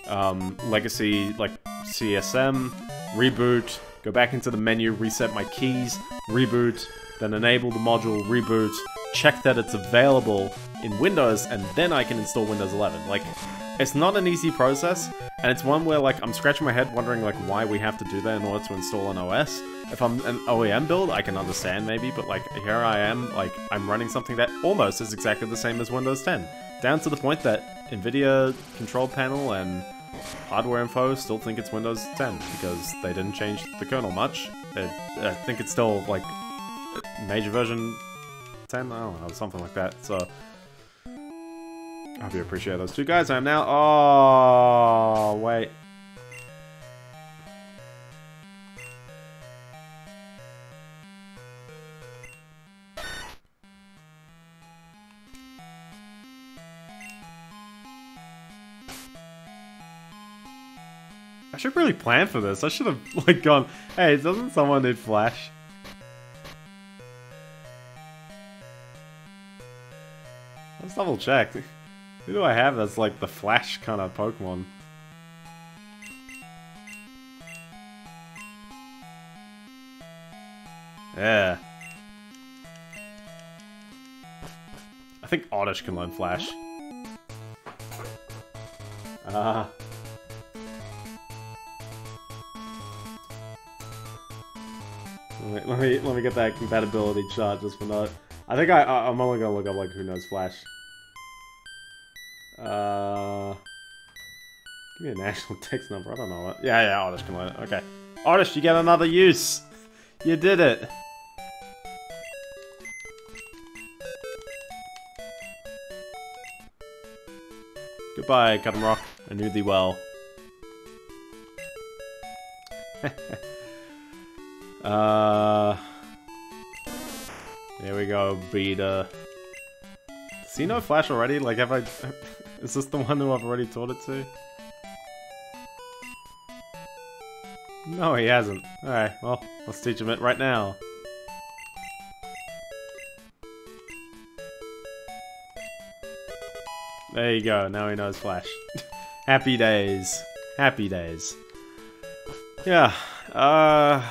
um, legacy like CSM, reboot, go back into the menu, reset my keys, reboot, then enable the module, reboot, check that it's available in Windows, and then I can install Windows 11. Like, it's not an easy process, and it's one where like I'm scratching my head wondering like why we have to do that in order to install an OS. If I'm an OEM build, I can understand maybe, but like here I am, like I'm running something that almost is exactly the same as Windows 10. Down to the point that NVIDIA control panel and hardware info still think it's Windows 10 because they didn't change the kernel much. It, I think it's still like major version 10, I don't know, something like that. So I hope you appreciate those two guys. I am now... Oh, wait. I should really plan for this. I should have like gone, hey, doesn't someone need Flash? Let's double check. Who do I have that's like the Flash kind of Pokemon? Yeah. I think Oddish can learn Flash. Ah. Uh, let, me, let me get that compatibility chart just for note. I think I I'm only gonna look up like who knows Flash. Uh, give me a national dex number. I don't know what. Yeah, yeah, Oddish can learn it. Okay, Oddish, you get another use. You did it. Goodbye, Cotton Rock. I knew thee well. uh, there we go, Beta. He know Flash already? Like, have I... Is this the one who I've already taught it to? No, he hasn't. Alright, well, let's teach him it right now. There you go, now he knows Flash. Happy days. Happy days. Yeah, uh...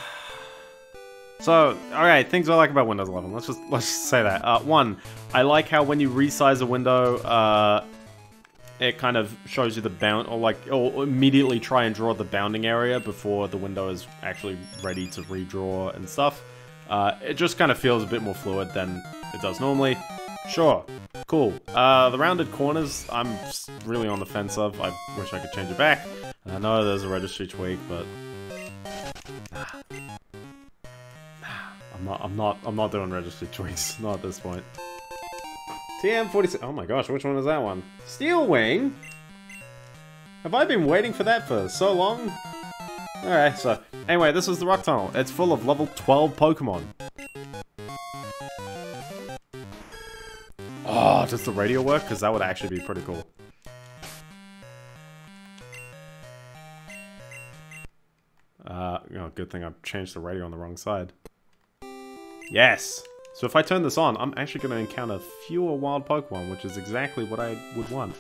So, alright, things I like about Windows 11. Let's just let's just say that. Uh, one, I like how when you resize a window, uh, it kind of shows you the bound, or like, or immediately try and draw the bounding area before the window is actually ready to redraw and stuff. Uh, it just kind of feels a bit more fluid than it does normally. Sure, cool. Uh, the rounded corners, I'm really on the fence of. I wish I could change it back. I know there's a registry tweak, but I'm not, I'm not, I'm not doing registered tweets. Not at this point. TM46. Oh my gosh, which one is that one? Steel Wing? Have I been waiting for that for so long? Alright, so, anyway, this is the Rock Tunnel. It's full of level 12 Pokemon. Oh, does the radio work? Because that would actually be pretty cool. Uh, oh, good thing I changed the radio on the wrong side. Yes! So if I turn this on, I'm actually going to encounter fewer wild Pokemon, which is exactly what I would want.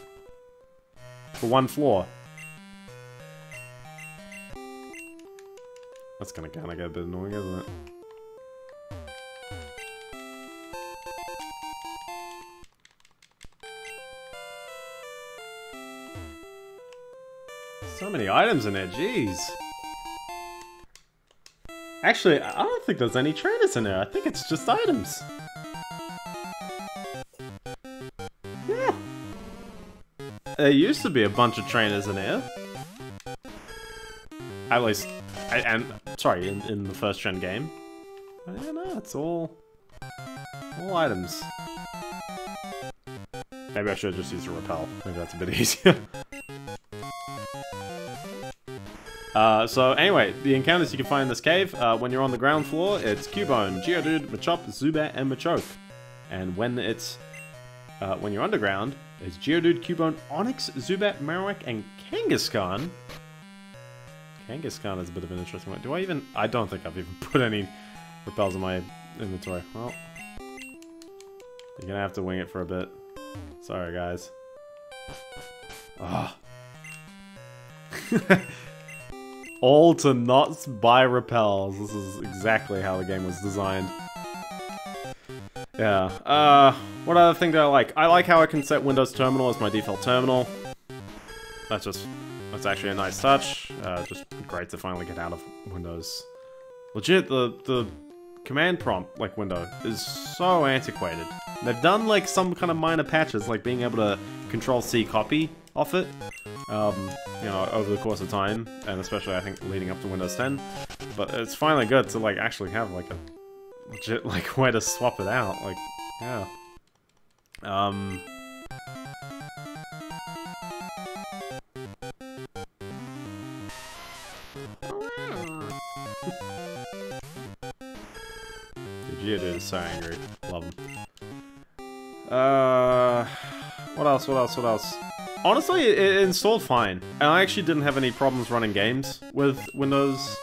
For one floor. That's going to kind of get a bit annoying, isn't it? So many items in there, jeez. Actually, I don't think there's any trainers in there. I think it's just items. Yeah. There used to be a bunch of trainers in here. At least, I, and sorry, in, in the first gen game. Know, it's all, all items. Maybe I should just use a repel. Maybe that's a bit easier. Uh, so anyway, the encounters you can find in this cave, uh, when you're on the ground floor, it's Cubone, Geodude, Machop, Zubat, and Machoke. And when it's uh, when you're underground, it's Geodude, Cubone, Onix, Zubat, Marowak, and Kangaskhan. Kangaskhan is a bit of an interesting one. Do I even... I don't think I've even put any repels in my inventory. Well, you're gonna have to wing it for a bit. Sorry, guys. Ah. all to not buy repels. This is exactly how the game was designed. Yeah. Uh, what other thing do I like? I like how I can set Windows Terminal as my default terminal. That's just, that's actually a nice touch. Uh, just great to finally get out of Windows. Legit, the, the command prompt, like, window is so antiquated. They've done, like, some kind of minor patches, like being able to Control-C copy off it, um, you know, over the course of time, and especially I think leading up to Windows 10. But it's finally good to like actually have like a legit like way to swap it out. Like, yeah. Um. Dude, is so angry. Love him. Uh, what else? What else? What else? Honestly, it, installed fine. And I actually didn't have any problems running games with Windows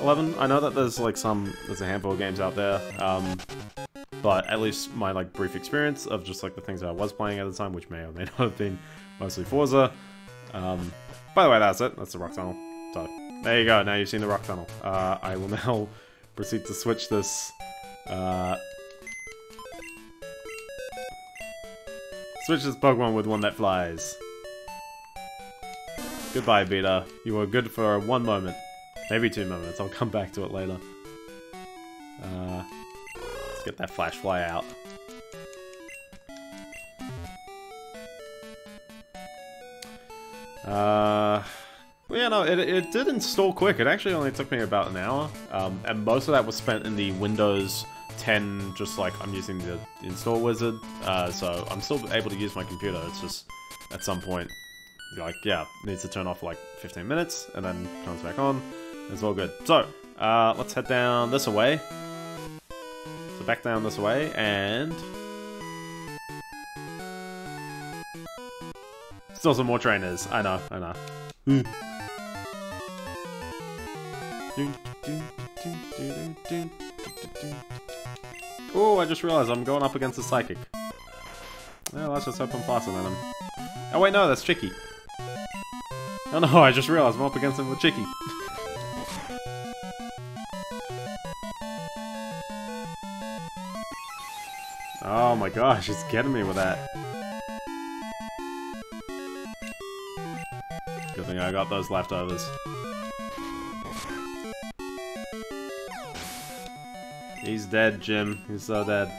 11. I know that there's like some, there's a handful of games out there. Um, but at least my like brief experience of just like the things that I was playing at the time, which may or may not have been mostly Forza. Um, by the way, that's it. That's the rock tunnel. So there you go. Now you've seen the rock tunnel. Uh, I will now proceed to switch this. Uh, switch this Pokemon with one that flies. Goodbye, Beta. You were good for one moment. Maybe two moments. I'll come back to it later. Uh, let's get that Flash Fly out. Uh, yeah, no, it, it did install quick. It actually only took me about an hour, um, and most of that was spent in the Windows 10, just like I'm using the install wizard, uh, so I'm still able to use my computer. It's just at some point, like, yeah, needs to turn off for like 15 minutes, and then comes back on. It's all good. So, uh, let's head down this way. So back down this way, and Still some more trainers. I know, I know. Oh, I just realized I'm going up against a psychic. Well, let's just hope I'm faster than him. Oh wait, no, that's Chicky. Oh no, I just realized I'm up against him with Chicky. oh my gosh, it's getting me with that. Good thing I got those leftovers. He's dead, Jim. He's so dead.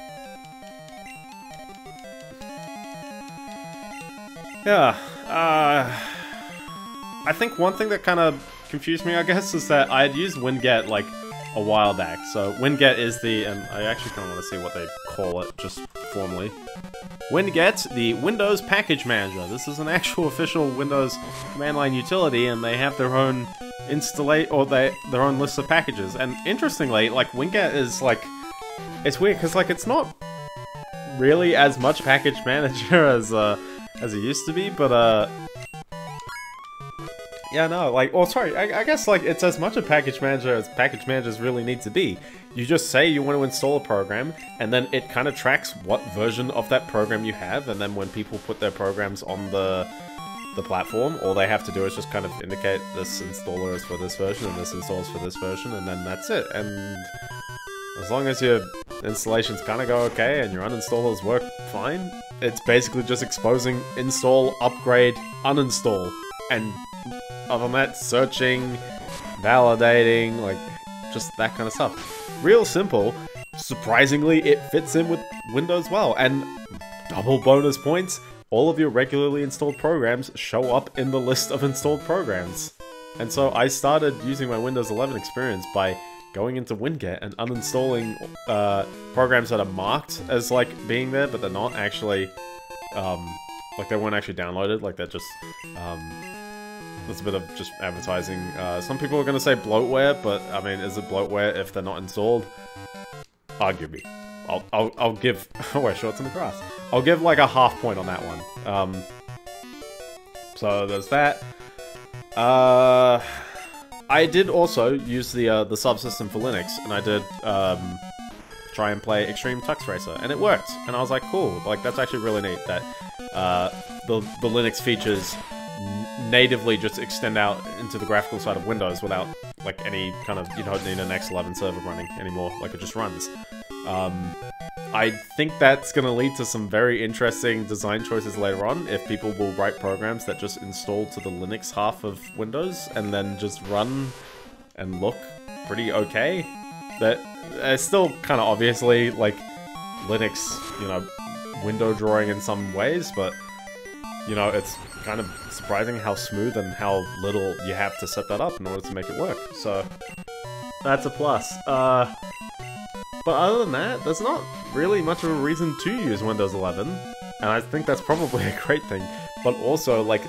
Yeah, uh... I think one thing that kind of confused me, I guess, is that I had used Winget, like, a while back. So, Winget is the, and I actually kind of want to see what they call it, just formally. Winget, the Windows Package Manager. This is an actual official Windows command line utility, and they have their own installate or they their own list of packages. And interestingly, like Winget is like it's weird because like it's not really as much package manager as uh as it used to be, but uh yeah, no, like, oh, sorry, I, I, guess, like, it's as much a package manager as package managers really need to be. You just say you want to install a program, and then it kind of tracks what version of that program you have, and then when people put their programs on the the platform, all they have to do is just kind of indicate this installer is for this version, and this installs for this version, and then that's it. And as long as your installations kind of go okay, and your uninstallers work fine, it's basically just exposing install, upgrade, uninstall, and other than that, searching, validating, like, just that kind of stuff. Real simple. Surprisingly, it fits in with Windows well, and double bonus points, all of your regularly installed programs show up in the list of installed programs. And so I started using my Windows 11 experience by going into Winget and uninstalling uh, programs that are marked as like being there, but they're not actually, um, like they weren't actually downloaded, like they're just um, that's a bit of just advertising. Uh, some people are going to say bloatware, but I mean, is it bloatware if they're not installed? Arguably. I'll, I'll, I'll give... Oh, wait, shorts in the grass. I'll give like a half point on that one. Um, so there's that. Uh, I did also use the uh, the subsystem for Linux, and I did um, try and play Extreme Tux Racer, and it worked. And I was like, cool, like that's actually really neat that uh, the the Linux features natively just extend out into the graphical side of Windows without like any kind of, you don't need an X11 server running anymore, like it just runs. Um, I think that's going to lead to some very interesting design choices later on if people will write programs that just install to the Linux half of Windows and then just run and look pretty okay. That it's still kind of obviously like Linux, you know, window drawing in some ways, but you know, it's kind of surprising how smooth and how little you have to set that up in order to make it work. So, that's a plus. Uh, but other than that, there's not really much of a reason to use Windows 11, and I think that's probably a great thing. But also, like,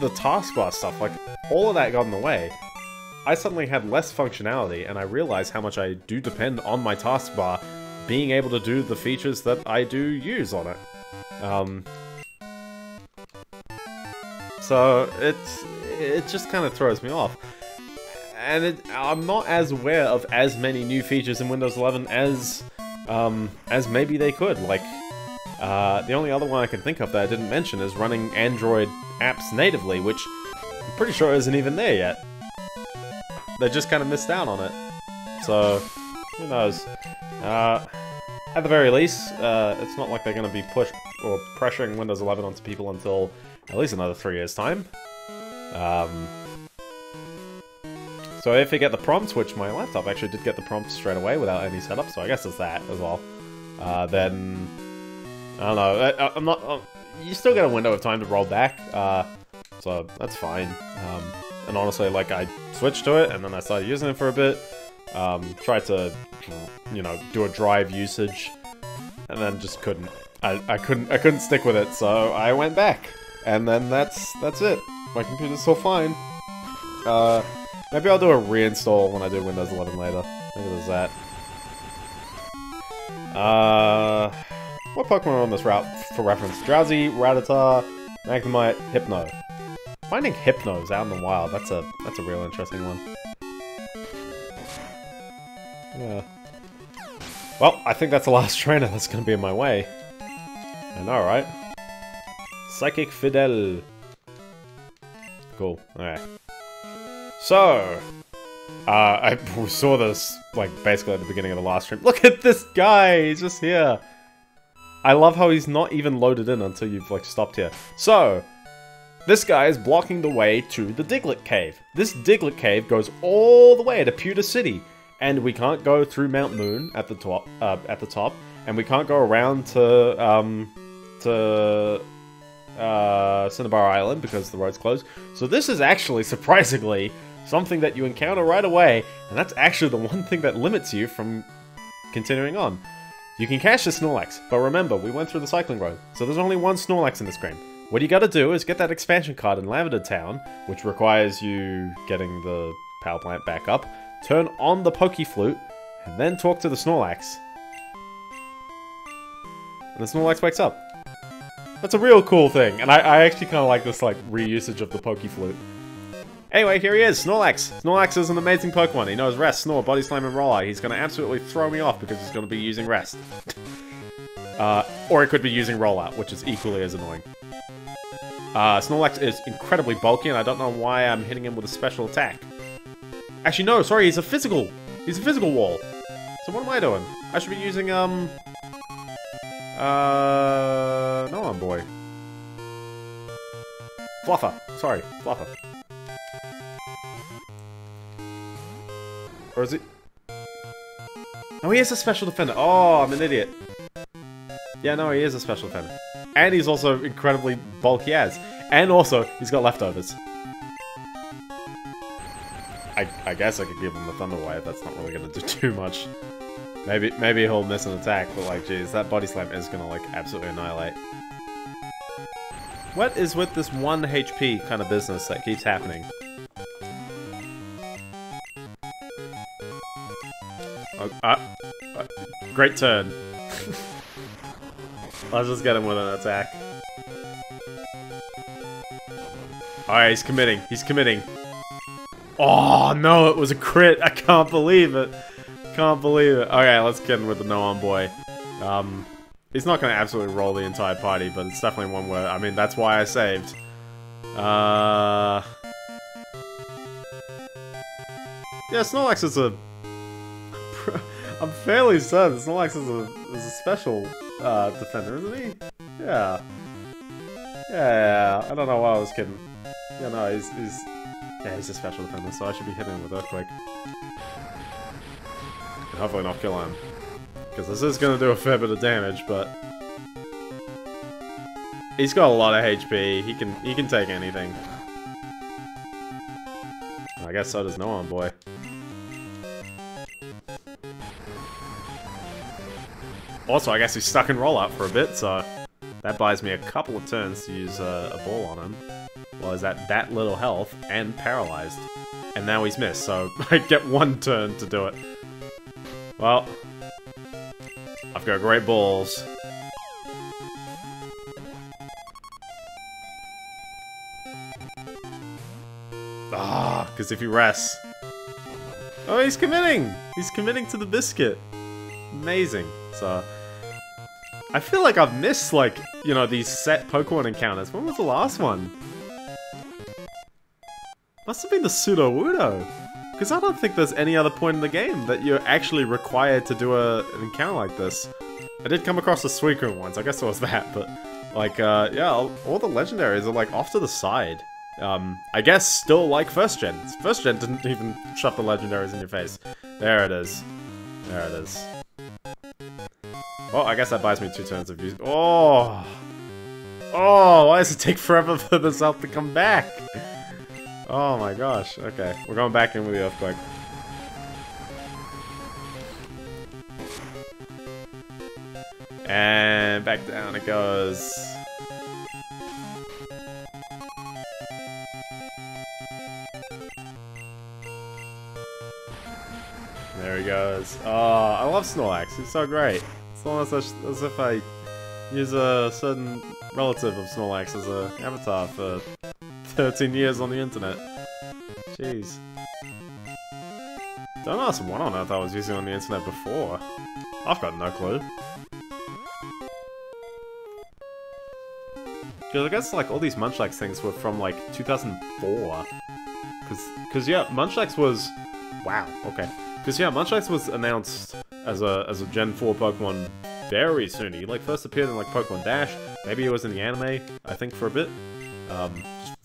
the taskbar stuff, like, all of that got in the way. I suddenly had less functionality, and I realized how much I do depend on my taskbar being able to do the features that I do use on it. Um, So it's it just kind of throws me off. And it, I'm not as aware of as many new features in Windows 11 as um, as maybe they could. Like, uh, the only other one I can think of that I didn't mention is running Android apps natively, which I'm pretty sure isn't even there yet. They just kind of missed out on it. So, who knows? Uh, at the very least, uh, it's not like they're going to be push or pressuring Windows 11 onto people until at least another three years' time. Um, so if you get the prompt, which my laptop actually did get the prompt straight away without any setup, so I guess it's that as well, uh, then... I don't know, I, am not... Uh, you still get a window of time to roll back, uh, so that's fine. Um, and honestly, like, I switched to it, and then I started using it for a bit, um, tried to, you know, do a drive usage, and then just couldn't. I, I couldn't I couldn't stick with it, so I went back. And then that's that's it. My computer's still fine. Uh, maybe I'll do a reinstall when I do Windows 11 later. Maybe there's that. Uh, what Pokemon are on this route for reference? Drowzee, Rattata, Magnemite, Hypno. Finding Hypnos out in the wild, that's a that's a real interesting one. Yeah. Well, I think that's the last trainer that's going to be in my way. I know, right? Psychic Fidel. Cool. Alright. So, uh, I saw this, like, basically at the beginning of the last stream. Look at this guy! He's just here. I love how he's not even loaded in until you've, like, stopped here. So, this guy is blocking the way to the Diglett Cave. This Diglett Cave goes all the way to Pewter City and we can't go through Mount Moon at the top. Uh, at the top, and we can't go around to um, to uh, Cinnabar Island because the road's closed. So this is actually surprisingly something that you encounter right away, and that's actually the one thing that limits you from continuing on. You can catch the Snorlax, but remember, we went through the cycling road, so there's only one Snorlax in this game. What you gotta do is get that expansion card in Lavender Town, which requires you getting the power plant back up, turn on the Pokeflute, and then talk to the Snorlax. And the Snorlax wakes up. That's a real cool thing, and I, I actually kind of like this like reusage of the Pokeflute. Anyway, here he is, Snorlax. Snorlax is an amazing Pokemon. He knows Rest, Snore, Body Slam, and Roller. He's going to absolutely throw me off because he's going to be using Rest. uh, or it could be using Rollout, which is equally as annoying. Uh, Snorlax is incredibly bulky, and I don't know why I'm hitting him with a special attack. Actually, no, sorry, he's a physical. He's a physical wall. So what am I doing? I should be using, um... Uh... No, I'm boy. Fluffer. Sorry, Fluffer. Or is it... Oh, he is a special defender. Oh, I'm an idiot. Yeah, no, he is a special defender. And he's also incredibly bulky as. And also, he's got leftovers. I, I guess I could give him the Thunder Wave. That's not really going to do too much. Maybe maybe he'll miss an attack, but like, geez, that Body Slam is to like absolutely annihilate. What is with this 1 HP kind of business that keeps happening? Oh, uh, uh, great turn. Let's just get him with an attack. Alright, he's committing. He's committing. Oh, no, it was a crit. I can't believe it. Can't believe it. Okay, let's get in with the no-on boy. Um, he's not going to absolutely roll the entire party, but it's definitely one where, I mean, that's why I saved. Uh... Yeah, Snorlax is a... I'm fairly certain Snorlax is a, is a special uh, defender, isn't he? Yeah. Yeah, I don't know why I was kidding. Yeah, no, he's, he's yeah, he's a special defender, so I should be hitting him with Earthquake. Hopefully not kill him. Because this is going to do a fair bit of damage, but... He's got a lot of HP. He can he can take anything. I guess so does No-On Boy. Also, I guess he's stuck in rollout for a bit, so that buys me a couple of turns to use uh, a ball on him. Well, he's at that little health and paralyzed. And now he's missed, so I get one turn to do it. Well, I've got great balls. Ah, because if he rests... Oh, he's committing! He's committing to the biscuit. Amazing. So, I feel like I've missed, like, you know, these set Pokemon encounters. When was the last one? Must have been the Sudowoodo. Because I don't think there's any other point in the game that you're actually required to do a, an encounter like this. I did come across a Suicune once, I guess it was that, but... Like, uh, yeah, all, the legendaries are, like, off to the side. Um, I guess still like first gen. First gen didn't even shove the legendaries in your face. There it is. There it is. Oh, I guess that buys me two turns of use. Oh! Oh, why does it take forever for this health to come back? Oh my gosh, okay. We're going back in with the Earthquake. And back down it goes. There he goes. Oh, I love Snorlax. He's so great. It's almost as, if I use a certain relative of Snorlax as a avatar for 13 years on the internet. Jeez. Don't ask what on earth I was using on the internet before. I've got no clue. Because I guess like all these Munchlax things were from like 2004. Because, cause, yeah, Munchlax was... Wow, okay. Because yeah, Munchlax was announced as a as a Gen 4 Pokemon very soon. He like first appeared in like Pokemon Dash. Maybe it was in the anime, I think, for a bit. Um,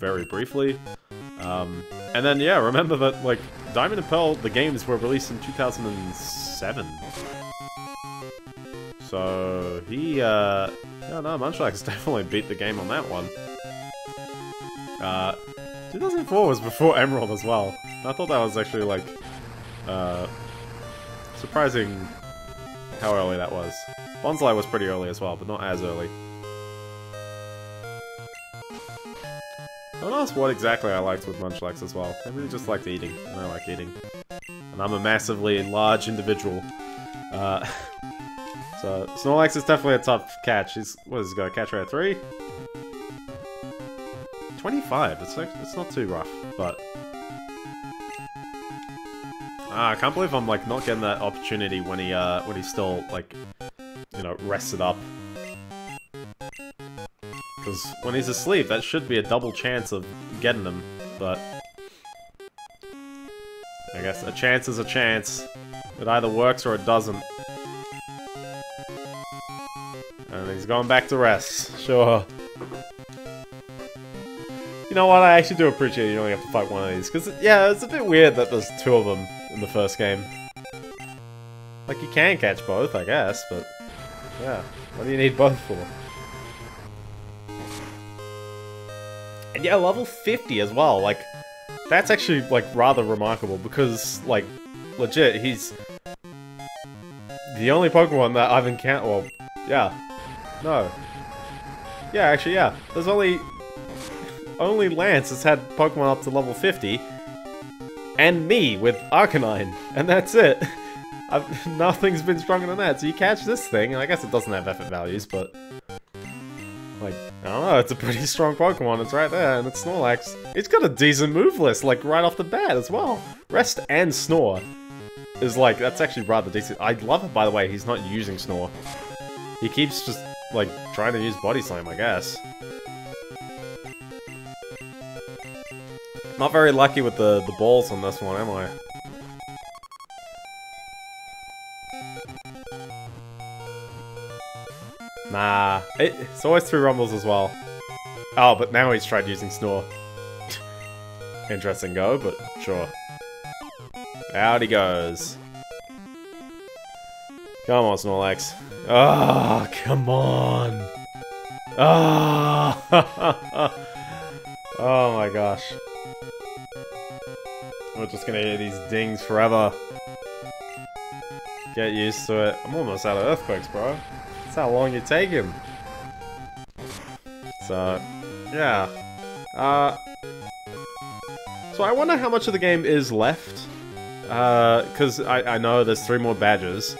very briefly. Um, and then yeah, remember that like Diamond and Pearl, the games were released in 2007. So he, uh, yeah, no, Munchlax definitely beat the game on that one. Uh, 2004 was before Emerald as well. I thought that was actually like uh, surprising how early that was. Bonsly was pretty early as well, but not as early. Don't ask what exactly I liked with Munchlax as well. I really just liked eating, and I like eating. And I'm a massively large individual. Uh, so, Snorlax is definitely a tough catch. He's, what has he got, catch rate of 3? 25, it's, like, it's not too rough, but Ah, I can't believe I'm like not getting that opportunity when he uh when he's still like you know rested up. Because when he's asleep, that should be a double chance of getting him, but I guess a chance is a chance. It either works or it doesn't. And he's going back to rest. Sure. You know what, I actually do appreciate you only have to fight one of these, because, yeah, it's a bit weird that there's two of them in the first game. Like, you can catch both, I guess, but... Yeah, what do you need both for? And yeah, level 50 as well, like... That's actually, like, rather remarkable, because, like, legit, he's... The only Pokemon that I've encountered... Well, yeah. No. Yeah, actually, yeah. There's only... Only Lance has had Pokemon up to level 50, and me with Arcanine, and that's it. I've, nothing's been stronger than that. So you catch this thing, and I guess it doesn't have effort values, but like I don't know, it's a pretty strong Pokemon. It's right there, and it's Snorlax. It's got a decent move list, like right off the bat as well. Rest and Snore is like that's actually rather decent. I love it by the way. He's not using Snore. He keeps just like trying to use Body Slam, I guess. Not very lucky with the, the balls on this one, am I? Nah, it, it's always through rumbles as well. Oh, but now he's tried using Snore. Interesting go, but sure. Out he goes. Come on, Snorlax. Ah, oh, come on. Ah. Oh. oh my gosh. We're just gonna hear these dings forever. Get used to it. I'm almost out of earthquakes, bro. That's how long you take him. So, yeah. Uh, so I wonder how much of the game is left. Because uh, I, I know there's three more badges.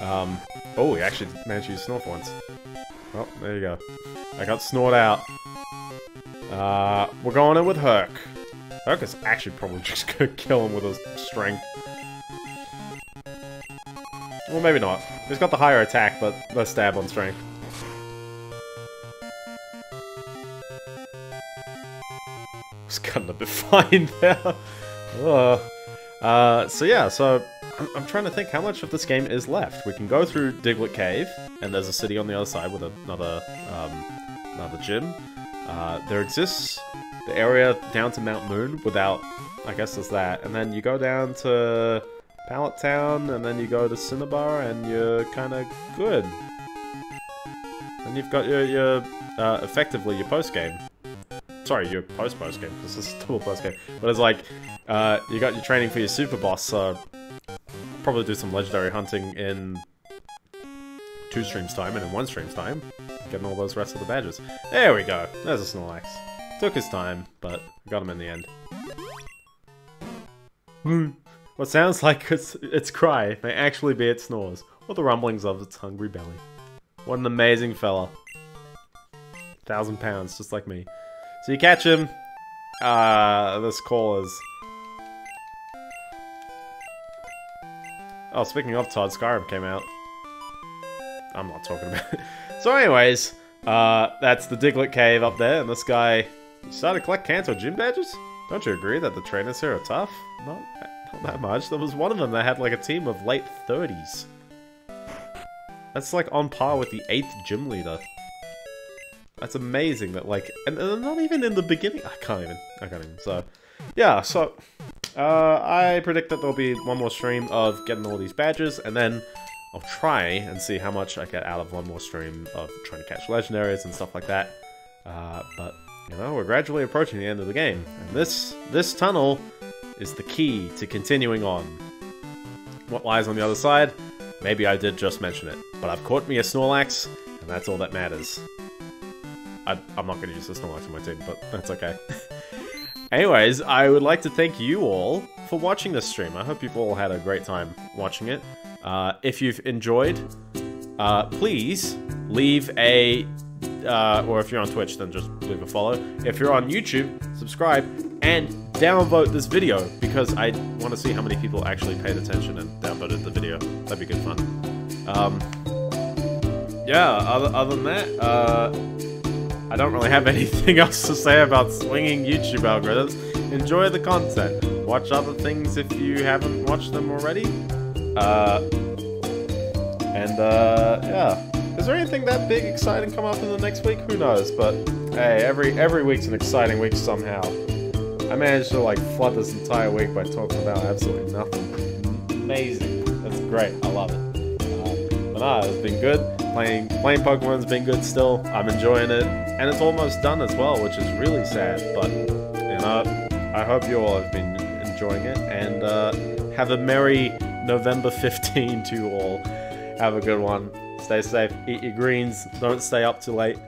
Um, oh, we actually managed to use Snore once. Oh, there you go. I got Snored out. Uh, we're going in with Herc. Herc is actually probably just gonna kill him with his strength. Well, maybe not. He's got the higher attack, but less stab on strength. Cutting a bit fine there. Ugh. Uh, so yeah, so I'm, I'm, trying to think how much of this game is left. We can go through Diglett Cave, and there's a city on the other side with another um, another gym. Uh, there exists the area down to Mount Moon without, I guess there's that, and then you go down to Pallet Town, and then you go to Cinnabar, and you're kind of good. And you've got your, your uh, effectively your post game. Sorry, your post post game because this is double post game. But it's like uh, you got your training for your super boss. So probably do some legendary hunting in two streams time and in one stream's time, getting all those rest of the badges. There we go. There's a Snorlax. Took his time, but got him in the end. What sounds like its, its cry may actually be its snores, or the rumblings of its hungry belly. What an amazing fella. Thousand pounds, just like me. So you catch him. Uh, this call is... Oh, speaking of Todd, Skyrim came out. I'm not talking about it. So anyways, uh, that's the Diglett Cave up there, and this guy started to collect Kanto gym badges? Don't you agree that the trainers here are tough? Not, that much. There was one of them that had like a team of late 30s. That's like on par with the 8th gym leader. That's amazing that like, and, and not even in the beginning. I can't even. I can't even. So, yeah. So, uh, I predict that there'll be one more stream of getting all these badges, and then I'll try and see how much I get out of one more stream of trying to catch legendaries and stuff like that. Uh, but you know, we're gradually approaching the end of the game, and this this tunnel is the key to continuing on. What lies on the other side? Maybe I did just mention it, but I've caught me a Snorlax, and that's all that matters. I, am not going to use the Snorlax on my team, but that's okay. Anyways, I would like to thank you all for watching this stream. I hope you all had a great time watching it. Uh, if you've enjoyed, uh, please leave a, uh, or if you're on Twitch, then just leave a follow. If you're on YouTube, subscribe and downvote this video because I want to see how many people actually paid attention and downvoted the video. That'd be good fun. Um, yeah, other, other than that, uh, I don't really have anything else to say about swinging YouTube algorithms. Enjoy the content. Watch other things if you haven't watched them already. Uh, and, uh, yeah. Is there anything that big exciting come up in the next week? Who knows? But, hey, every every week's an exciting week somehow. I managed to, like, flood this entire week by talking about absolutely nothing. Amazing. That's great. I love it. Uh, but nah, it's been good. Playing playing Pokemon's been good still. I'm enjoying it, and it's almost done as well, which is really sad. But you know, I hope you all have been enjoying it, and uh, have a merry November 15 to all. Have a good one. Stay safe. Eat your greens. Don't stay up too late.